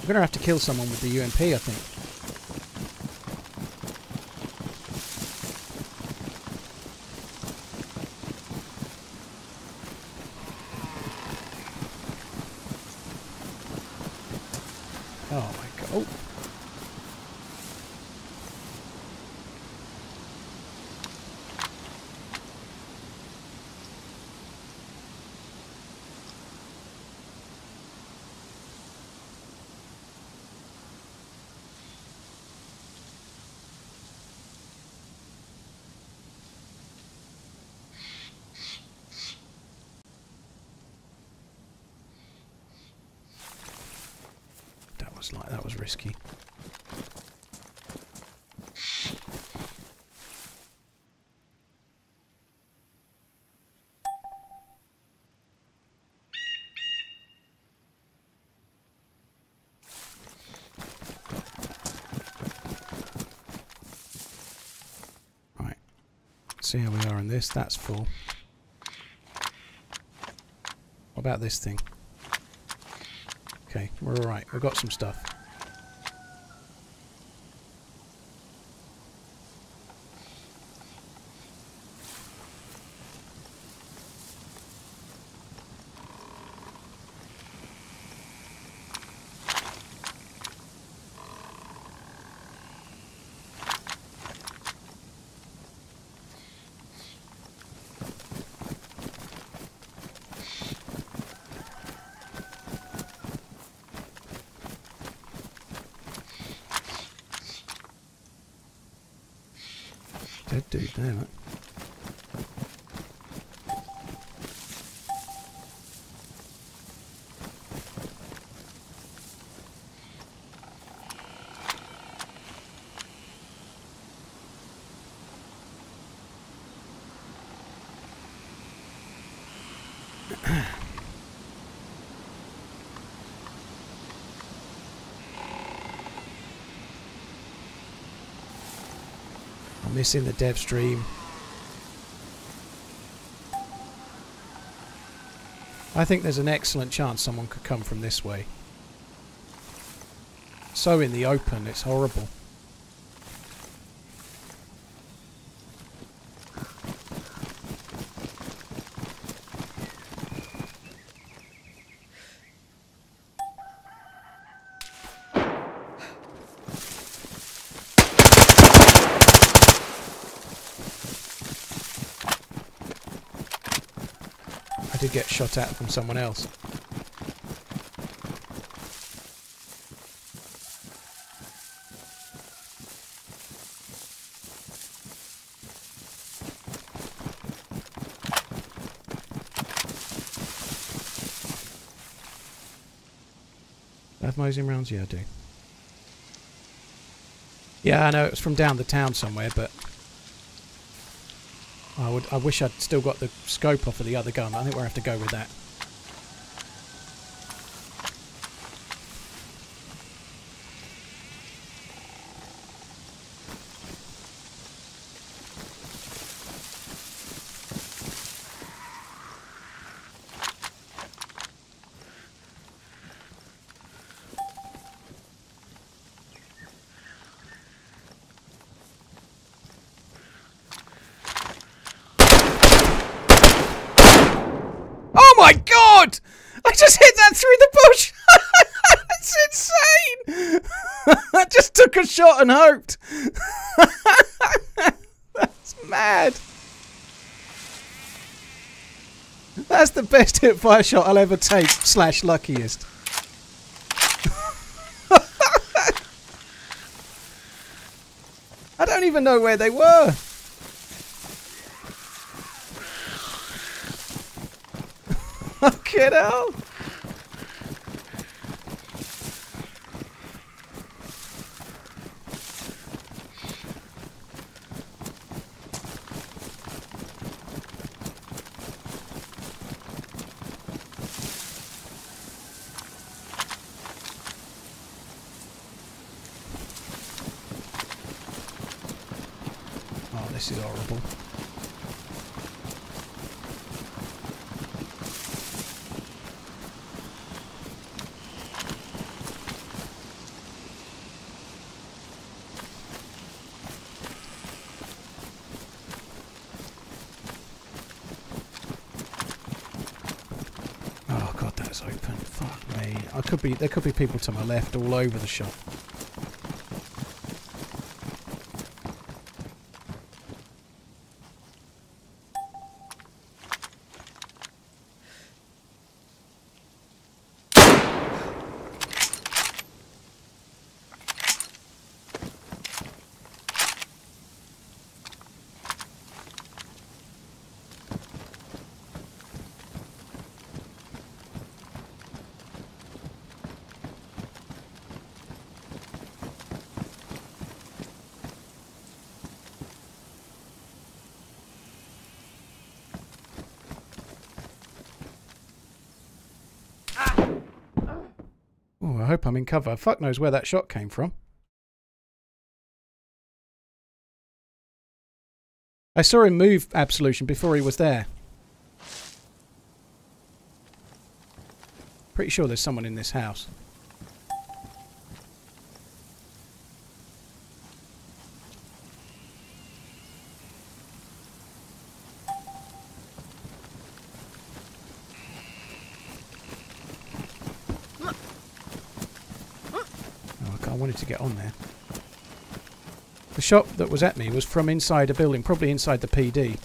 I'm going to have to kill someone with the UMP, I think. Oh my god. Oh. That was like that was risky. Right. See how we are on this. That's full. What about this thing? Okay, we're alright. We've got some stuff. Dead dude there, look. I'm missing the dev stream. I think there's an excellent chance someone could come from this way. So in the open, it's horrible. I did get shot at from someone else. Rounds? Yeah, I do. Yeah, I know it was from down the town somewhere, but I wish I'd still got the scope off of the other gun. I think we'll have to go with that. Oh my god! I just hit that through the bush! That's insane! I just took a shot and hoped. That's mad. That's the best hit fire shot I'll ever take, slash luckiest. I don't even know where they were. Fucking hell. This is horrible. Oh god, that's open. Fuck me. I could be. There could be people to my left, all over the shop. In cover. Fuck knows where that shot came from. I saw him move Absolution before he was there. Pretty sure there's someone in this house. Oh, I wanted to get on there. The shot that was at me was from inside a building, probably inside the PD.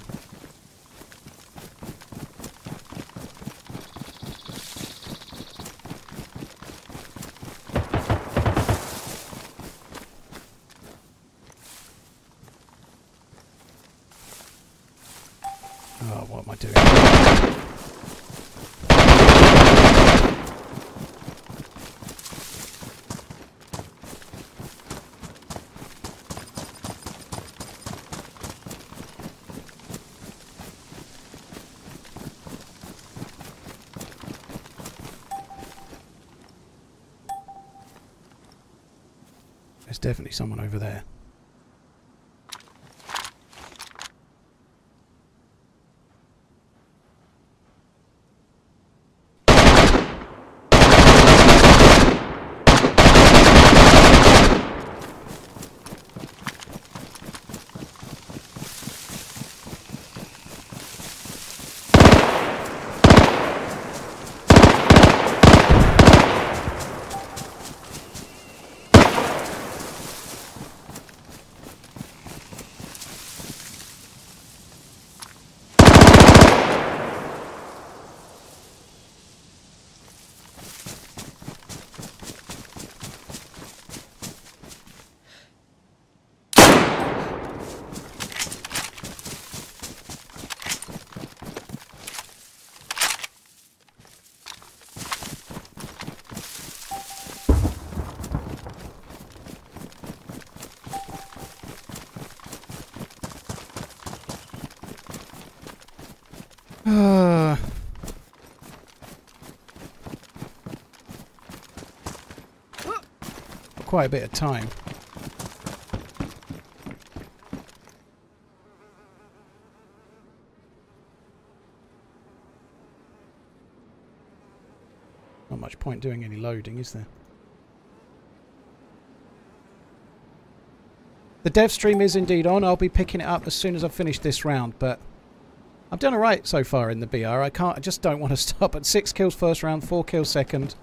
Oh, what am I doing? There's definitely someone over there. Uh, quite a bit of time. Not much point doing any loading, is there? The dev stream is indeed on. I'll be picking it up as soon as I finish this round, but I've done alright so far in the BR. I can't. I just don't want to stop at six kills first round, four kills second,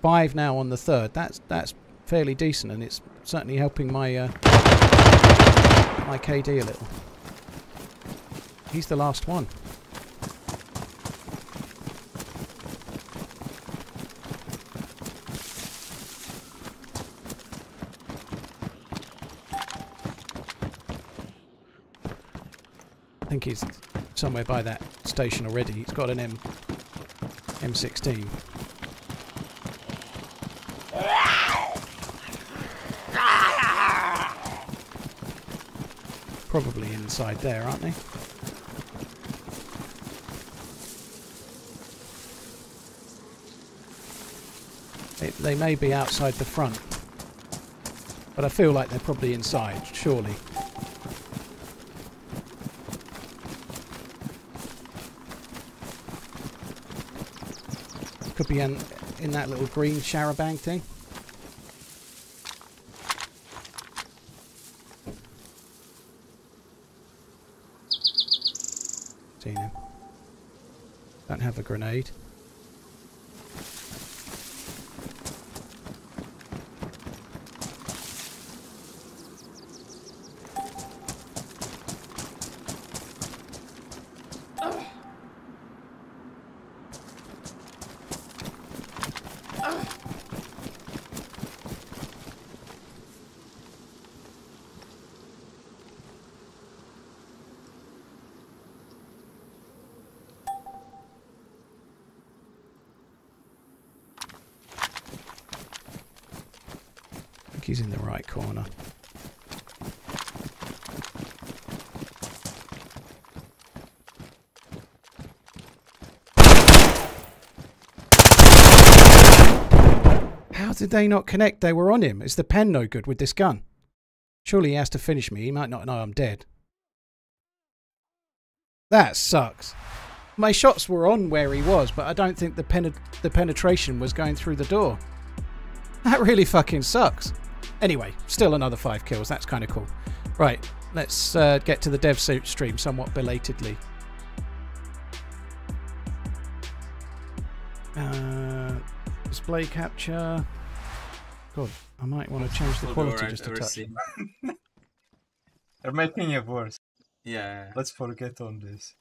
five now on the third. That's that's fairly decent, and it's certainly helping my uh, my KD a little. He's the last one. I think he's somewhere by that station already. He's got an M M16. probably inside there, aren't they? It, they may be outside the front. But I feel like they're probably inside, surely. Could be in, in that little green charabang thing. Don't have a grenade. I think he's in the right corner. How did they not connect? They were on him. Is the pen no good with this gun? Surely he has to finish me. He might not know I'm dead. That sucks. My shots were on where he was, but I don't think the pen the penetration was going through the door. That really fucking sucks. Anyway, still another five kills. That's kind of cool. Right, let's uh, get to the dev suit stream somewhat belatedly. Uh, display capture. God, I might want to change the quality just a touch. seen. They're making it worse. Yeah. Let's forget on this.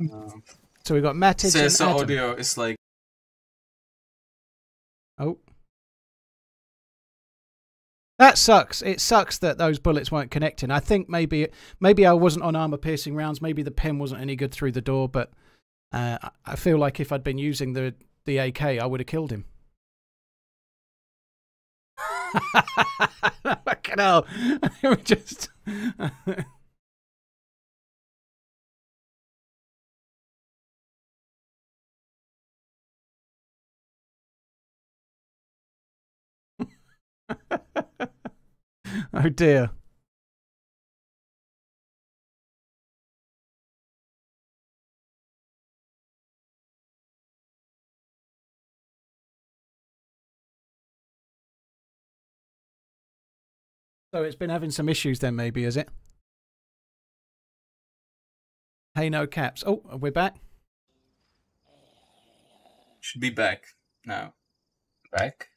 Um, So we got Matic so and so Adam. audio is like Oh. That sucks. It sucks that those bullets weren't connecting. I think maybe maybe I wasn't on armor piercing rounds. Maybe the pen wasn't any good through the door. But uh, I- I feel like if I'd been using the the AK, I would have killed him. Fucking hell! It was just. oh dear. So it's been having some issues then, maybe, is it? Hey, no caps. Oh, we're back. should be back now. Back?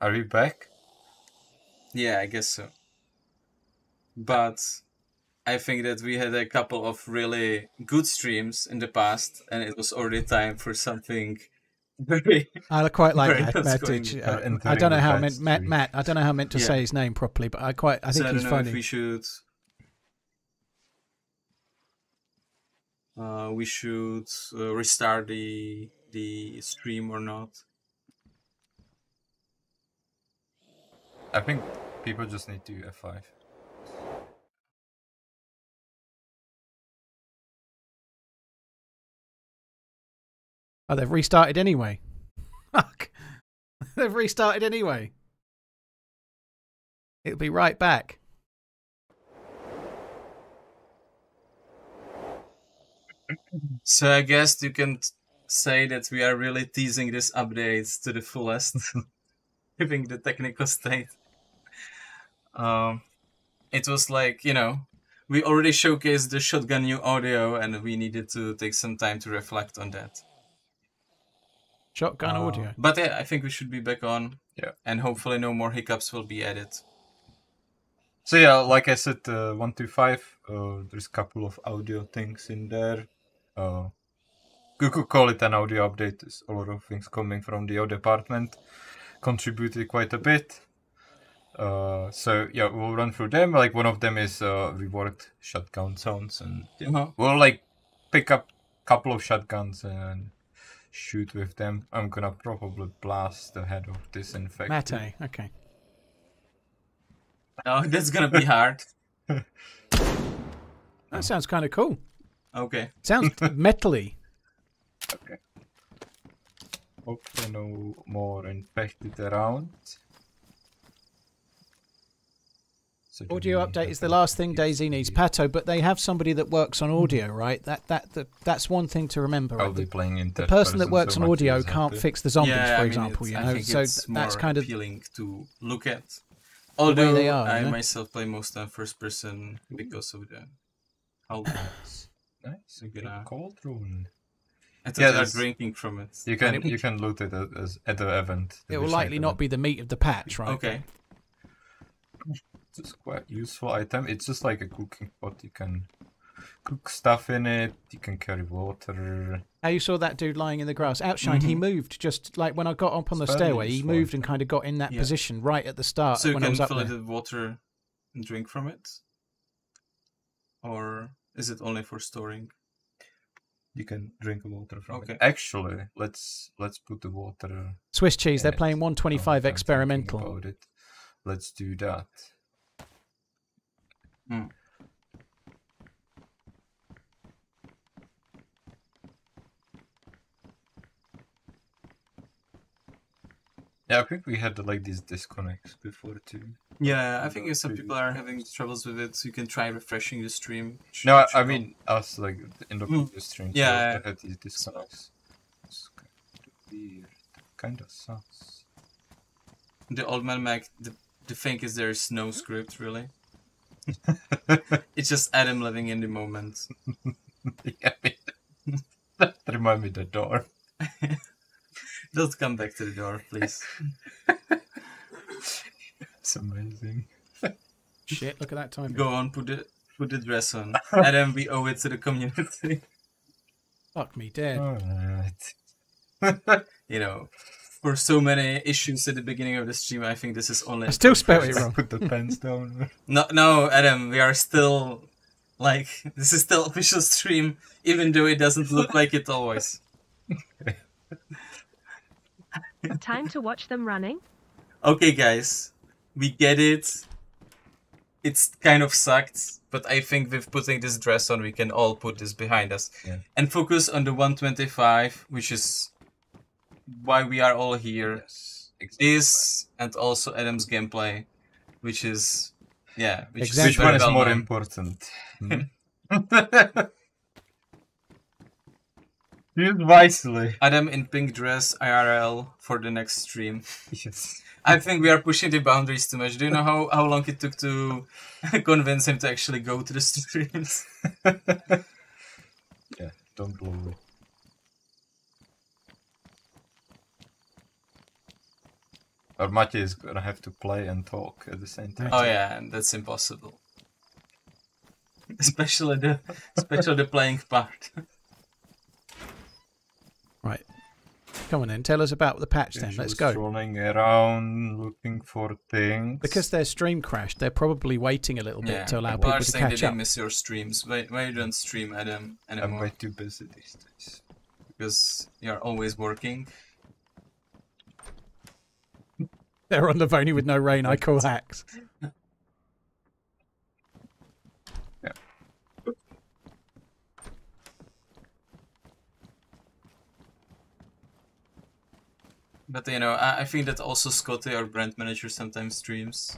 Are we back? Yeah, I guess so. But I think that we had a couple of really good streams in the past, and it was already time for something very. I quite like that's Uh, uh, I don't know how I meant Matt. Matt. I don't know how I meant to Yeah. say his name properly, but I quite. I so think I he's know funny. if we should. Uh, we should uh, restart the the stream or not. I think people just need to F5. Oh, they've restarted anyway. Fuck. they've restarted anyway. It'll be right back. So I guess you can say that we are really teasing this update to the fullest, giving the technical state. Um, it was like you know, we already showcased the shotgun new audio, and we needed to take some time to reflect on that. Shotgun Oh. audio. But yeah, I think we should be back on. Yeah. And hopefully no more hiccups will be added. So yeah, like I said, uh, one two five. Uh, there's a couple of audio things in there. Uh, you could call it an audio update. There's a lot of things coming from the audio department, contributed quite a bit. Uh, so yeah, we'll run through them. Like one of them is uh, reworked shotgun sounds, and yeah, Uh-huh. we'll like pick up a couple of shotguns and shoot with them. I'm gonna probably blast the head of this infected. Mate. Okay. Oh, that's gonna be hard. That sounds kind of cool. Okay. Sounds metally. Okay. Hopefully no more infected around. So Audio update is the last thing DayZ needs, here? Pato. But they have somebody that works on audio, right? That that, that that's one thing to remember. Oh, right? The, playing in the person that works so on audio can't fix the zombies, yeah, I for mean, example. it's- You I know, think so it's th- that's kind of appealing to look at. Although they are, I you know? myself play most time first person because of the how Nice, a good Yeah. Uh, cauldron. I thought Yeah, you were there's- drinking from it. You can you can loot it as, at the event. it will likely not be the meat of the patch, right? Okay. It's quite useful item. It's just like a cooking pot. You can cook stuff in it. You can carry water. How you saw that dude lying in the grass, outshined. He Mhm. moved just like when I got up on the It's stairway. He moved I and kind of got in that Yeah. position right at the start So you when I was up fill it there. with water and drink from it? Or is it only for storing? You can drink water from Okay. it. Actually, let's let's put the water. Swiss cheese. They're it. playing 125 that experimental. About it. Let's do that. Hmm. Yeah, I think we had like these disconnects before too. Yeah, I think if some people are having troubles with it, so you can try refreshing the stream. which- No, I, I mean us like in the Mm. stream. Yeah, so. I had these disconnects. It's kind of weird. Kind of sucks. the old man Mac. The the thing is, there is no script really. It's just Adam living in the moment. yeah, I mean, that remind me the door. Don't come back to the door, please. It's amazing. Shit! Look at that time. Go on, put the put the dress on. Adam, we owe it to the community. Fuck me dead. Alright. you know, for so many issues at the beginning of the stream, I think this is only. I still spelled it wrong. Put the pens down. No, no, Adam, we are still like this is still official stream, even though it doesn't look like it always. Time to watch them running. Okay, guys, we get it. It's kind of sucked, but I think with putting this dress on, we can all put this behind us Yeah. and focus on the 125, which is why we are all here. yes. This and also Adam's gameplay, which is yeah, which Exactly. is Which one is more known. important? Hmm? Use wisely. Adam in pink dress IRL for the next stream. Yes. I think we are pushing the boundaries too much. Do you know how, how long it took to convince him to actually go to the streams? Yeah, don't blow it. Or Matej is gonna have to play and talk at the same time. Oh yeah, and that's impossible. Especially the especially the playing part. Right. Come on then. Tell us about the patch then. Let's go. Rolling around looking for things. Because their stream crashed, they're probably waiting a little bit Yeah. to allow People people are to saying catch they up. miss your streams. Why why you don't stream Adam I'm way too busy these days. Because you're always working. They're on the Vony with no rain. I call hacks. But you know, I, I think that also Scotty, our brand manager, sometimes streams.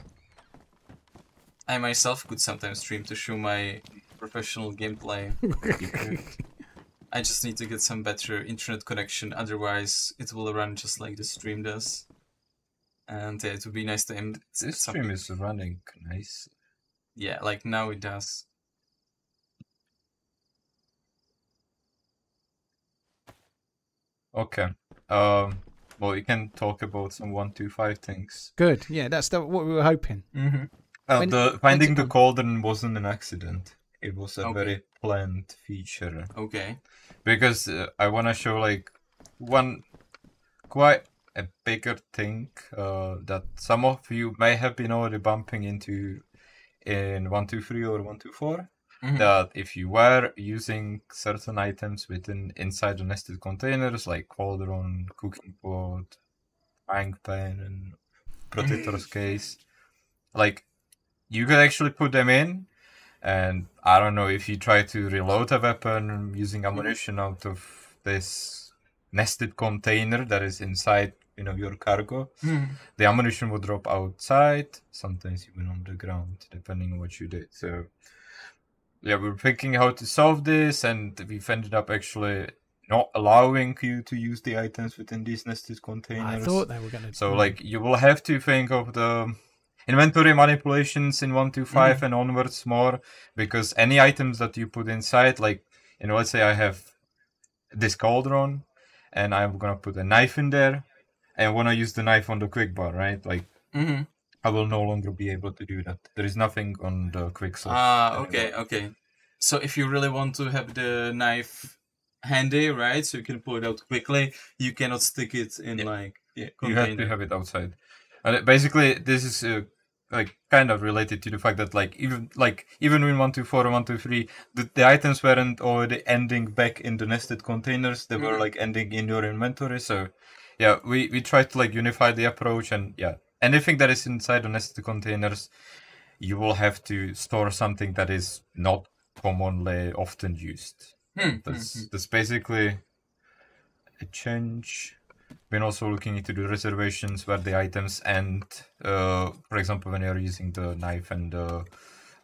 I myself could sometimes stream to show my professional gameplay. I just need to get some better internet connection, otherwise it will run just like the stream does. And yeah, it would be nice to end This some- stream is running nice. Yeah, like now it does. Okay. Um. Well, you can talk about some one two five things. Good. Yeah, that's the, what we were hoping. Mm-hmm. Uh, When- the finding the come? cauldron wasn't an accident. It was a Okay. very planned feature Okay. because uh, I want to show like one quite a bigger thing uh, that some of you may have been already bumping into in one two three or one two four. Mhm. That if you were using certain items within inside the nested containers like cauldron, cooking pot, frying pan, and protector's case, like you could actually put them in and i don't know if you try to reload a weapon using ammunition out of this nested container that is inside you know your cargo. Mhm. The ammunition would drop outside, sometimes even on the ground, depending on what you did. So yeah, we we're thinking how to solve this, and we've ended up actually not allowing you to use the items within these nested containers. I thought they were going to. So like you will have to think of the inventory manipulations in 125 and onwards more because any items that you put inside like you know let's say I have this cauldron and I'm gonna put a knife in there and when I use the knife on the quick bar, right? Like Mhm. I will no longer be able to do that. There is nothing on the quick slot. Ah, okay, okay. So if you really want to have the knife handy, right, so you can pull it out quickly, you cannot stick it in like yeah, you have to have it outside and basically this is uh, like kind of related to the fact that like even like even in 124 or 123 the, the items weren't already ending back in the nested containers they were Mhm. like ending in your inventory so yeah we we tried to like unify the approach and yeah anything that is inside the nested containers you will have to store something that is not commonly often used Hmm, that's hmm, that's basically a change. Been also looking into the reservations where the items end. Uh, for example, when you're using the knife and the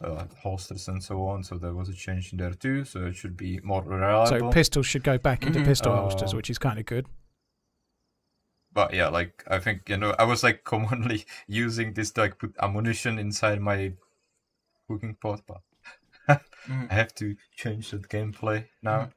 uh, holsters and so on. So there was a change in there too. So it should be more reliable. So pistols should go back into Mhm. pistol holsters, Uh, which is kind of good. But yeah, like I think you know, I was like commonly using this to like put ammunition inside my cooking pot, but Mhm. I have to change that gameplay now.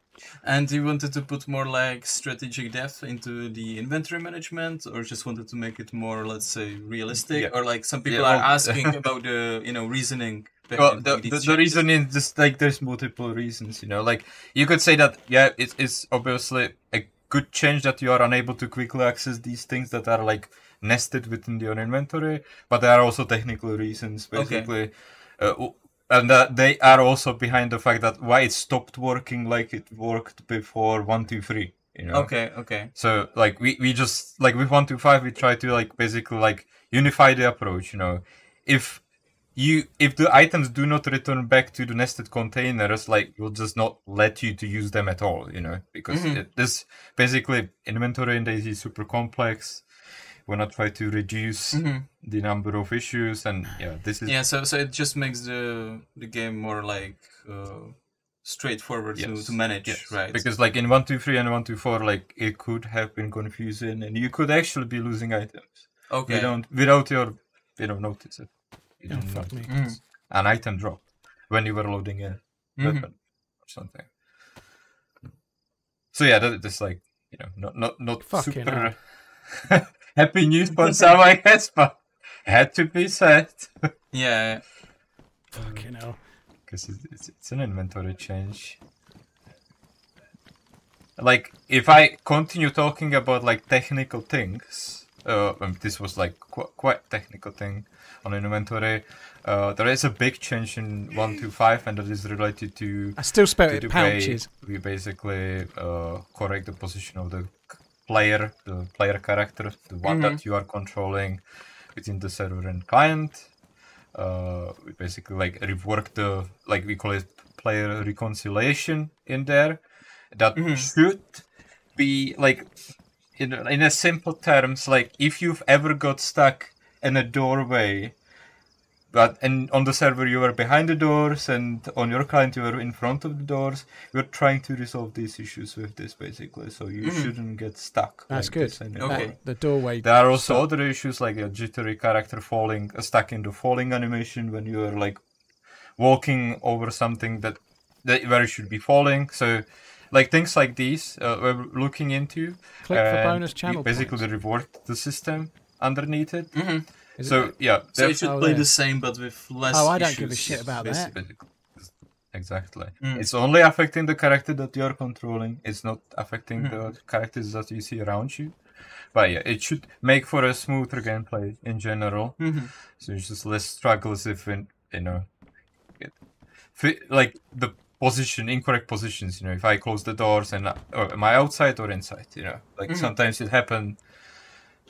And you wanted to put more like strategic depth into the inventory management, or just wanted to make it more, let's say, realistic, Yeah. or like some people Yeah, are asking about the you know reasoning. Well, the, the, the reason is just like there's multiple reasons, you know. Like you could say that yeah, it is obviously a good change that you are unable to quickly access these things that are like nested within your inventory, but there are also technical reasons, Okay. basically, uh, and uh, they are also behind the fact that why it stopped working like it worked before one two three. You know. Okay, okay. So like we, we just like with one two five we try to like basically like unify the approach, you know. If you if the items do not return back to the nested containers, like we'll just not let you to use them at all, you know, because Mhm. it, this basically inventory in DayZ is super complex. Wanna try to reduce Mhm. the number of issues and yeah, this is Yeah, so so it just makes the the game more like uh, straightforward to, Yes, to manage, yes. right? Because like in one two three and one two four, like it could have been confusing and you could actually be losing items. okay, You don't without your you don't notice it. Oh, fuck me. notice. An item drop when you were loading a Mhm. weapon or something. So yeah, that, that's like you know not not not Fucking super happy news for some I guess, but had to be said yeah. Fucking hell. because it's, it's it's an inventory change. Like if I continue talking about like technical things, uh, um, this was like qu- quite technical thing on inventory. Uh, there is a big change in one two five, and that is related to I still spell it pouches. we basically uh, correct the position of the player, the player character, the one that you are controlling within the server and client. Uh, we basically like rework the like we call it player reconciliation in there. That Mhm. should be like in in a simple terms like if you've ever got stuck in a doorway but and on the server you were behind the doors and on your client you were in front of the doors we're trying to resolve these issues with this basically so you Mhm. shouldn't get stuck That's like good. this anymore. Okay. That- the doorway. there are also other issues like a jittery character falling uh, stuck in the falling animation when you are like walking over something that, that where you should be falling so like things like these uh, we're looking into Click for bonus channel basically points. reworked the system underneath it hmm so it- yeah So it should Oh, play there. the same, but with less. Oh, I don't give a shit about that. basically. Basically, Exactly. Mm. It's only affecting the character that you're controlling. It's not affecting Mhm. the characters that you see around you. But yeah, it should make for a smoother gameplay in general. Mhm. So it's just less struggles if in, you know, it, like the position, incorrect positions. You know, if I close the doors and uh, or am I outside or inside? You know, like Mhm. sometimes it happened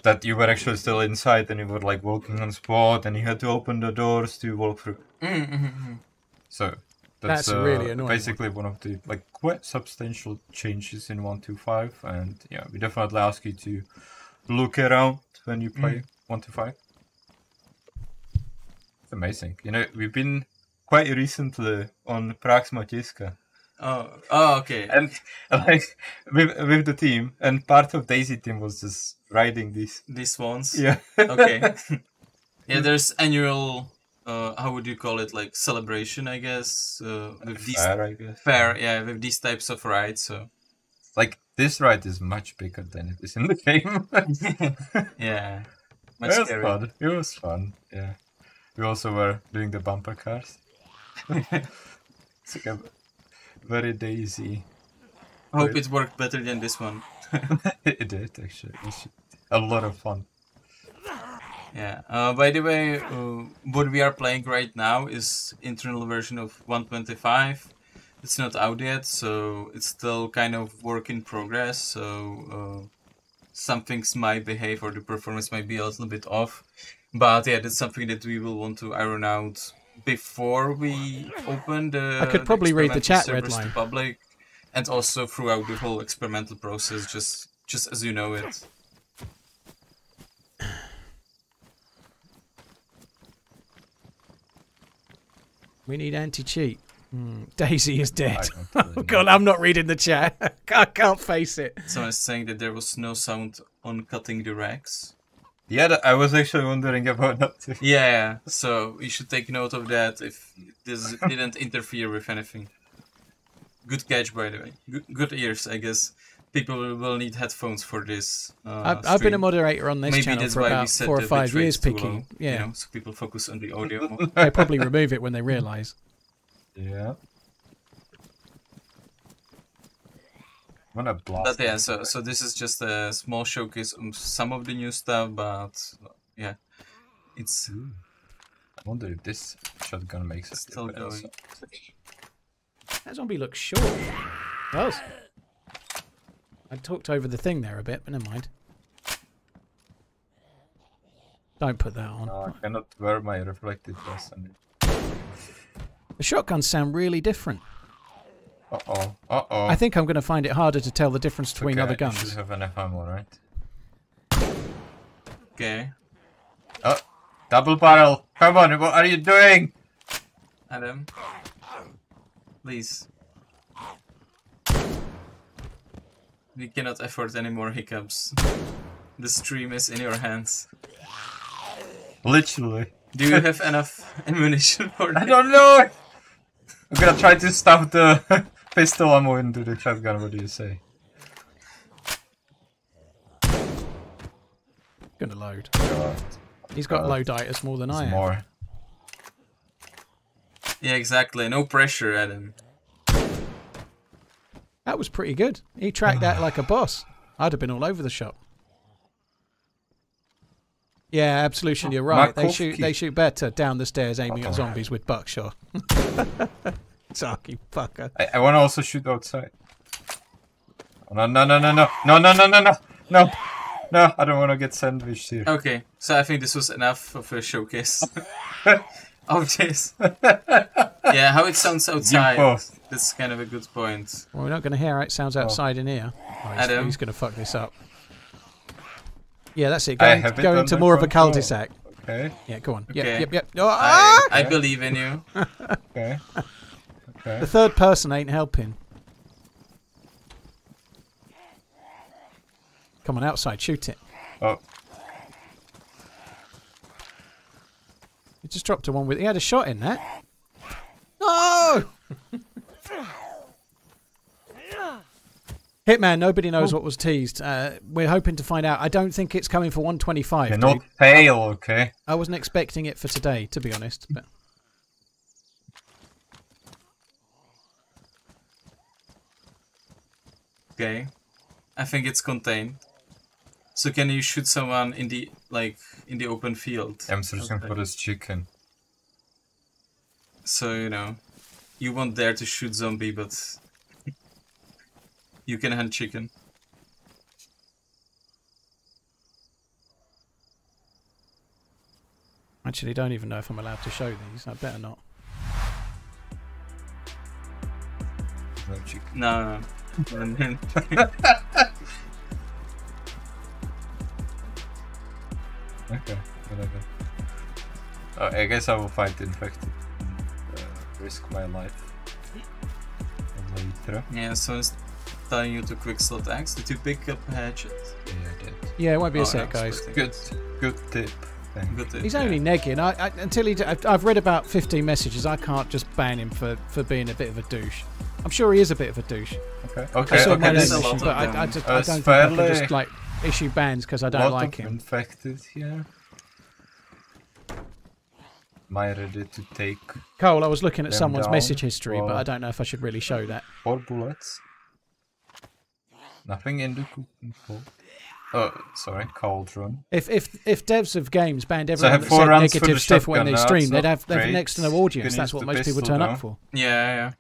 that you were actually still inside and you were like walking on spot and you had to open the doors to walk through. Mhm, mhm, mhm. So that's, That's a really uh, annoying basically one. of the like quite substantial changes in one two five, and yeah, we definitely ask you to look around when you play one to five. It's amazing. You know, we've been quite recently on Prax Matiska. Oh, oh, okay. And like with with the team, and part of DayZ team was just riding this. These ones. Yeah. Okay. yeah, there's annual. Uh, how would you call it? Like celebration, I guess. Uh, with these Fair, I guess. fair, yeah, with these types of rides. So Like this ride is much bigger than it is in the game. yeah, much it was scary. fun. It was fun. Yeah. We also were doing the bumper cars. it's like a very DayZ. I hope it worked better than this one. it did actually. A lot of fun. Yeah. Uh, by the way, uh, what we are playing right now is internal version of 125. It's not out yet, so it's still kind of work in progress. So uh, some things might behave or the performance might be a little bit off. But yeah, that's something that we will want to iron out before we open the. I could probably read the chat red line. Public, and also throughout the whole experimental process, just just as you know it. We need anti-cheat. Hmm, DayZ is dead. oh god, I'm not reading the chat. I can't face it. Someone is saying that there was no sound on cutting the racks. Yeah, I was actually wondering about that too. Yeah, so you should take note of that if this didn't interfere with anything. Good catch, by the way. Good, good ears, I guess. People will- will need headphones for this. Uh, I've, I've been a moderator on this Maybe channel that's for why we about set four or five years, rates picking. low, Yeah, you know, so people focus on the audio more. they probably remove it when they realise. Yeah. I'm gonna blast. But yeah, so so this is just a small showcase of some of the new stuff, but yeah, it's I wonder if this shotgun makes a still difference. going. That zombie looks short. Does. I talked over the thing there a bit, but never mind. Don't put that on. No, I cannot wear my reflective vest. on it. The shotguns sound really different. Uh oh. Uh oh. I think I'm going to find it harder to tell the difference between other You guns. should have enough ammo, right? Okay, Oh, double barrel. Come on, what are you doing? Adam, please. We cannot afford any more hiccups. The stream is in your hands. Literally. Do you have enough ammunition for that? I don't know. I'm gonna try to stop the pistol ammo into the shotgun. What do you say? Going to load. God, He's got Uh, loaditis more than I there's have. more. Yeah, exactly. No pressure, Adam. That was pretty good. He tracked that like a boss. I'd have been all over the shop. Yeah, absolution. You're right. They shoot. They shoot better down the stairs, aiming at Uh-oh. zombies with buckshot. Sarky fucker. I, I want to also shoot outside. Oh, no, no, no, no, no, no, no, no, no, no, no, no! I don't want to get sandwiched here. Okay, so I think this was enough of a showcase of this. yeah, how it sounds outside. That's kind of a good point. Well, we're not going to hear how it sounds outside in here. Oh, he's, Adam? he's going to fuck this up. Yeah, that's it. I Go, in- have it go into more of a cul-de-sac. Okay, Yeah, go on. Okay. Yep, yep, yep. Oh, ah! I, I believe in you. okay, okay. The third person ain't helping. Come on, outside, shoot it. Oh, He just dropped a one with. He had a shot in that. No! Hitman, nobody knows what was teased. Uh, we're hoping to find out. I don't think it's coming for 125. you're not pale, okay? I wasn't expecting it for today, to be honest. But Okay. I think it's contained. So can you shoot someone in the like in the open field? I'm searching Okay. for this chicken. So you know, you won't dare to shoot zombie, but you can hunt chicken. actually, don't even know if I'm allowed to show these. I better not. No chicken. No, no. No. Okay, whatever. Uh, I guess I will fight infected and uh, risk my life later. Yeah, so it's telling you to quick slot X. Did you pick up hatchet? Yeah, I did. Yeah, it won't be a Oh, sec, guys. Good, good tip. Thank you. Good tip, He's yeah. only negging. I, I, until he, d- I've, I've read about 15 messages. I can't just ban him for, for being a bit of a douche. I'm sure he is a bit of a douche. Okay, I okay, saw okay. my there's name a lot issue, of but I, I, just, I don't think I can just like issue bans because I don't lot like of him. infected here. Am I ready to take Cole, I was looking at someone's down? message history, but I don't know if I should really show that. four bullets? Nothing in the cooking pot. Oh, sorry, cauldron. If if if devs of games banned So everyone have that four said rounds for negative the stuff when they stream, they'd have, they'd have next to no audience. That's what most people turn now. up for. Yeah, yeah.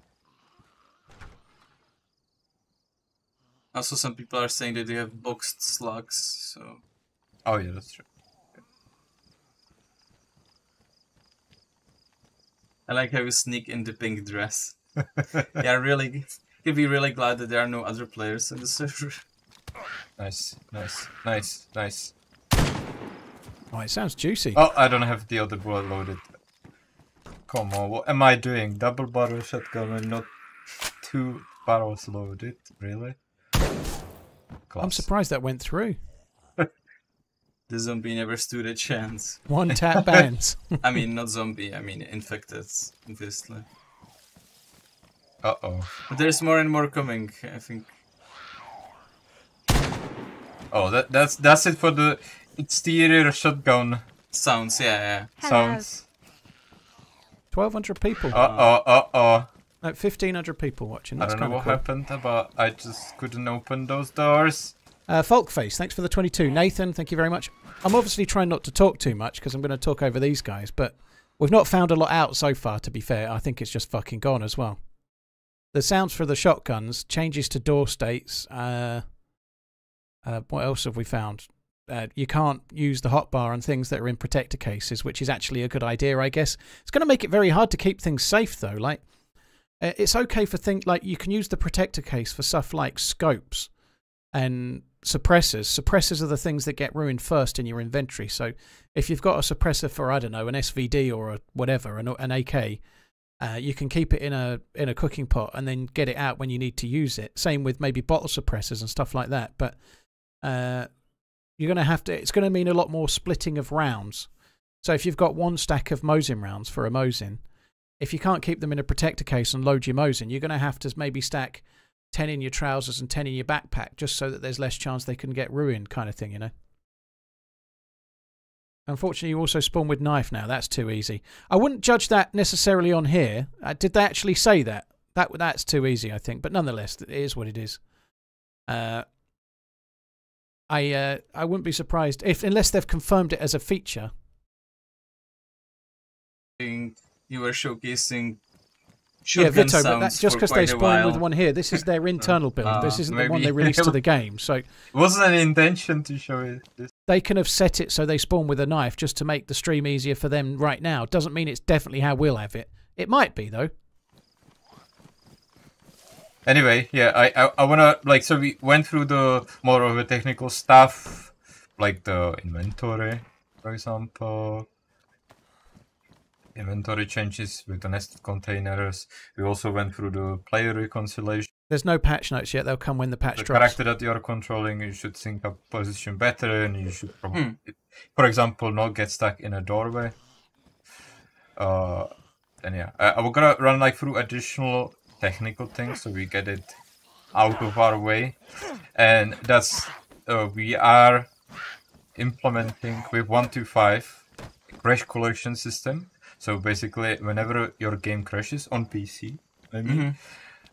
Also, some people are saying that they have boxed slugs, so Oh yeah, that's true. I like how you sneak in the pink dress. yeah, really. You'll be really glad that there are no other players in the server. Nice, nice, nice, nice. Oh, it sounds juicy. Oh, I don't have the other bullet loaded. Come on, what am I doing? Double barrel shotgun and not two barrels loaded? Really? I'm surprised that went through. The zombie never stood a chance. One tap bans. I mean, not zombie, I mean infected, obviously. Uh oh. But there's more and more coming, I think. Oh, that that's that's it for the exterior shotgun Sounds, yeah, yeah. Hello. sounds. 1,200 people. Uh oh, uh oh. No, 1,500 people watching. I That's don't know what cool. happened, but I just couldn't open those doors. Uh, Folkface, thanks for the 22. Nathan, thank you very much. I'm obviously trying not to talk too much because I'm going to talk over these guys, but we've not found a lot out so far, to be fair. I think it's just fucking gone as well. The sounds for the shotguns, changes to door states. Uh, uh, what else have we found? Uh, you can't use the hotbar on things that are in protector cases, which is actually a good idea, I guess. It's going to make it very hard to keep things safe, though. Like, it's okay for things like you can use the protector case for stuff like scopes and suppressors. Suppressors are the things that get ruined first in your inventory. So if you've got a suppressor for I don't know an SVD or a whatever an, an AK, uh, you can keep it in a in a cooking pot and then get it out when you need to use it. Same with maybe bottle suppressors and stuff like that. But uh, you're going to have to. It's going to mean a lot more splitting of rounds. So if you've got one stack of Mosin rounds for a Mosin, if you can't keep them in a protector case and load your Mosin, you're going to have to maybe stack 10 in your trousers and 10 in your backpack just so that there's less chance they can get ruined kind of thing you know? Unfortunately you also spawn with knife now. That's too easy. I wouldn't judge that necessarily on here. Uh, did they actually say that? That that's too easy i think. But nonetheless it is what it is. Uh i uh i wouldn't be surprised if unless they've confirmed it as a feature you were showcasing yeah, Vito, but that, just because they spawn with one here, this is their internal build. this Uh, isn't the one they released to the game. So It wasn't an intention to show it. This. they can have set it so they spawn with a knife just to make the stream easier for them right now. Doesn't mean it's definitely how we'll have it. It might be though. Anyway, yeah, I, I I wanna like so we went through the more of the technical stuff, like the inventory, for example. Inventory changes with the nested containers. We also went through the player reconciliation. There's no patch notes yet. They'll come when the patch the drops. character that you're controlling, you should sync up position better, and you should, prob- Hmm. for example, not get stuck in a doorway. Uh, and yeah, uh, we're gonna run like through additional technical things so we get it out of our way, and that's uh, we are implementing with one two five crash collection system. So basically, whenever your game crashes on PC, I mean, Mhm.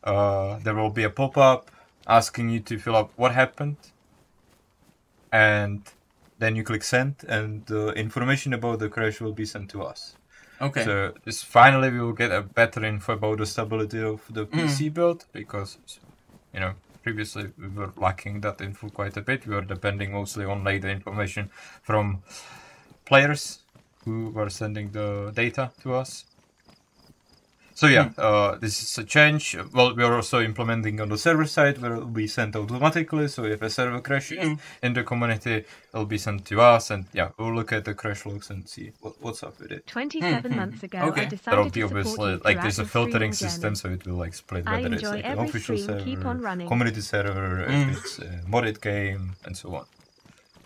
uh, there will be a pop-up asking you to fill up what happened and then you click send and the information about the crash will be sent to us Okay. so this finally we will get a better info about the stability of the pc build because you know previously we were lacking that info quite a bit we were depending mostly on later information from players who were sending the data to us So yeah, uh, this is a change. Well, we are also implementing on the server side where it will be sent automatically. So if a server crashes Mm. in the community, it'll be sent to us, and yeah, we'll look at the crash logs and see what, what's up with it. 27 Mhm. months ago, Okay. I There'll There'll decided be to support obviously you like there's a filtering system, so it will like split I whether it's enjoy like an every official stream, server, keep on running. community server, Mm. if it's a modded game, and so on.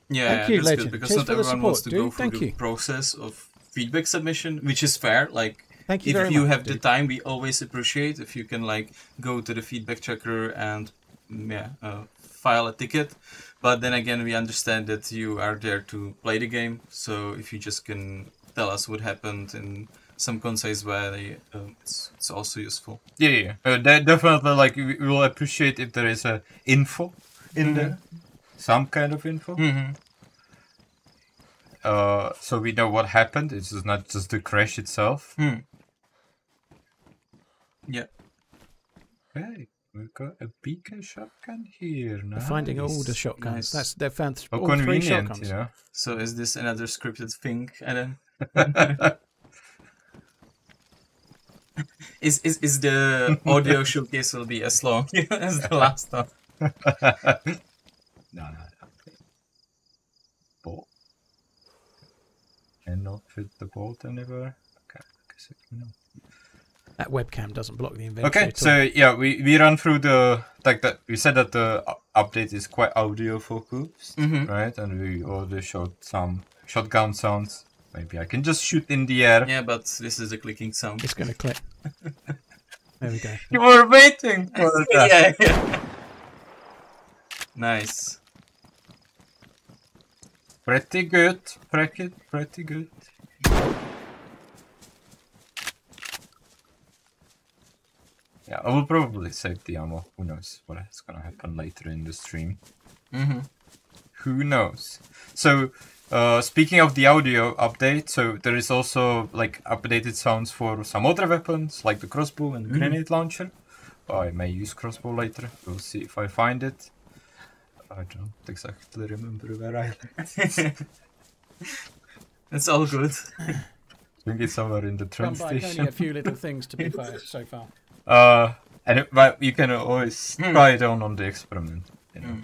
Yeah, Thank you, that's Legend. good because Cheers not for the everyone wants to support, go dude. through Thank the you. process of feedback submission, which is fair. Like Thank you if very you much. have the dude. time, we always appreciate if you can like go to the feedback tracker and mm, yeah, uh, file a ticket. But then again, we understand that you are there to play the game, so if you just can tell us what happened in some concise way, uh, it's, it's also useful. Yeah, yeah, yeah. Uh, de- definitely. Like we we will appreciate if there is a info in there, some kind of info. Mm-hmm. Uh, so we know what happened. It's not just the crash itself. Hmm. Yeah. Hey, we've got a beacon shotgun here. They're Nice. finding all the shotguns. Nice. That's they've found th- How all three shotguns. you know. So is this another scripted thing, Adam? Is is is the audio showcase will be as long as the last one? No, no, no. Bolt. Cannot fit the bolt anywhere. Okay, I guess it can. That webcam doesn't block the inventory. Okay, at all. so yeah, we, we run through the like that. We said that the update is quite audio focused, Mhm. right? And we already showed some shotgun sounds. Maybe I can just shoot in the air. Yeah, but this is a clicking sound. it's going to click. there we go. You were waiting for that. yeah, yeah. Nice. Pretty good. Pretty pretty good. Yeah, I will probably save the ammo. Who knows what is gonna happen later in the stream. Mm-hmm. Who knows? So, uh, speaking of the audio update, so there is also like updated sounds for some other weapons, like the crossbow and the Mhm. grenade launcher. I may use crossbow later. We'll see if I find it. I don't exactly remember where I It's all good. I think it's somewhere in the train Come by, only station. a few little things to be fair so far. Uh, and it, but you can always Hmm. try it on on the experiment. You know. Mm.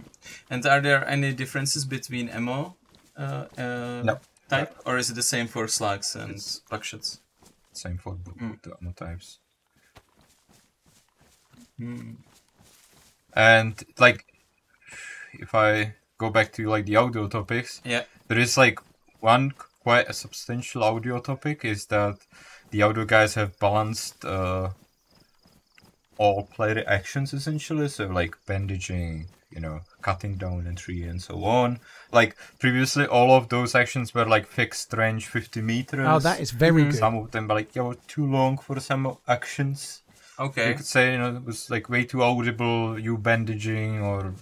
And are there any differences between ammo uh, uh, No. type, or is it the same for slugs and It's- buckshots? Same for both Mm. the ammo types. Mm. And like, if I go back to like the audio topics, Yeah. there is like one quite a substantial audio topic is that the audio guys have balanced uh, all player actions essentially. So like bandaging, you know, cutting down a tree and so on. Like previously, all of those actions were like fixed range, fifty meters. Oh, that is very Mhm. good. Some of them were like, yeah, were too long for some actions. Okay. You could say, you know, it was like way too audible, you bandaging or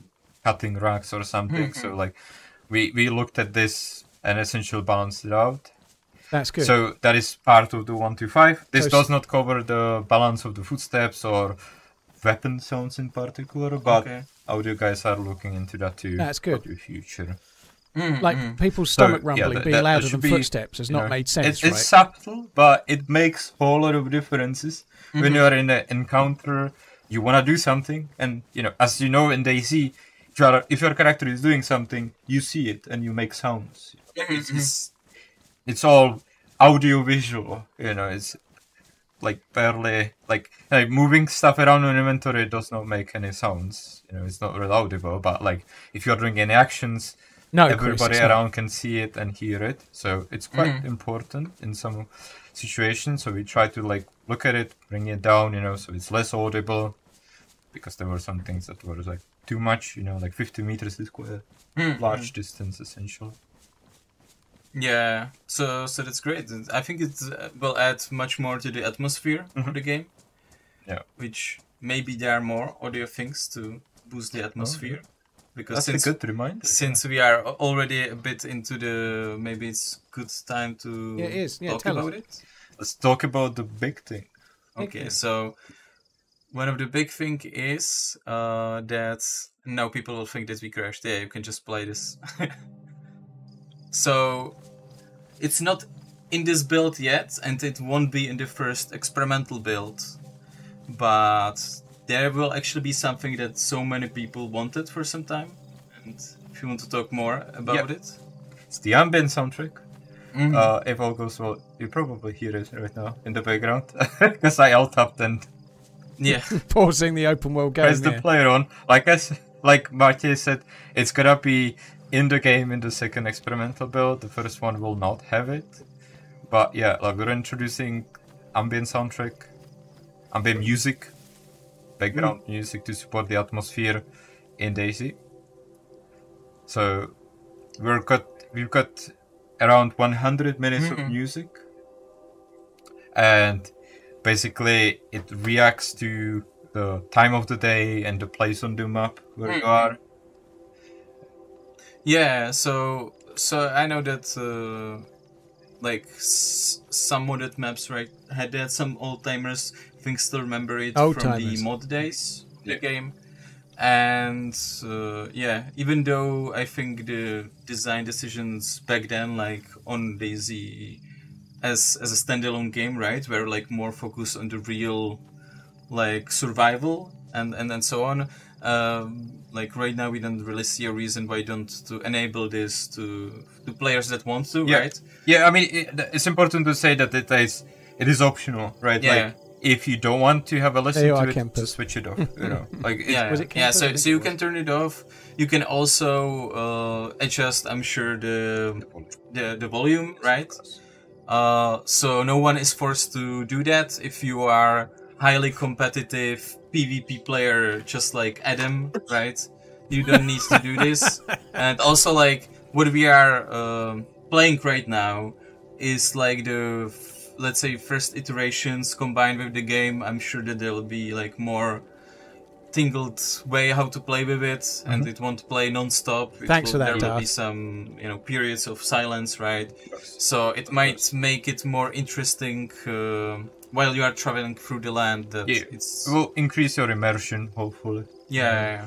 cutting racks or something. So like, we we looked at this and essentially balanced it out. That's good. So that is part of the one two five. This So does not cover the balance of the footsteps or weapon sounds in particular, but okay. audio guys are looking into that too. That's good. For the future. Mm, like mm. people's So, stomach yeah, rumbling that- being that- that louder should than be, footsteps has not know, made sense, It's, right? it's subtle, but it makes a whole lot of differences when Mhm. you are in an encounter. You want to do something, and you know, as you know in DayZ, if, you are, if your character is doing something, you see it and you make sounds. It's, it's, it's all audio visual. You know, it's like barely like, like moving stuff around in inventory does not make any sounds. You know, it's not really audible. But like, if you're doing any actions, no, Chris, everybody it's not. around can see it and hear it so it's quite Mhm. important in some situations so we try to like look at it bring it down you know so it's less audible because there were some things that were like too much you know like 50 meters is quite a Mm, large distance essentially Yeah, so so that's great. I think it uh, will add much more to the atmosphere of Mhm. the game. Yeah. Which maybe there are more audio things to boost the atmosphere. Because that's since a good reminder since we are already a bit into the maybe it's good time to Yeah, it is. Yeah, talk tell us. about it. let's talk about the big thing Big Okay, thing. so one of the big thing is uh, that now people will think that we crashed. Yeah, you can just play this. so it's not in this build yet, and it won't be in the first experimental build. But there will actually be something that so many people wanted for some time. And if you want to talk more about Yep. it, It's the ambient soundtrack. Mhm. Uh, if all goes well, you probably hear it right now in the background because I alt tapped and yeah, Pausing the open world game. pressed the player on. Like I like Marty said, it's gonna be in the game in the second experimental build. The first one will not have it, but yeah, like we're introducing ambient soundtrack, ambient music, background music to support the atmosphere in DayZ. So we're got we've got around 100 minutes of Mhm. music, and basically it reacts to the time of the day and the place on the map where you Mhm. are. yeah. So so I know that uh, like s- some modded maps right had that. Some old timers I think still remember it from Old-timers. the mod days of the Yeah. game. And uh, yeah, even though I think the design decisions back then, like on DayZ, as as a standalone game, right, were like more focused on the real, like survival and and and so on. Um, like right now, we don't really see a reason why don't to enable this to to players that want to, Yeah. right? Yeah, I mean it, it's important to say that it is it is optional, right? Yeah. Like if you don't want to have a listen There you to are, it, Kempers. just switch it off. You know, like yeah, Was yeah. it yeah. So so you can turn it off. You can also uh, adjust, I'm sure, the the, the volume, right? Uh, so no one is forced to do that. If you are highly competitive PvP player, just like Adam, right? You don't need to do this. And also, like what we are um, playing right now is like the f- let's say first iterations combined with the game. I'm sure that there will be like more tingled way how to play with it, and it won't play non-stop. It Mm-hmm. Thanks will, for that, There will be some you know periods of silence, right? So it might make it more interesting uh, while you are traveling through the land. That Yeah. it's it will increase your immersion, hopefully. yeah,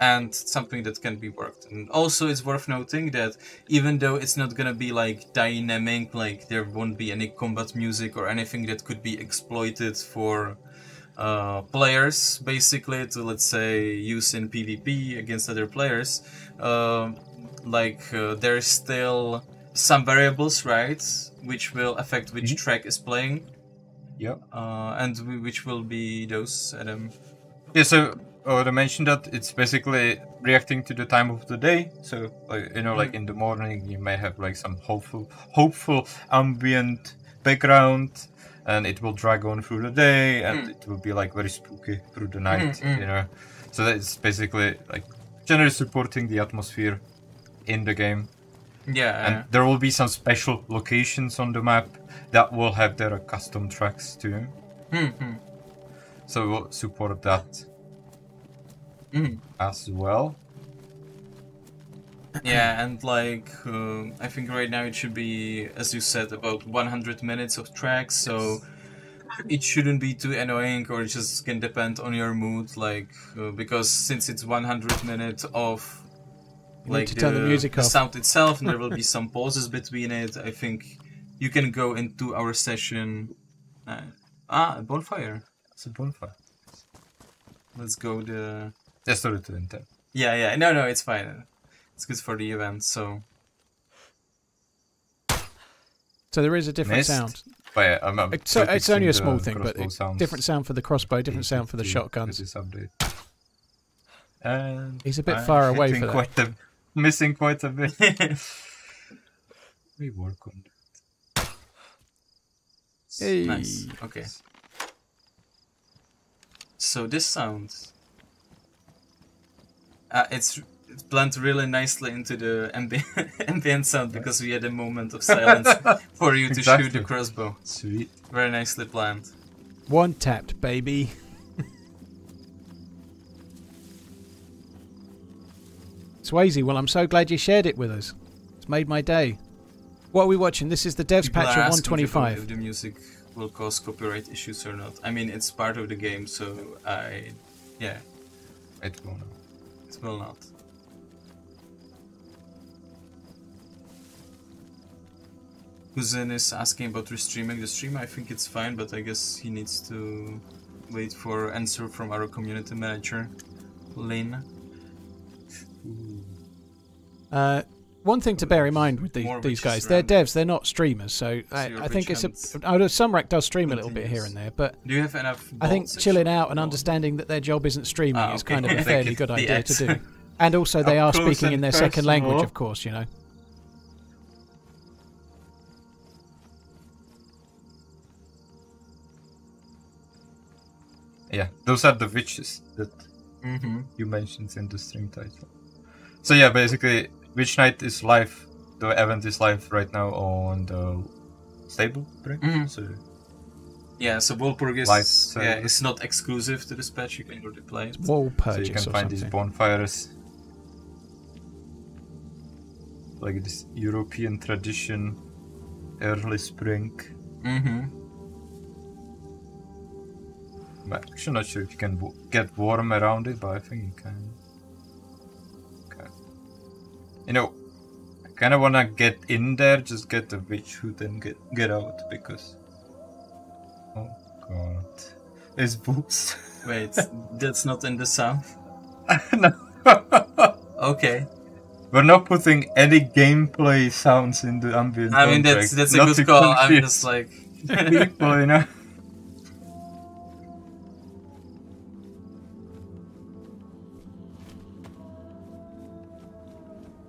and something that can be worked. And also, it's worth noting that even though it's not gonna be like dynamic, like there won't be any combat music or anything that could be exploited for uh, players, basically to let's say use in PvP against other players. Um like uh, there's still some variables, right, which will affect which Mhm. track is playing, Yeah. uh, and which will be those. Adam. Yeah, so uh, I mentioned that it's basically reacting to the time of the day. So, like, you know, like in the morning, you may have like some hopeful, hopeful ambient background, and it will drag on through the day, and Mm. it will be like very spooky through the night. Mm, mm. You know, so that's basically like generally supporting the atmosphere in the game. Yeah. And there will be some special locations on the map that will have their custom tracks too. Mhm. So we'll support that as well. Yeah, and like uh, I think right now it should be, as you said, about 100 minutes of tracks. So it shouldn't be too annoying, or it just can depend on your mood. Like uh, because since it's 100 minutes of You like to turn the music off. sound itself, and there will be some pauses between it. I think you can go into our session. Uh, ah, a bonfire. It's a bonfire. Let's go the. Story to intent. Yeah, yeah. No, no, it's fine. It's good for the event. So So there is a different Missed. sound. But yeah, I'm, I'm It's, so- it's only a small thing, but sounds different sound for the crossbow, different sound for the shotguns. with this update. And He's a bit I'm far away for that. Quite a, missing quite a bit. we work on that. Hey. nice. Okay. So this sound, uh, it's it's blend really nicely into the ambient, ambient sound because we had a moment of silence for you to shoot the crossbow. Sweet. Very nicely planned. One tapped, baby. Swayze, well, I'm so glad you shared it with us. It's made my day. What are we watching? This is the devs People patch are of asking about 125. If the music will cause copyright issues or not. I mean, it's part of the game, so I, yeah, It will not. it will not. Cousin is asking about restreaming the stream. I think it's fine, but I guess he needs to wait for answer from our community manager, Lynn. Uh, one thing to bear in mind with the, these guys, they're around. devs, they're not streamers, so I, I think it's a. hunt know Sunrack does stream a little bit here and there, but Do you have enough? I think chilling out and understanding that their job isn't streaming Ah, is kind of a fairly good idea to do. And also, they Up are speaking in their second language, of course, you know. Yeah, those are the witches that Mhm. you mentioned in the stream title. So yeah, basically, Witch Night is live. The event is live right now on the stable, right? Mhm. So Yeah, so Walpurgis Live yeah, it's not exclusive to this patch. You can already play it. Wall so you can or find these bonfires, like this European tradition, early spring. Mm-hmm. I'm actually not sure if you can get warm around it, but I think you can. Okay. You know, I kind of wanna get in there, just get the witch hood and get get out because. Oh god, it's books. Wait, that's not in the sound. no. Okay. We're not putting any gameplay sounds in the ambient. I mean that's that's a not good to call. I'm just like people, you know.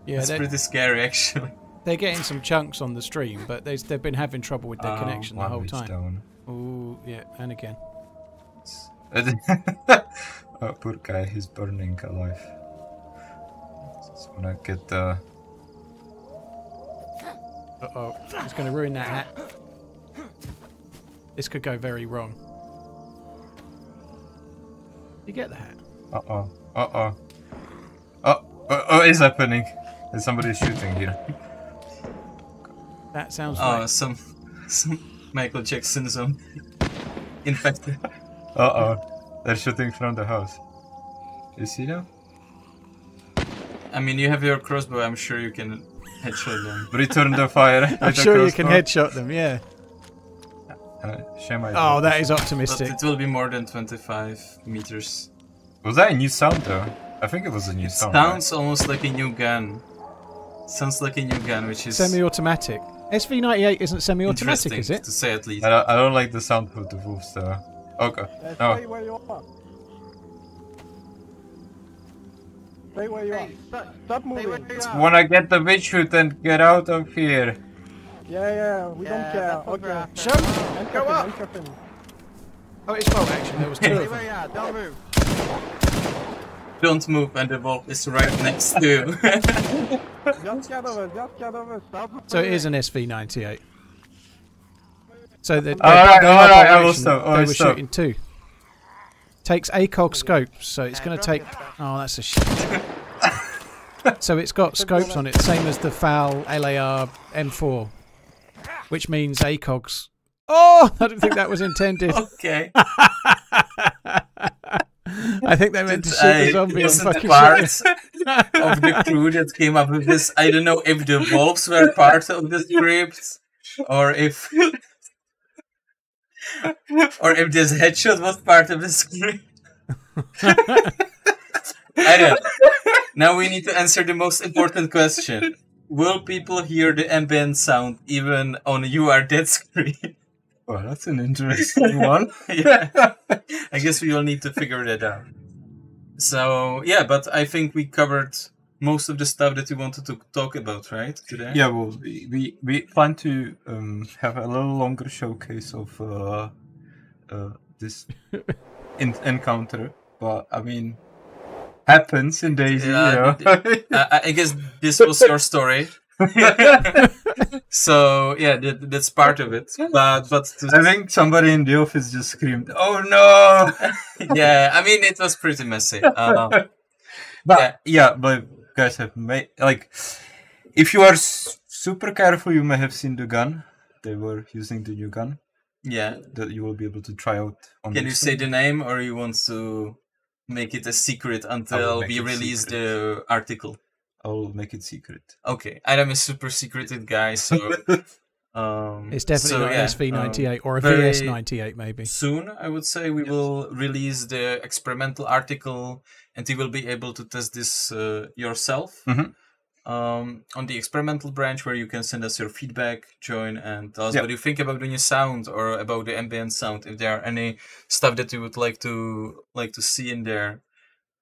Yeah, it's pretty scary actually. they're getting some chunks on the stream, but they, they've been having trouble with their Oh, connection the whole time. Ooh, yeah, and again. oh, poor guy, he's burning alive. Just wanna get the. Uh oh, it's going to ruin that hat. This could go very wrong. You get the hat? Uh oh. Uh oh. Oh, oh, oh, it's happening. There's somebody shooting here. That sounds Oh, like some some Michael Jackson zone. Infected. Uh oh. They're shooting from the house. You see them? I mean, you have your crossbow. I'm sure you can headshot them. Return the fire. I'm sure you can headshot them, yeah. Uh, share Oh, that is But optimistic. it will be more than 25 meters. Was that a new sound though? I think it was a new sound. Sounds almost like a new gun. Sounds like a new gun, which is Semi-automatic. SV98 isn't semi-automatic, is it? to say at least. I don't, I don't like the sound of the wolves though. Okay. Yeah, No. stay where you are. Stay where you are. Stop, stop moving. Wanna get the witch hood and get out of here. Yeah, yeah, we don't care. Okay. we're. Show! Handcuff Go him, up. him. Oh, it's bolt action. There was two Stay of where them. you are, don't move. Don't move, and the wolf is right next to you. Just get over, just get over. Stop. So it is an SV98. So the, Alright, they are alright, bolt I will action. stop, I They will were stop. shooting two. Takes ACOG scopes, so it's going to take. Oh, that's a shit. so it's got scopes on it, same as the FAL LAR M4, which means ACOGs. Oh, I don't think that was intended. okay. I think they meant to shoot I the zombie wasn't fucking part of the crew that came up with this. I don't know if the wolves were part of the script, or if, or if this headshot was part of the script. I don't. Now we need to answer the most important question: Will people hear the ambient sound even on "You Are Dead" screen? Oh, that's an interesting one. yeah. I guess we all need to figure that out. So yeah, but I think we covered most of the stuff that we wanted to talk about, right? Today. Yeah, well, we we, we plan to um, have a little longer showcase of uh, uh, this in- encounter, but I mean, happens in DayZ. Yeah, you know? I, I guess this was your story. So yeah, that, that's part of it. But but to, I think somebody in the office just screamed, "Oh no!" yeah, I mean it was pretty messy. Uh, But Yeah. yeah. but guys have made like, if you are s- super careful, you may have seen the gun. They were using the new gun yeah. that you will be able to try out on. Can you Nixon. say the name, or you want to make it a secret until we release secret. the article? I'll make it secret. Okay, Adam is a super secreted guy, so Um, It's definitely so, yeah, an SV98 um, or a VS98 maybe. Soon, I would say we will release the experimental article, and you will be able to test this uh, yourself. Mhm. Um, on the experimental branch, where you can send us your feedback, join, and tell us Yeah. what you think about the new sound or about the ambient sound. If there are any stuff that you would like to like to see in there.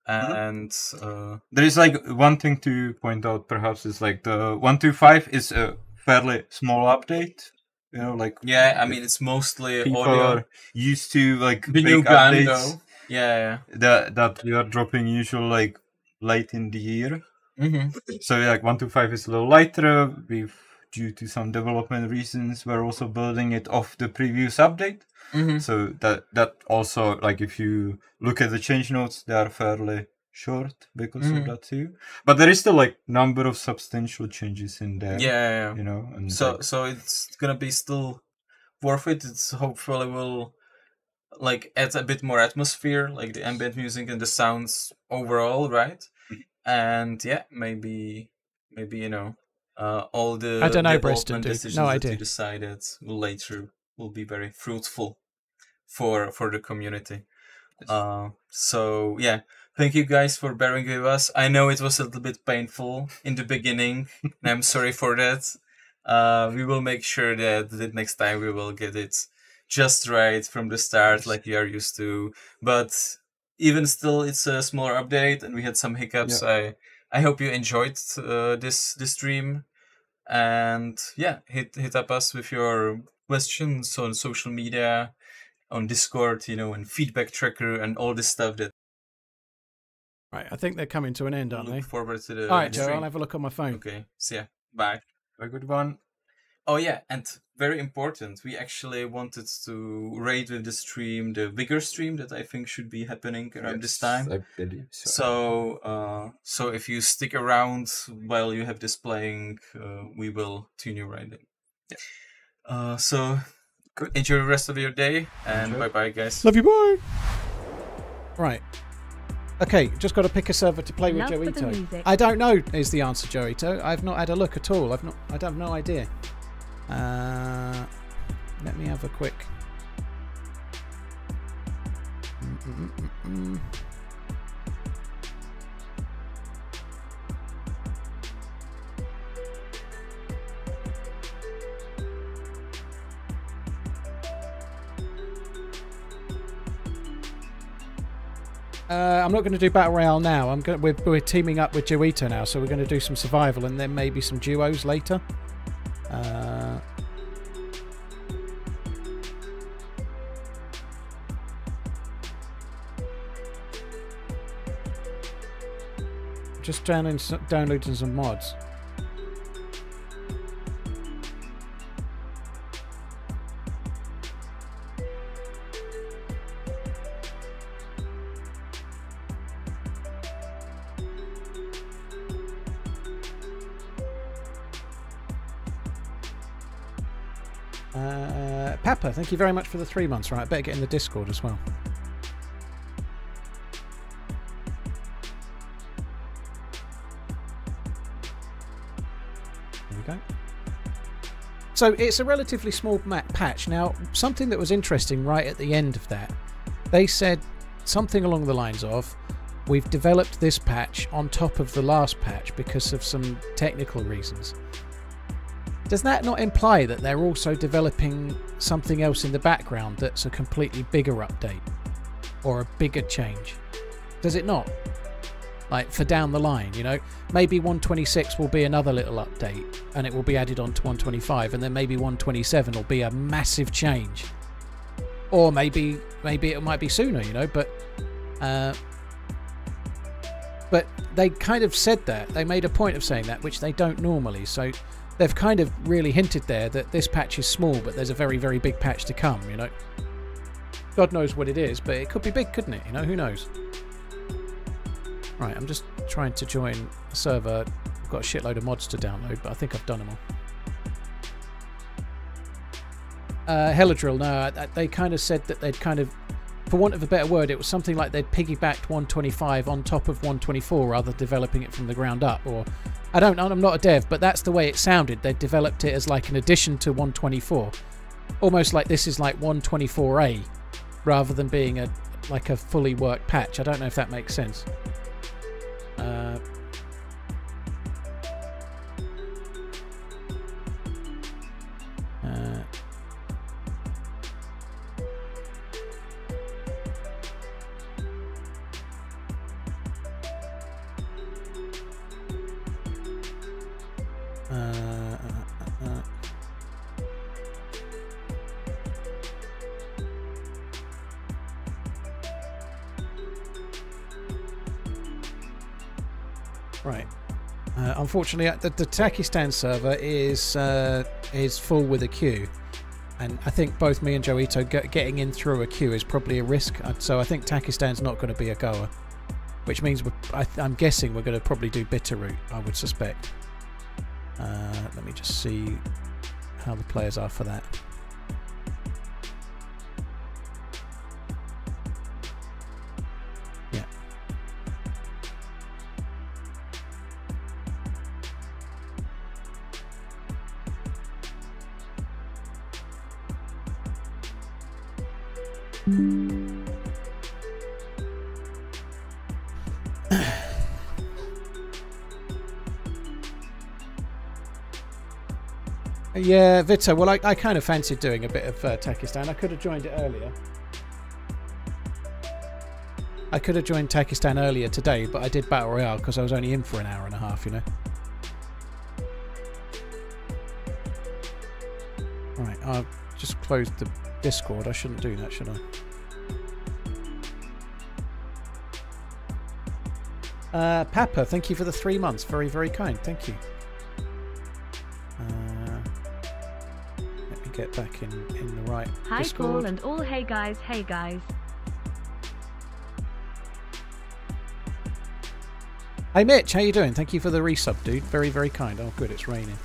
And uh, There is like one thing to point out, perhaps, is like the one two five is a fairly small update. You know, like yeah, I mean it's mostly people audio. are used to like The big new updates though. Yeah, yeah. that that we are dropping usually like late in the year. hmm So yeah, like one two five is a little lighter. We've due to some development reasons, we're also building it off the previous update. Hmm So that that also like if you look at the change notes, they are fairly short because Mhm. of that too. But there is still like number of substantial changes in there. Yeah, yeah, yeah. you know. And So like, so it's gonna be still worth it. It's hopefully will like add a bit more atmosphere, like the ambient music and the sounds overall, right? Mhm. And yeah, maybe maybe you know uh, all the I don't know, development Briston, dude. decisions No that idea. decided will later will be very fruitful for for the community. Uh, so yeah, thank you guys for bearing with us. I know it was a little bit painful in the beginning, and I'm sorry for that. Uh, we will make sure that the next time we will get it just right from the start, like we are used to. But even still, it's a smaller update, and we had some hiccups. I I hope you enjoyed uh, this this stream, and yeah, hit hit up us with your questions on social media, on Discord, you know, and feedback tracker, and all this stuff that Right, I think they're coming to an end, aren't look they? forward to the. All right, Joe. I'll have a look on my phone. Okay, see ya. Bye. Have a good one. Oh yeah, and very important, we actually wanted to raid with the stream the bigger stream that I think should be happening around this Yes, time. I believe so. So, uh, so if you stick around while you have this playing, uh, we will tune you right in. Yeah. Uh, so, enjoy the rest of your day, and Enjoy. bye bye, guys. Love you, bye. Right. Okay, just got to pick a server to play with Love for Joito. I don't know is the answer, Joito. I've not had a look at all. I've not. I have no idea. Uh, let me have a quick. Mm-mm-mm-mm. Uh, I'm not going to do battle royale now. I'm going. We're, we're teaming up with Joito now, so we're going to do some survival and then maybe some duos later. Uh, just downloading some mods. Thank you very much for the three months. Right, I better get in the Discord as well. There we go. So it's a relatively small patch. Now, something that was interesting right at the end of that, they said something along the lines of, "We've developed this patch on top of the last patch because of some technical reasons." Does that not imply that they're also developing something else in the background that's a completely bigger update or a bigger change? Does it not? Like for down the line, you know, maybe 126 will be another little update and it will be added on to 125, and then maybe 127 will be a massive change, or maybe maybe it might be sooner, you know. But uh, but they kind of said that they made a point of saying that, which they don't normally. So they've kind of really hinted there that this patch is small, but there's a very, very big patch to come, you know. God knows what it is, but it could be big, couldn't it? You know, who knows? Right, I'm just trying to join a server. I've got a shitload of mods to download, but I think I've done them all. Uh, Helladrill, no, they kind of said that they'd kind of, for want of a better word, it was something like they'd piggybacked 125 on top of 124 rather than developing it from the ground up, or I don't. I'm not a dev, but that's the way it sounded. They developed it as like an addition to 124, almost like this is like 124a, rather than being a like a fully worked patch. I don't know if that makes sense. Uh, unfortunately, uh, the, the server is uh, is full with a queue, and I think both me and Joito get, getting in through a queue is probably a risk. So I think Takistan's not going to be a goer, which means I, I'm guessing we're going to probably do Bitterroot. I would suspect. Uh, let me just see how the players are for that. Yeah, Vito. Well, I, I kind of fancied doing a bit of uh, Takistan. I could have joined it earlier. I could have joined Takistan earlier today, but I did Battle Royale because I was only in for an hour and a half, you know. Right, I've just closed the Discord. I shouldn't do that, should I? Uh, Papa, thank you for the three months. Very, very kind. Thank you. Uh, let me get back in, in the right Hi Discord. Paul and all hey guys, hey guys. Hey Mitch, how you doing? Thank you for the resub, dude. Very, very kind. Oh, good, it's raining.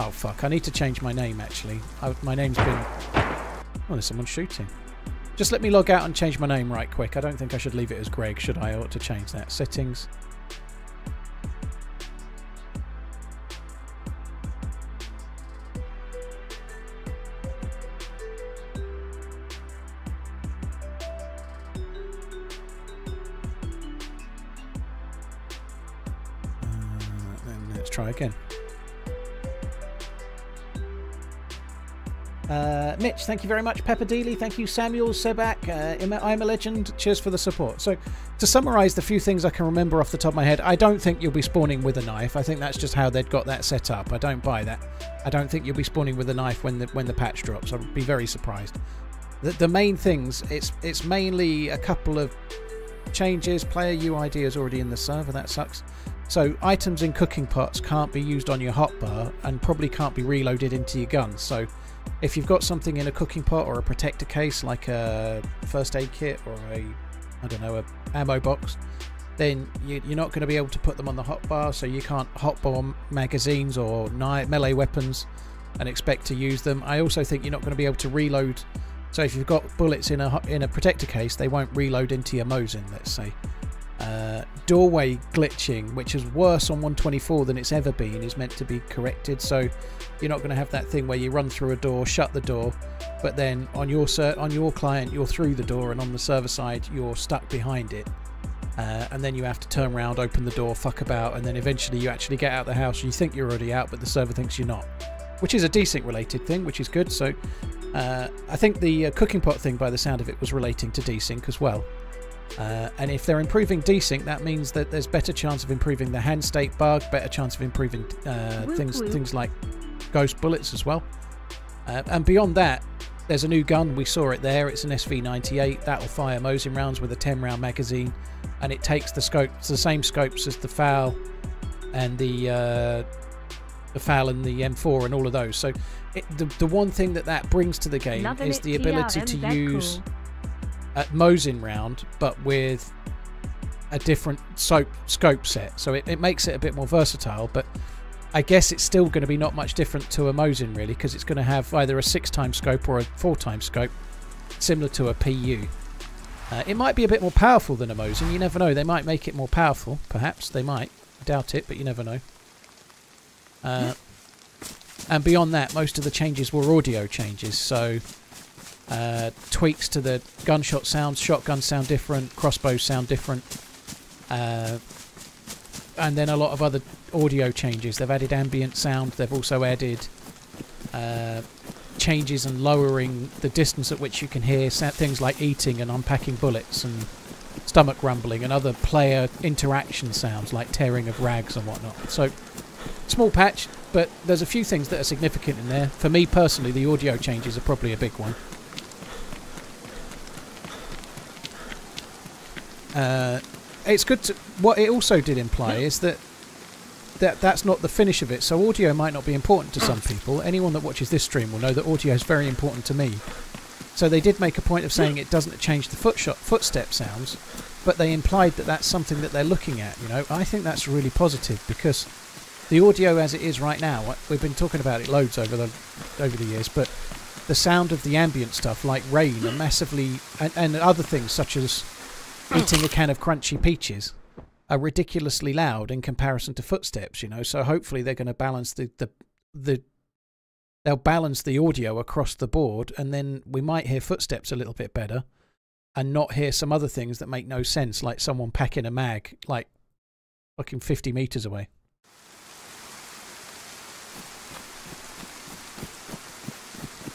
Oh fuck, I need to change my name actually. I, my name's been. Oh, there's someone shooting. Just let me log out and change my name right quick. I don't think I should leave it as Greg, should I? I ought to change that. Settings. Uh, then let's try again. Uh, Mitch, thank you very much. Pepper thank you. Samuel Sebak, uh, Im- I'm a legend. Cheers for the support. So, to summarise the few things I can remember off the top of my head, I don't think you'll be spawning with a knife. I think that's just how they'd got that set up. I don't buy that. I don't think you'll be spawning with a knife when the when the patch drops. I'd be very surprised. The, the main things, it's it's mainly a couple of changes. Player UID is already in the server. That sucks. So items in cooking pots can't be used on your hotbar and probably can't be reloaded into your gun. So if you've got something in a cooking pot or a protector case like a first aid kit or a I don't know a ammo box, then you, you're not going to be able to put them on the hot bar, So you can't hotbar magazines or melee weapons and expect to use them. I also think you're not going to be able to reload. So if you've got bullets in a in a protector case, they won't reload into your Mosin. Let's say. Uh, doorway glitching, which is worse on 124 than it's ever been, is meant to be corrected. So you're not going to have that thing where you run through a door, shut the door, but then on your on your client you're through the door, and on the server side you're stuck behind it. Uh, and then you have to turn around, open the door, fuck about, and then eventually you actually get out the house. And you think you're already out, but the server thinks you're not, which is a desync related thing, which is good. So uh, I think the uh, cooking pot thing, by the sound of it, was relating to desync as well. Uh, and if they're improving desync, that means that there's better chance of improving the hand state bug, better chance of improving uh, Whoop things whoop. things like ghost bullets as well. Uh, and beyond that, there's a new gun. We saw it there. It's an SV98 that'll fire Mosin rounds with a 10 round magazine, and it takes the scope, it's the same scopes as the FAL and the uh, the FAL and the M4 and all of those. So it, the the one thing that that brings to the game is the ability to use cool. At Mosin round, but with a different soap scope set. So it, it makes it a bit more versatile, but I guess it's still going to be not much different to a Mosin really, because it's going to have either a six time scope or a four time scope, similar to a PU. Uh, it might be a bit more powerful than a Mosin. You never know. They might make it more powerful. Perhaps they might. Doubt it, but you never know. Uh, and beyond that, most of the changes were audio changes. So uh, tweaks to the gunshot sounds, shotguns sound different, crossbows sound different, uh, and then a lot of other audio changes. They've added ambient sound. They've also added uh, changes and lowering the distance at which you can hear things like eating and unpacking bullets and stomach rumbling and other player interaction sounds like tearing of rags and whatnot. So small patch, but there's a few things that are significant in there. For me personally, the audio changes are probably a big one. Uh, it's good to. What it also did imply is that that that's not the finish of it. So audio might not be important to some people. Anyone that watches this stream will know that audio is very important to me. So they did make a point of saying it doesn't change the footshot footstep sounds, but they implied that that's something that they're looking at. You know, I think that's really positive because the audio as it is right now, we've been talking about it loads over the over the years, but the sound of the ambient stuff like rain are massively and, and other things such as eating a can of crunchy peaches are ridiculously loud in comparison to footsteps, you know. So hopefully they're going to balance the, the the they'll balance the audio across the board and then we might hear footsteps a little bit better and not hear some other things that make no sense like someone packing a mag like fucking 50 meters away.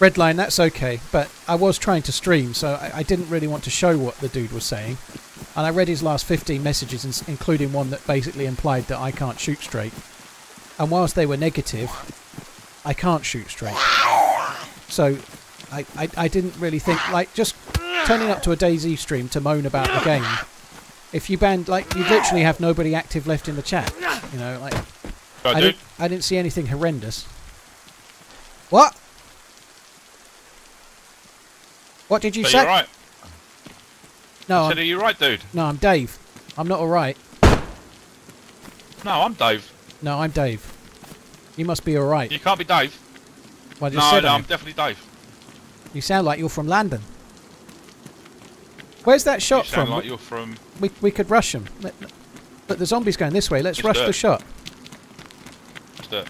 Red line, that's okay, but I was trying to stream, so I, I didn't really want to show what the dude was saying. And I read his last 15 messages, including one that basically implied that I can't shoot straight. And whilst they were negative, I can't shoot straight. So I, I, I didn't really think, like, just turning up to a DayZ stream to moan about the game. If you banned, like, you literally have nobody active left in the chat. You know, like, I dude. didn't, I didn't see anything horrendous. What? What did you So say? you're right. No, I I'm, said, are you right, dude? no, I'm Dave. I'm not alright. No, I'm Dave. No, I'm Dave. You must be alright. You can't be Dave. Well, No, said no, I I'm am. definitely Dave. You sound like you're from London. Where's that You shot sound from? like you're from. we, we could rush them. But the zombie's going this way. Let's Just rush do the it. shot. What's that?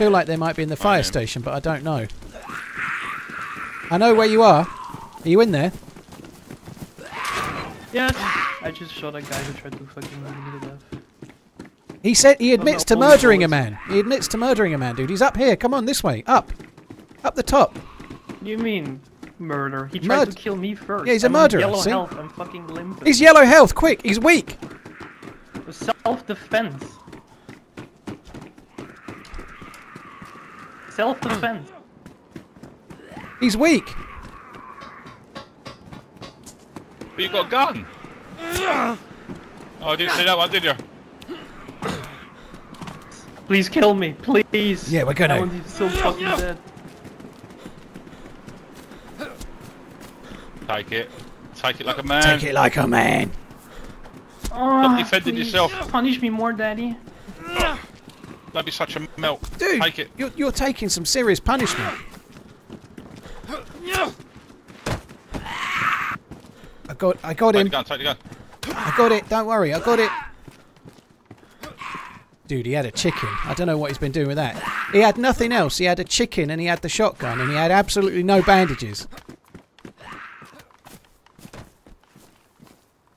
Feel like they might be in the fire station, but I don't know. I know where you are. Are you in there? Yes, I just shot a guy who tried to fucking murder me to death. He said he admits to all the murdering a man. He admits to murdering a man, dude. He's up here. Come on, this way. Up. Up the top. You mean murder? He tried Murd- to kill me first. Yeah, he's a I'm murderer, Yellow see? health. I'm fucking limping. He's yellow health. Quick. He's weak. Self-defense. Self-defense. He's weak. But you got a gun. Oh, I didn't see that one, did you? Please kill me, please. Yeah, we're gonna. I want so fucking dead. Take it. Take it like a man. Take it like a man. Oh, defending please, yourself. Punish me more, daddy. Oh. Don't be such a melt. Dude, Take it. You're, you're taking some serious punishment. I got, I got Take him. gun, take the gun. I got it. Don't worry, I got it. Dude, he had a chicken. I don't know what he's been doing with that. He had nothing else. He had a chicken and he had the shotgun and he had absolutely no bandages.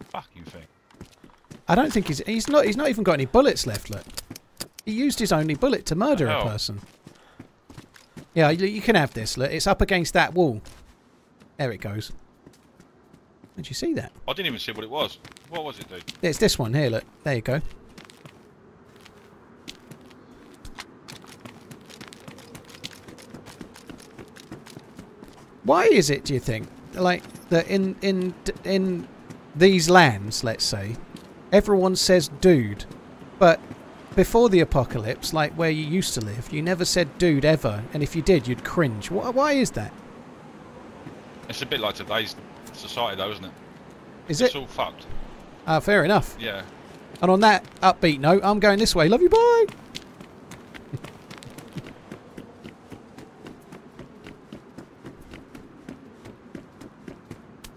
Fucking thing. I don't think he's he's not he's not even got any bullets left. Look, he used his only bullet to murder a person. Yeah, you, you can have this. Look, it's up against that wall. There it goes. Did you see that? I didn't even see what it was. What was it, dude? It's this one here. Look, there you go. Why is it? Do you think like that in in in these lands, let's say, everyone says "dude," but before the apocalypse, like where you used to live, you never said "dude" ever, and if you did, you'd cringe. Why, why is that? It's a bit like today's society, though, isn't it? Is it's it? all fucked. Ah, fair enough. Yeah. And on that upbeat note, I'm going this way. Love you, bye.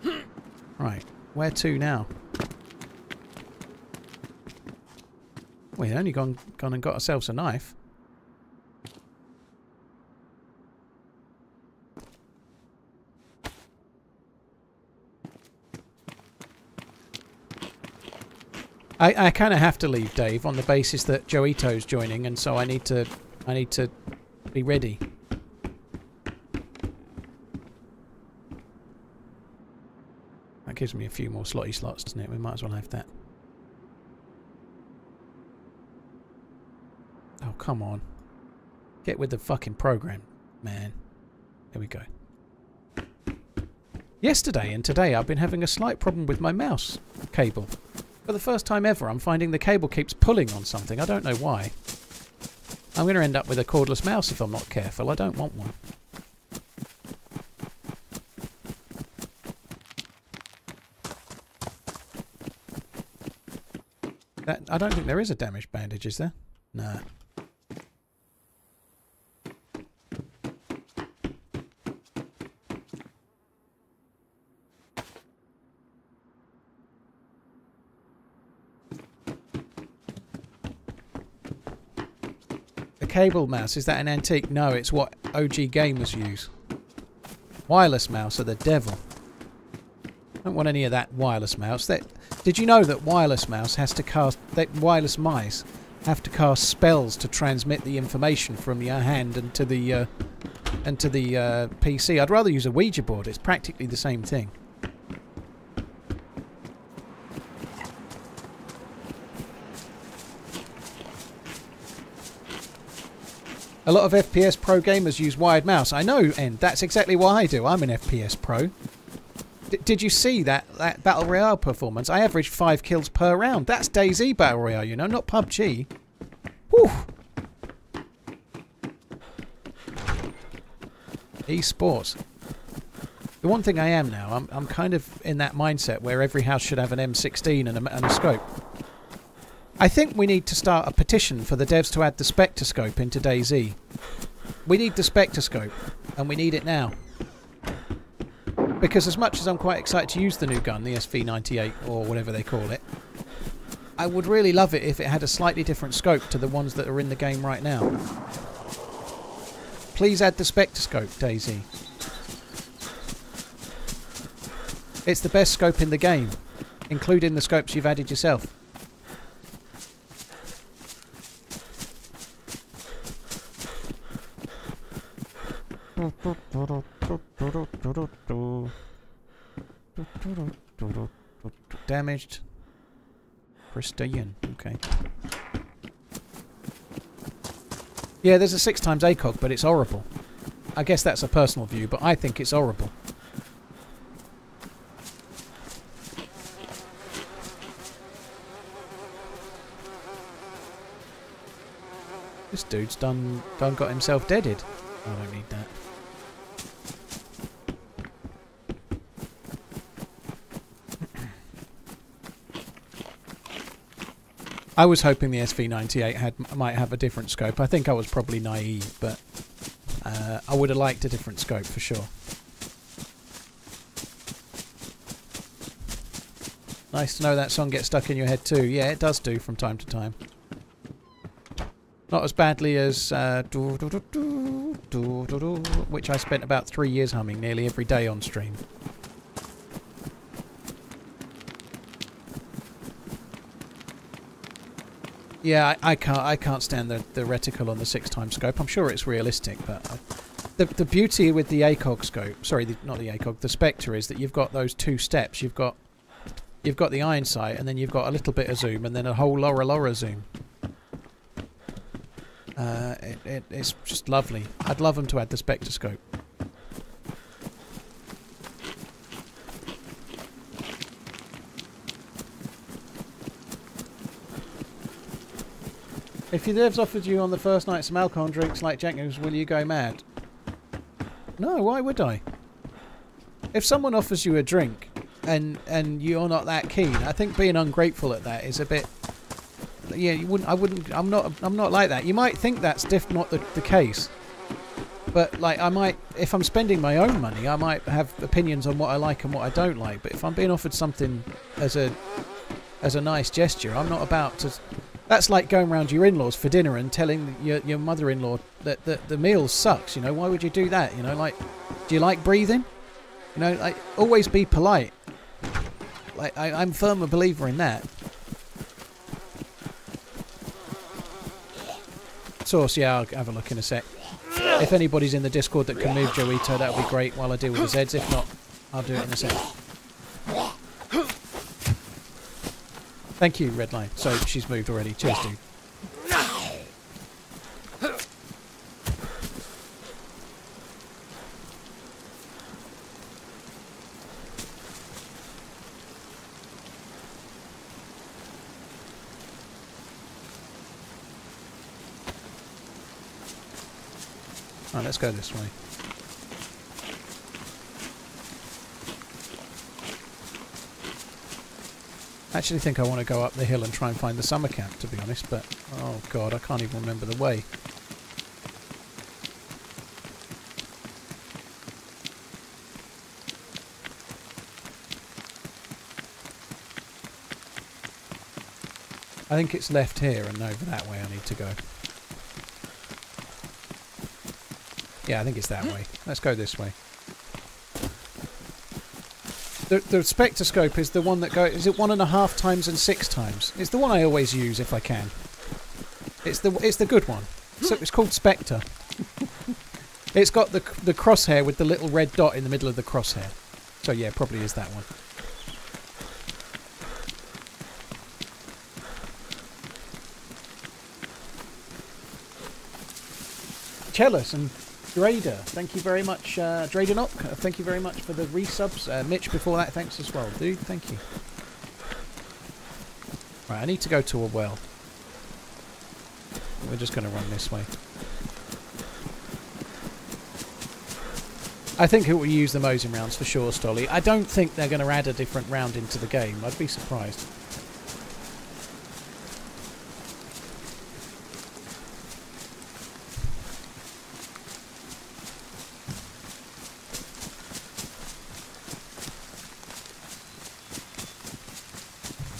right, where to now? We only gone gone and got ourselves a knife. I, I kind of have to leave Dave on the basis that Joito's joining, and so I need to I need to be ready. That gives me a few more slotty slots, doesn't it? We might as well have that. Oh, come on. Get with the fucking program, man. There we go. Yesterday and today I've been having a slight problem with my mouse cable. For the first time ever, I'm finding the cable keeps pulling on something. I don't know why. I'm going to end up with a cordless mouse if I'm not careful. I don't want one. That, I don't think there is a damaged bandage, is there? No. The cable mouse, is that an antique? No, it's what OG gamers use. Wireless mouse are the devil. I Don't want any of that wireless mouse. That did you know that wireless mouse has to cast that wireless mice have to cast spells to transmit the information from your hand and to the uh, and to the uh, PC? I'd rather use a Ouija board. It's practically the same thing. A lot of FPS pro gamers use wired mouse. I know, and that's exactly what I do. I'm an FPS pro. D did you see that, that Battle Royale performance? I averaged five kills per round. That's DayZ Battle Royale, you know, not PUBG. Whew. Esports. The one thing I am now, I'm, I'm kind of in that mindset where every house should have an M16 and a, and a scope. I think we need to start a petition for the devs to add the Spectroscope into DayZ. We need the Spectroscope, and we need it now. Because as much as I'm quite excited to use the new gun, the SV98 or whatever they call it, I would really love it if it had a slightly different scope to the ones that are in the game right now. Please add the Spectroscope, DayZ. It's the best scope in the game, including the scopes you've added yourself. Damaged. Pristine. Okay. Yeah, there's a six times ACOG, but it's horrible. I guess that's a personal view, but I think it's horrible. This dude's done done got himself deaded. I don't need that. I was hoping the SV98 had might have a different scope. I think I was probably naive, but uh, I would have liked a different scope for sure. Nice to know that song gets stuck in your head too. Yeah, it does do from time to time. Not as badly as uh, which I spent about three years humming nearly every day on stream. Yeah, I, I can't. I can't stand the, the reticle on the six times scope. I'm sure it's realistic, but uh, the the beauty with the ACOG scope, sorry, the, not the ACOG, the Spectre, is that you've got those two steps. You've got you've got the iron sight, and then you've got a little bit of zoom, and then a whole Laura Laura zoom. Uh, it, it, it's just lovely. I'd love them to add the spectroscope. If your devs offered you on the first night some alcohol drinks like Jenkins, will you go mad? No, why would I? If someone offers you a drink and and you're not that keen, I think being ungrateful at that is a bit yeah, you wouldn't. I wouldn't. I'm not. I'm not like that. You might think that's diff not the, the case, but like I might, if I'm spending my own money, I might have opinions on what I like and what I don't like. But if I'm being offered something as a as a nice gesture, I'm not about to That's like going round your in-laws for dinner and telling your, your mother-in-law that, that the meal sucks. You know, why would you do that? You know, like, do you like breathing? You know, like, always be polite. Like, I, I'm firm a believer in that. Source, yeah, I'll have a look in a sec. If anybody's in the Discord that can move Joito, that would be great while I deal with the Zeds. If not, I'll do it in a sec. Thank you, Redline. So she's moved already. Cheers, dude. Alright, let's go this way. I actually think I want to go up the hill and try and find the summer camp, to be honest, but oh god, I can't even remember the way. I think it's left here and over that way I need to go. Yeah, I think it's that hmm. way. Let's go this way. The, the spectroscope is the one that goes. Is it one and a half times and six times? It's the one I always use if I can. It's the it's the good one. So it's called Spectre. it's got the the crosshair with the little red dot in the middle of the crosshair. So yeah, probably is that one. Chellus and Drader, thank you very much, uh, Dradenok. Uh, thank you very much for the resubs. Uh, Mitch, before that, thanks as well, dude. Thank you. Right, I need to go to a well. We're just going to run this way. I think it will use the Mosin rounds for sure, Stolly. I don't think they're going to add a different round into the game. I'd be surprised.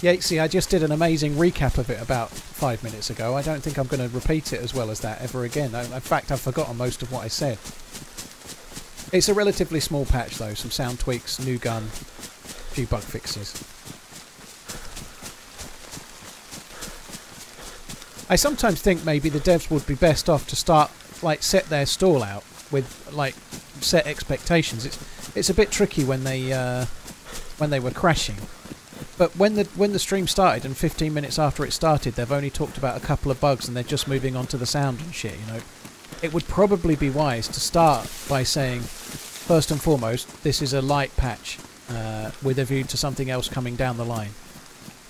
Yatesy, I just did an amazing recap of it about five minutes ago. I don't think I'm going to repeat it as well as that ever again. I, in fact, I've forgotten most of what I said. It's a relatively small patch though, some sound tweaks, new gun, a few bug fixes. I sometimes think maybe the devs would be best off to start, like, set their stall out with, like, set expectations. It's it's a bit tricky when they uh, when they were crashing but when the when the stream started and 15 minutes after it started, they've only talked about a couple of bugs and they're just moving on to the sound and shit. You know, it would probably be wise to start by saying, first and foremost, this is a light patch uh, with a view to something else coming down the line.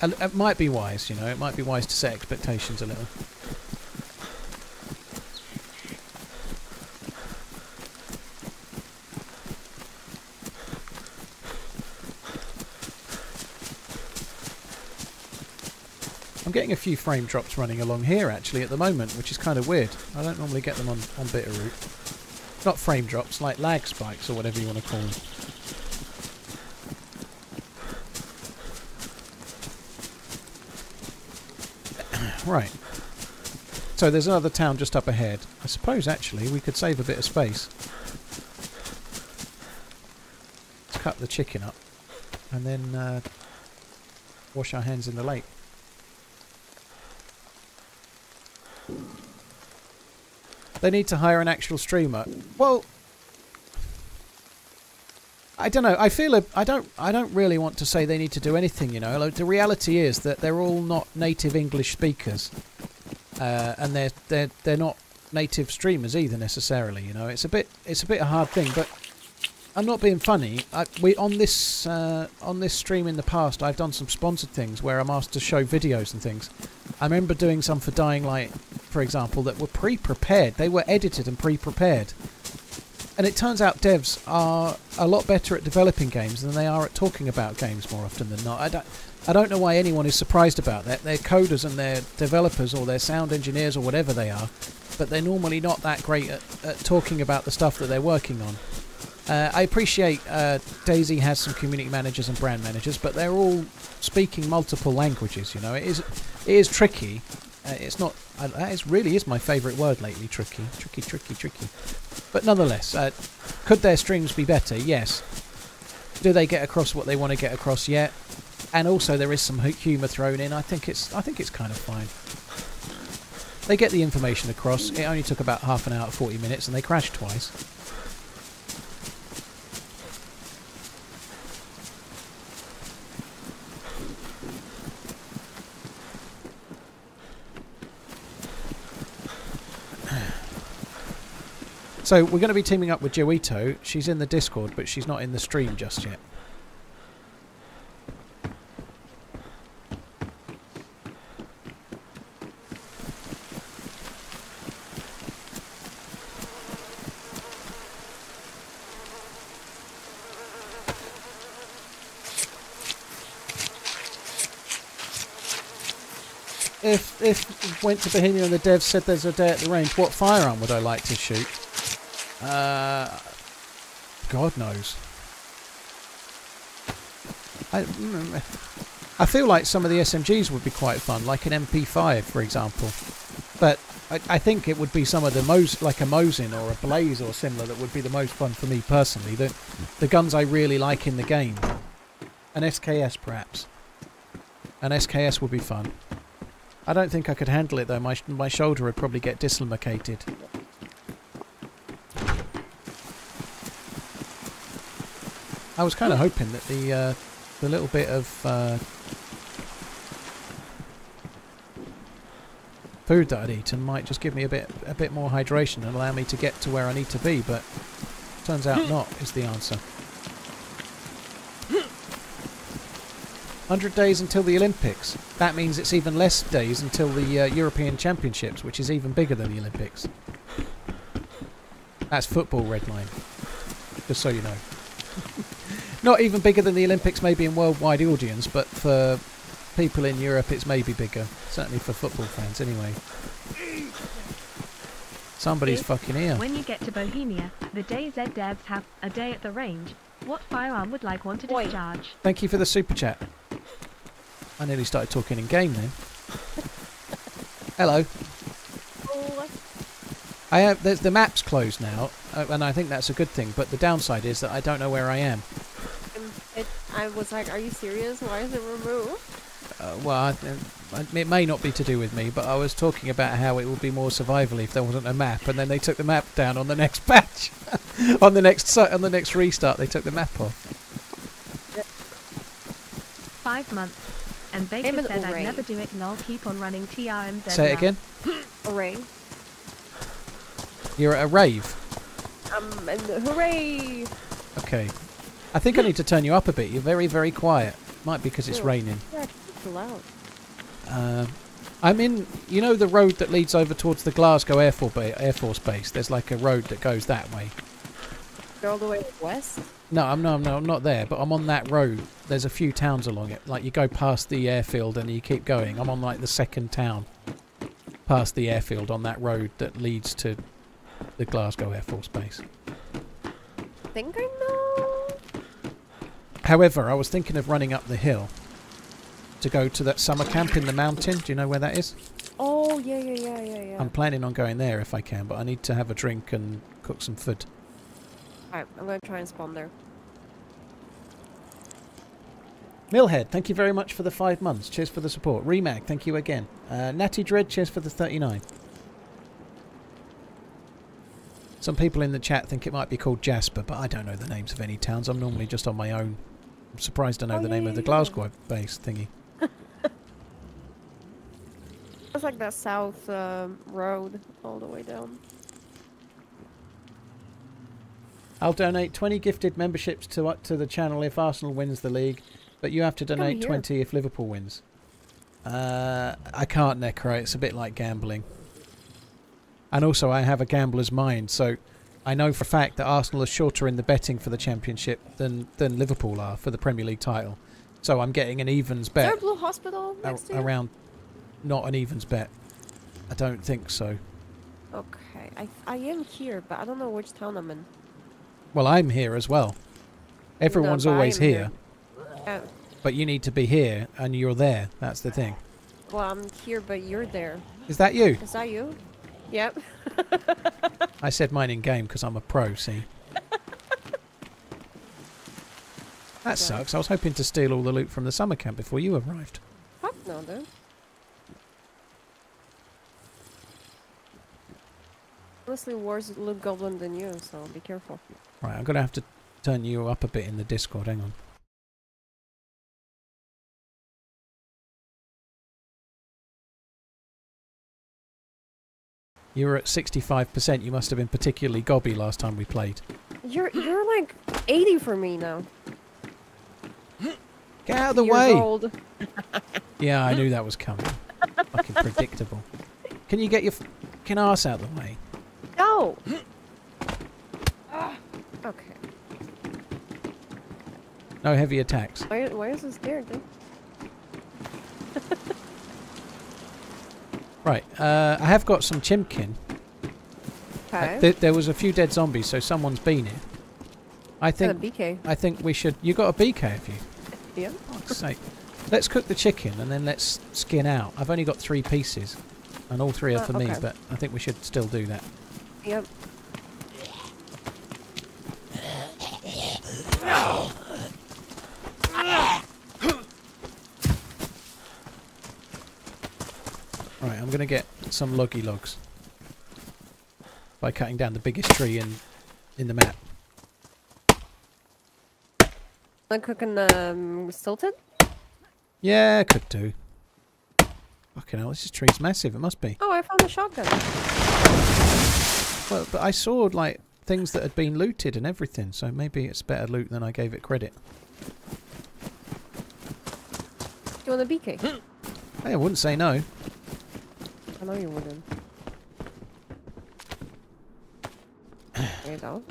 And it might be wise, you know, it might be wise to set expectations a little. Getting a few frame drops running along here actually at the moment, which is kind of weird. I don't normally get them on, on Bitterroot. Not frame drops, like lag spikes or whatever you want to call them. right. So there's another town just up ahead. I suppose actually we could save a bit of space. Let's cut the chicken up and then uh, wash our hands in the lake. They need to hire an actual streamer. Well, I don't know. I feel a, I don't. I don't really want to say they need to do anything. You know, like, the reality is that they're all not native English speakers, uh, and they're they're they're not native streamers either necessarily. You know, it's a bit it's a bit a hard thing. But I'm not being funny. I, we on this uh, on this stream in the past, I've done some sponsored things where I'm asked to show videos and things. I remember doing some for Dying Light for example, that were pre-prepared. They were edited and pre-prepared. And it turns out devs are a lot better at developing games than they are at talking about games more often than not. I don't, I don't know why anyone is surprised about that. They're coders and they're developers or they're sound engineers or whatever they are, but they're normally not that great at, at talking about the stuff that they're working on. Uh, I appreciate uh, DayZ has some community managers and brand managers, but they're all speaking multiple languages. You know, it is it is tricky Uh, it's not. Uh, that is really is my favourite word lately. Tricky, tricky, tricky, tricky. But nonetheless, uh, could their streams be better? Yes. Do they get across what they want to get across yet? And also, there is some humour thrown in. I think it's. I think it's kind of fine. They get the information across. It only took about half an hour, forty minutes, and they crashed twice. So we're going to be teaming up with Joito. She's in the Discord, but she's not in the stream just yet. If if went to Bohemia and the devs said there's a day at the range, what firearm would I like to shoot? Uh, God knows. I, mm, I feel like some of the SMGs would be quite fun, like an MP5, for example. But I, I think it would be some of the most, like a Mosin or a Blaze or similar, that would be the most fun for me personally. The, the guns I really like in the game. An SKS, perhaps. An SKS would be fun. I don't think I could handle it though. My my shoulder would probably get dislocated. I was kind of hoping that the uh, the little bit of uh, food that I'd eaten might just give me a bit a bit more hydration and allow me to get to where I need to be, but turns out not is the answer. 100 days until the Olympics. That means it's even less days until the uh, European Championships, which is even bigger than the Olympics. That's football, Redline. Just so you know. Not even bigger than the Olympics, maybe in worldwide audience, but for people in Europe, it's maybe bigger. Certainly for football fans, anyway. Somebody's If- fucking here. When you get to Bohemia, the DayZ devs have a day at the range. What firearm would like one to Oi. discharge? Thank you for the super chat. I nearly started talking in game then. Hello. Oh, I have there's the map's closed now, uh, and I think that's a good thing. But the downside is that I don't know where I am. It, I was like, are you serious? Why is it removed? Uh, well, I, uh, it may not be to do with me, but I was talking about how it would be more survival if there wasn't a map, and then they took the map down on the next patch, on the next si- on the next restart. They took the map off. Five months. And Baker Name said I'd array. never do it and I'll keep on running TRMZ. Say it now. again. Array. You're at a rave. Um, and hooray! Okay. I think I need to turn you up a bit. You're very very quiet. Might be because it's raining. Yeah, it's loud. Um, I'm in. You know the road that leads over towards the Glasgow Air Force, ba- Air Force Base. There's like a road that goes that way. Go all the way west. No, I'm no, no, I'm not there. But I'm on that road. There's a few towns along it. Like you go past the airfield and you keep going. I'm on like the second town past the airfield on that road that leads to the Glasgow Air Force Base. I think I know. However, I was thinking of running up the hill to go to that summer camp in the mountain. Do you know where that is? Oh yeah, yeah, yeah, yeah, yeah. I'm planning on going there if I can, but I need to have a drink and cook some food. Alright, I'm gonna try and spawn there. Millhead, thank you very much for the five months. Cheers for the support. Remag, thank you again. Uh, Natty Dread, cheers for the 39. Some people in the chat think it might be called Jasper, but I don't know the names of any towns. I'm normally just on my own. I'm surprised I know Oh, the yeah, name yeah, of the. Glasgow base thingy. It's like that south um, road all the way down. I'll donate 20 gifted memberships to uh, to the channel if Arsenal wins the league, but you have to donate 20 if Liverpool wins. Uh, I can't, Necro. It's a bit like gambling. And also, I have a gambler's mind, so I know for a fact that Arsenal are shorter in the betting for the championship than, than Liverpool are for the Premier League title. So I'm getting an evens Is there bet a blue hospital next you? around. Not an evens bet. I don't think so. Okay, I I am here, but I don't know which town I'm in. Well, I'm here as well. Everyone's I always here. here. Uh, But you need to be here and you're there. That's the thing. Well, I'm here, but you're there. Is that you? Is that you? Yep. I said mine in game because I'm a pro, see? That sucks. I was hoping to steal all the loot from the summer camp before you arrived. Fuck no, dude. Honestly, worse loot goblin than you, so be careful. Right, I'm going to have to turn you up a bit in the Discord. Hang on. You were at 65%. You must have been particularly gobby last time we played. You're you're like 80 for me now. Get out of the Years way! Old. Yeah, I knew that was coming. Fucking predictable. Can you get your fucking ass out of the way? No. Ah, okay. No heavy attacks. Why, why is this there, dude? Right, uh, I have got some chimkin. Uh, th- there was a few dead zombies, so someone's been here. I Got a think BK. I think we should. You got a BK, have you? Yeah. Fuck's sake. Let's cook the chicken and then let's skin out. I've only got three pieces, and all three are Uh, for me. But I think we should still do that. Yep. Right, I'm gonna get some loggy logs by cutting down the biggest tree in in the map. I'm cooking um stilton. Yeah, could do. Fucking hell, this tree's massive. It must be. Oh, I found a shotgun. Well, but I saw like things that had been looted and everything, so maybe it's better loot than I gave it credit. Do You want a BK? Hey, I wouldn't say no. I know you wouldn't. There you go.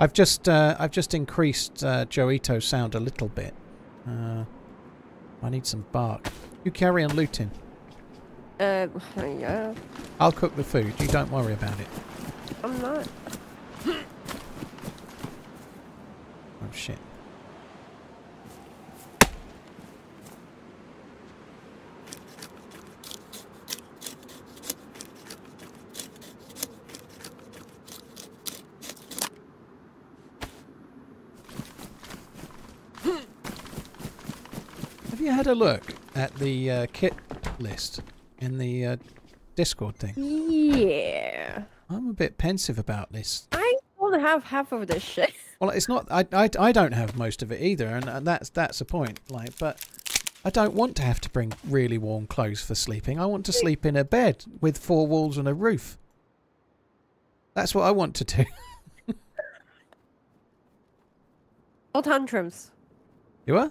I've just uh, I've just increased uh, Joito's sound a little bit. Uh, I need some bark. You carry on looting. Uh, yeah. I'll cook the food. You don't worry about it. I'm not. Oh shit. You had a look at the uh, kit list in the uh, Discord thing? Yeah. I'm a bit pensive about this. I don't have half of this shit. Well, it's not. I, I, I don't have most of it either, and, and that's that's the point. Like, but I don't want to have to bring really warm clothes for sleeping. I want to sleep in a bed with four walls and a roof. That's what I want to do. No tantrums. You are?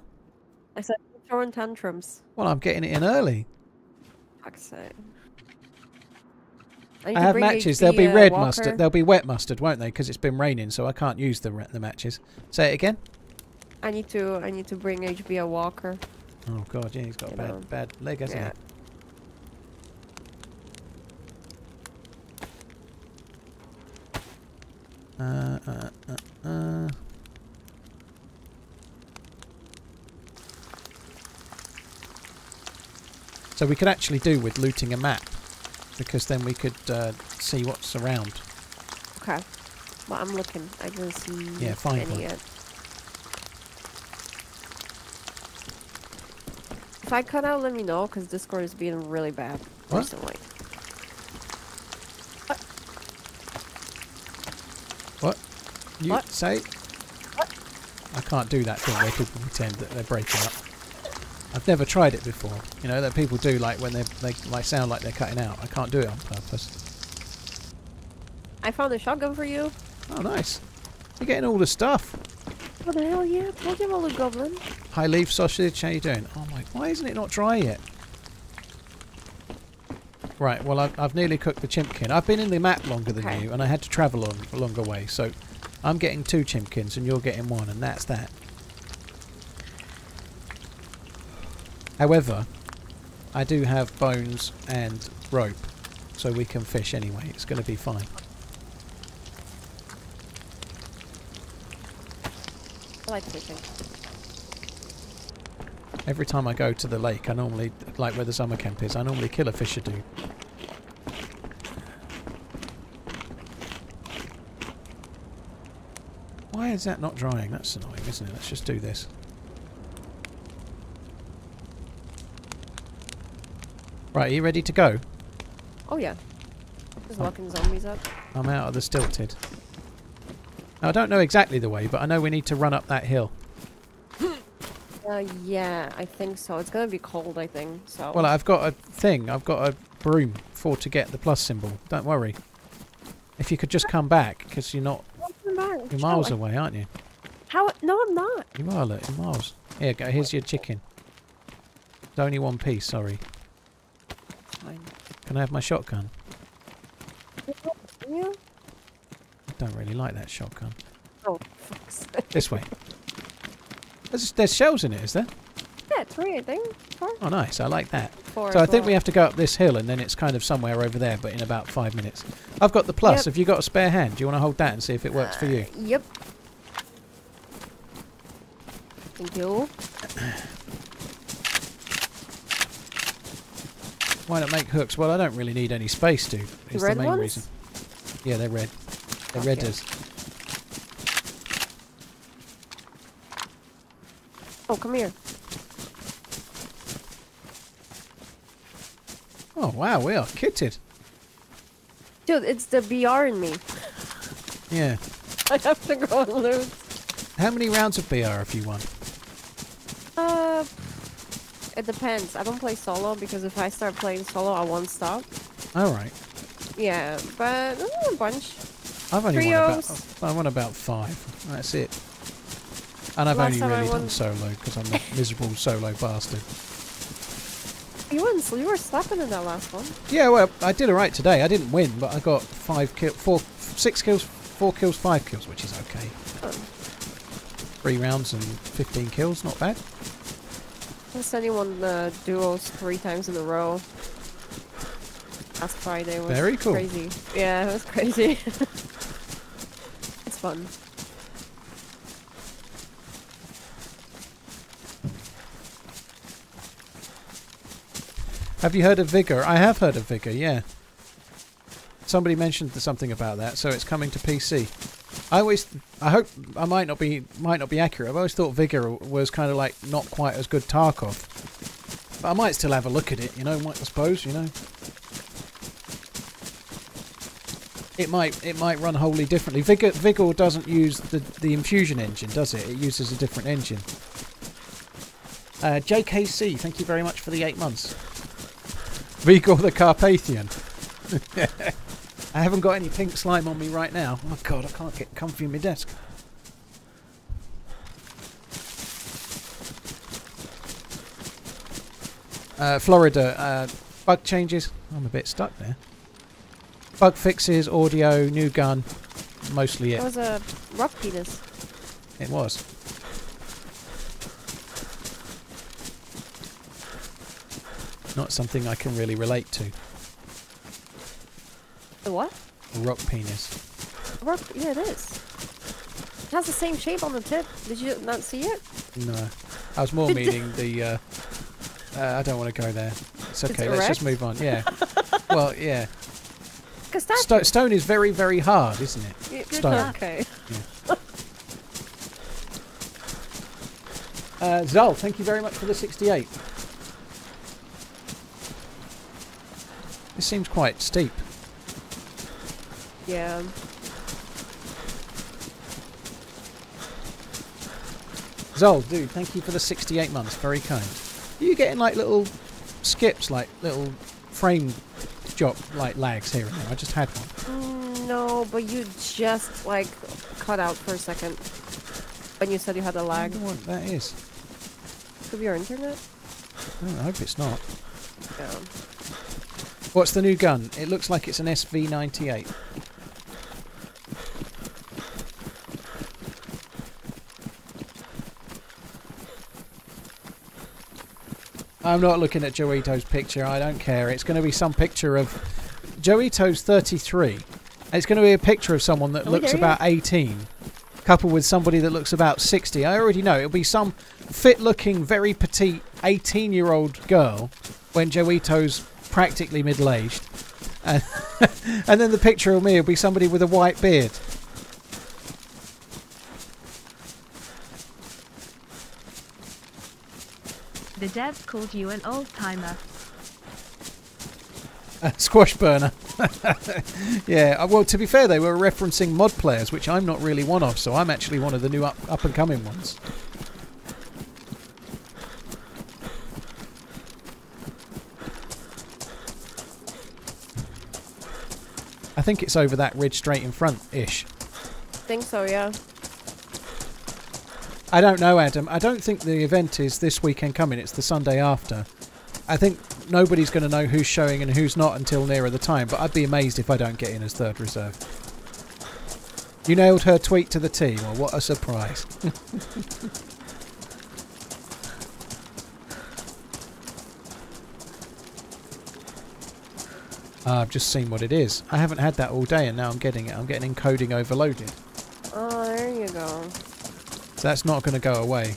I said throwing tantrums. Well, I'm getting it in early. Fuck's sake. need I have matches. HP, They'll be uh, red Walker. mustard. They'll be wet mustard, won't they? Because it's been raining, so I can't use the the matches. Say it again. I need to. I need to bring HB a walker. Oh god, yeah, he's got a bad know. bad leg, hasn't Yeah. he? Uh, uh, uh, uh. So we could actually do with looting a map, because then we could uh, see what's around. Okay. Well, I'm looking. I didn't see Yeah, find any one. yet. If I cut out, let me know, because Discord is being really bad What? recently. What? You What? say? I can't do that thing where people pretend that they're breaking up. I've never tried it before. You know that people do like when they they like sound like they're cutting out. I can't do it on purpose. I found a shotgun for you. Oh, nice. You're getting all the stuff. What the hell? Yeah, told you the goblin. High leaf sausage. How you doing? Oh my! Why isn't it not dry yet? Right. Well, I've, I've nearly cooked the chimpkin. I've been in the map longer than Okay. you, and I had to travel on a longer way. So, I'm getting two chimpkins, and you're getting one, and that's that. However, I do have bones and rope, so we can fish anyway. It's going to be fine. I like fishing. Every time I go to the lake, I normally, like where the summer camp is, I normally kill a fish or two. Why is that not drying? That's annoying, isn't it? Let's just do this. Right, are you ready to go? Oh yeah. Just Oh. locking zombies up. I'm out of the stilted. Now, I don't know exactly the way, but I know we need to run up that hill. Uh, yeah, I think so. It's gonna be cold, I think. So. Well, I've got a thing. I've got a broom for to get the plus symbol. Don't worry. If you could just come back, because you're not you're miles away, aren't you? How? No, I'm not. You are, look, you're miles. Here, go. Here's your chicken. It's only one piece. Sorry. Can I have my shotgun? Yeah. I don't really like that shotgun. Oh, fuck's sake. This way. There's, there's shells in it, is there? Yeah, three, I think. Four. Oh, nice. I like that. Four So I think we have to go up this hill, and then it's kind of somewhere over there, but in about five minutes. I've got the plus. Yep. Have you got a spare hand? Do you want to hold that and see if it works for you? Uh, yep. Thank you. Why not make hooks? Well, I don't really need any space to. It's red the main ones? reason. Yeah, they're red. They're Okay. redders. Oh, come here. Oh wow, we are kitted. Dude, it's the BR in me. Yeah. I have to go and loot. How many rounds of BR have you won? It depends. I don't play solo because if I start playing solo, I won't stop. All right. Yeah, but uh, a bunch. I've only Trios. won about. I won about five. That's it. And I've Last only really done solo because I'm a miserable solo bastard. You were you were slapping in that last one. Yeah, well, I did alright today. I didn't win, but I got five kill, four, six kills, four kills, five kills, which is okay. Oh. Three rounds and fifteen kills, not bad. I sent you one uh, duos three times in a row. Last Friday was Very cool. crazy. Yeah, it was crazy. it's fun. Have you heard of Vigor? I have heard of Vigor. Yeah. Somebody mentioned something about that, so it's coming to PC. I always, I hope I might not be might not be accurate. I've always thought Vigor was kind of like not quite as good Tarkov, but I might still have a look at it. You know, might I suppose. You know, it might it might run wholly differently. Vigor Vigor doesn't use the the Enfusion engine, does it? It uses a different engine. Uh, JKC, thank you very much for the eight months. Vigor the Carpathian. I haven't got any pink slime on me right now. Oh god, I can't get comfy in my desk. Uh, Florida, uh, bug changes. I'm a bit stuck there. Bug fixes, audio, new gun. Mostly That it. was a rock penis. It was. Not something I can really relate to. The what? A rock penis. A rock? Yeah, it is. It has the same shape on the tip. Did you not see it? No. I was more Did- meaning the. Uh, uh, I don't want to go there. It's okay. let's just move on. Yeah. well, yeah. Cause that's Sto- stone is very, very hard, isn't it? y- stone. Okay. Uh, Zol, thank you very much for the 68. This seems quite steep. Yeah. Zol, dude, thank you for the 68 months. Very kind. Are you getting like little skips, like little frame drop like lags here and there? I just had one. Mm, no, but you just like cut out for a second when you said you had a lag. I wonder what that is. Could be your internet. Oh, I hope it's not. Yeah. What's the new gun? It looks like it's an SV98. I'm not looking at Joito's picture. I don't care. It's going to be some picture of Joito's 33. It's going to be a picture of someone that we looks about 18. coupled with somebody that looks about 60, I already know it'll be some fit-looking, very petite 18-year-old girl when Joito's practically middle-aged. And, and then the picture of me will be somebody with a white beard. The devs called you an old timer. A squash burner. yeah, uh, well, to be fair, they were referencing mod players, which I'm not really one of, so I'm actually one of the new up, up and coming ones. I think it's over that ridge straight in front ish. think so, yeah. I don't know, Adam. I don't think the event is this weekend coming, it's the Sunday after. I think nobody's going to know who's showing and who's not until nearer the time, but I'd be amazed if I don't get in as third reserve. You nailed her tweet to the T. Well, what a surprise. Ah, I've just seen what it is. I haven't had that all day and now I'm getting it. I'm getting encoding overloaded. Oh, there you go. So that's not going to go away.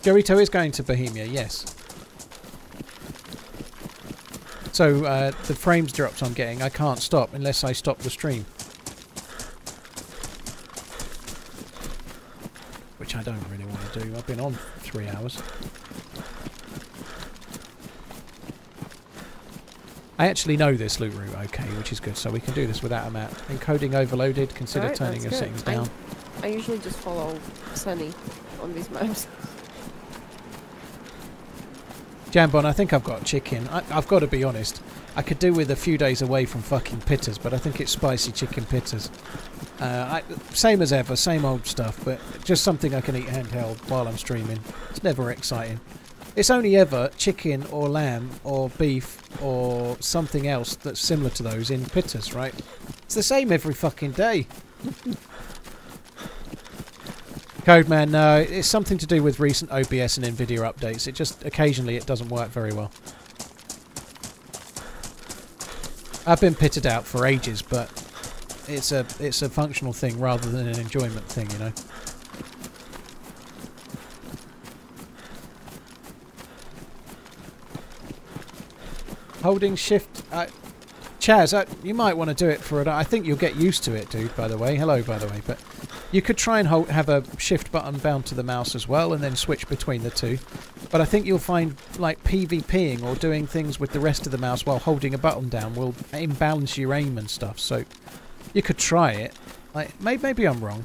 Joito is going to Bohemia, yes. So uh, the frames drops I'm getting, I can't stop unless I stop the stream. Which I don't really want to do. I've been on three hours. I actually know this loot route okay, which is good, so we can do this without a map. Encoding overloaded, consider Alright, turning your good. settings I- down. I usually just follow Sunny on these maps. Jambon, I think I've got chicken. I, I've got to be honest. I could do with a few days away from fucking pitters, but I think it's spicy chicken pitters. Uh, I, same as ever, same old stuff, but just something I can eat handheld while I'm streaming. It's never exciting. It's only ever chicken or lamb or beef or something else that's similar to those in pitters, right? It's the same every fucking day. Codeman, no, it's something to do with recent OBS and NVIDIA updates. It just occasionally it doesn't work very well. I've been pitted out for ages, but it's a it's a functional thing rather than an enjoyment thing, you know. Holding shift. Uh, Chaz, uh, you might want to do it for it. I think you'll get used to it, dude. By the way, hello, by the way, but you could try and hold, have a shift button bound to the mouse as well, and then switch between the two. But I think you'll find like PvPing or doing things with the rest of the mouse while holding a button down will imbalance your aim and stuff. So you could try it. Like maybe, maybe I'm wrong,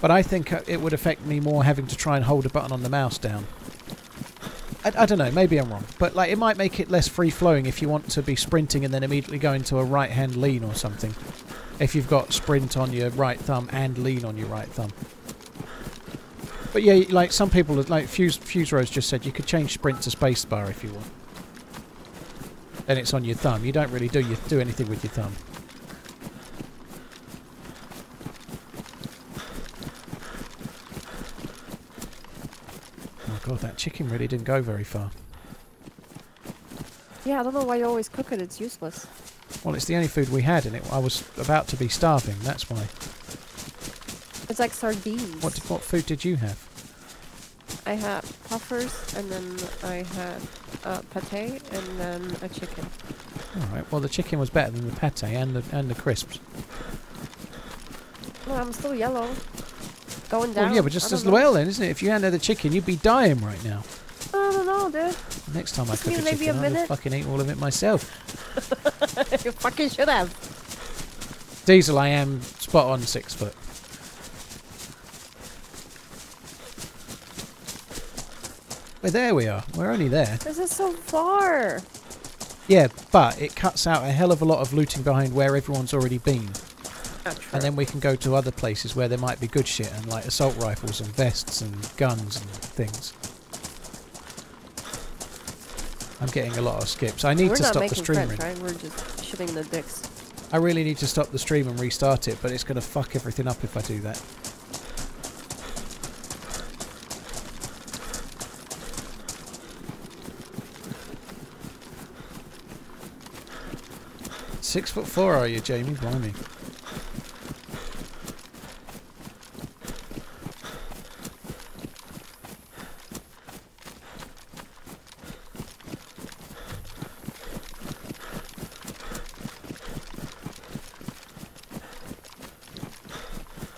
but I think uh, it would affect me more having to try and hold a button on the mouse down. I, I don't know, maybe I'm wrong, but like it might make it less free flowing if you want to be sprinting and then immediately go into a right hand lean or something. If you've got sprint on your right thumb and lean on your right thumb. But yeah, like some people, like Fuse, Fuse Rose just said, you could change sprint to spacebar if you want. Then it's on your thumb. You don't really do you do anything with your thumb. God, that chicken really didn't go very far. Yeah, I don't know why you always cook it. It's useless. Well, it's the only food we had, and it, I was about to be starving. That's why. It's like sardines. What did, what food did you have? I had puffers, and then I had uh, pate, and then a chicken. All right. Well, the chicken was better than the pate and the and the crisps. No, I'm still yellow. Going down. Well, yeah, but just I as well then, isn't it? If you hadn't had the chicken, you'd be dying right now. I don't know, dude. Next time I Just cook a maybe a chicken, I'll fucking eat all of it myself. you fucking should have. Diesel, I am spot on six foot. Well, there we are. We're only there. This is so far. Yeah, but it cuts out a hell of a lot of looting behind where everyone's already been and then we can go to other places where there might be good shit and like assault rifles and vests and guns and things. I'm getting a lot of skips. I need We're to stop the stream. Right? We're just shitting the dicks. I really need to stop the stream and restart it, but it's going to fuck everything up if I do that. Six foot four are you, Jamie? Blimey.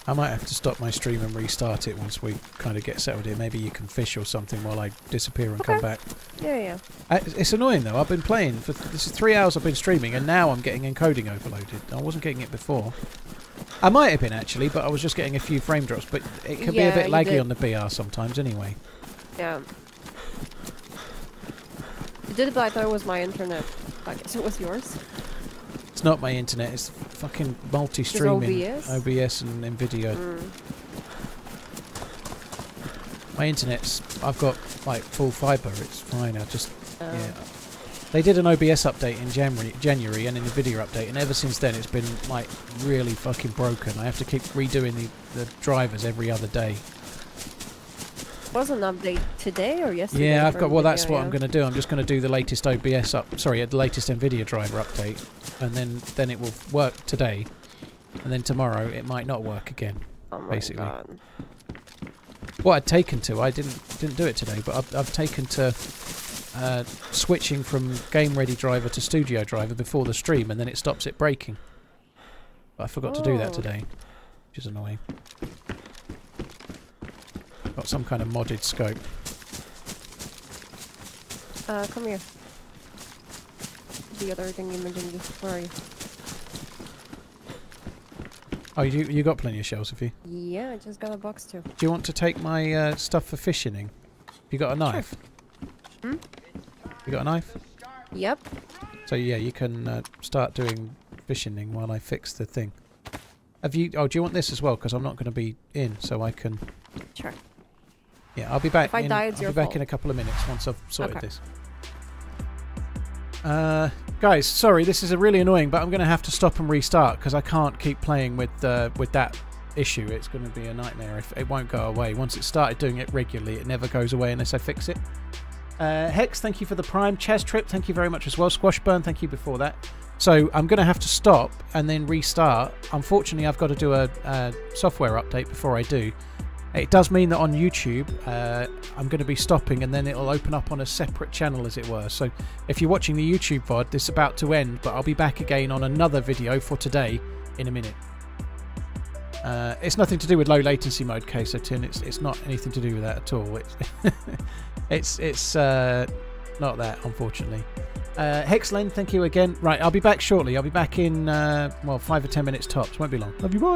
I might have to stop my stream and restart it once we kind of get settled here. Maybe you can fish or something while I disappear and come back. Yeah, yeah. Uh, It's annoying though. I've been playing for this is three hours. I've been streaming, and now I'm getting encoding overloaded. I wasn't getting it before. I might have been actually, but I was just getting a few frame drops. But it can be a bit laggy on the BR sometimes, anyway. Yeah. I did it, but I thought it was my internet. I guess it was yours. It's not my internet. It's fucking multi-streaming. OBS? OBS and Nvidia. Mm. My internet's. I've got like full fiber. It's fine. I just Uh, yeah. They did an OBS update in January, January and an Nvidia update, and ever since then it's been like really fucking broken. I have to keep redoing the, the drivers every other day. Was an update today or yesterday? Yeah, I've got. Well, that's what yeah. I'm going to do. I'm just going to do the latest OBS up. Sorry, the latest Nvidia driver update, and then then it will work today, and then tomorrow it might not work again. Oh my basically. God. What I'd taken to, I didn't didn't do it today, but I've, I've taken to uh, switching from game ready driver to studio driver before the stream, and then it stops it breaking. But I forgot to do that Oh. today, which is annoying. Got some kind of modded scope. Uh, come here. The other thing you mentioned. Where are you? Oh, you you got plenty of shells, have you? Yeah, I just got a box too. Do you want to take my uh, stuff for fishing? You got a knife? Sure. Hmm? You got a knife? Yep. So yeah, you can uh, start doing fishing while I fix the thing. Have you? Oh, do you want this as well? Because I'm not going to be in, so I can. Sure. Yeah, I'll be back. If I in, die, it's I'll your be back in a couple of minutes once I've sorted Okay. this. Uh, guys, sorry, this is a really annoying, but I'm going to have to stop and restart because I can't keep playing with uh, with that issue. It's going to be a nightmare if it won't go away. Once it started doing it regularly, it never goes away unless I fix it. Uh, Hex, thank you for the Prime. Chess Trip, thank you very much as well. Squashburn, thank you before that. So I'm going to have to stop and then restart. Unfortunately, I've got to do a, a software update before I do. It does mean that on YouTube, uh, I'm going to be stopping and then it'll open up on a separate channel, as it were. So if you're watching the YouTube VOD, this is about to end, but I'll be back again on another video for today in a minute. Uh, it's nothing to do with low latency mode, Quesotin. It's it's not anything to do with that at all. It's it's it's uh, not that, unfortunately. Uh, Hexlen, thank you again. Right, I'll be back shortly. I'll be back in uh, well five or ten minutes tops. Won't be long. Love you, bye.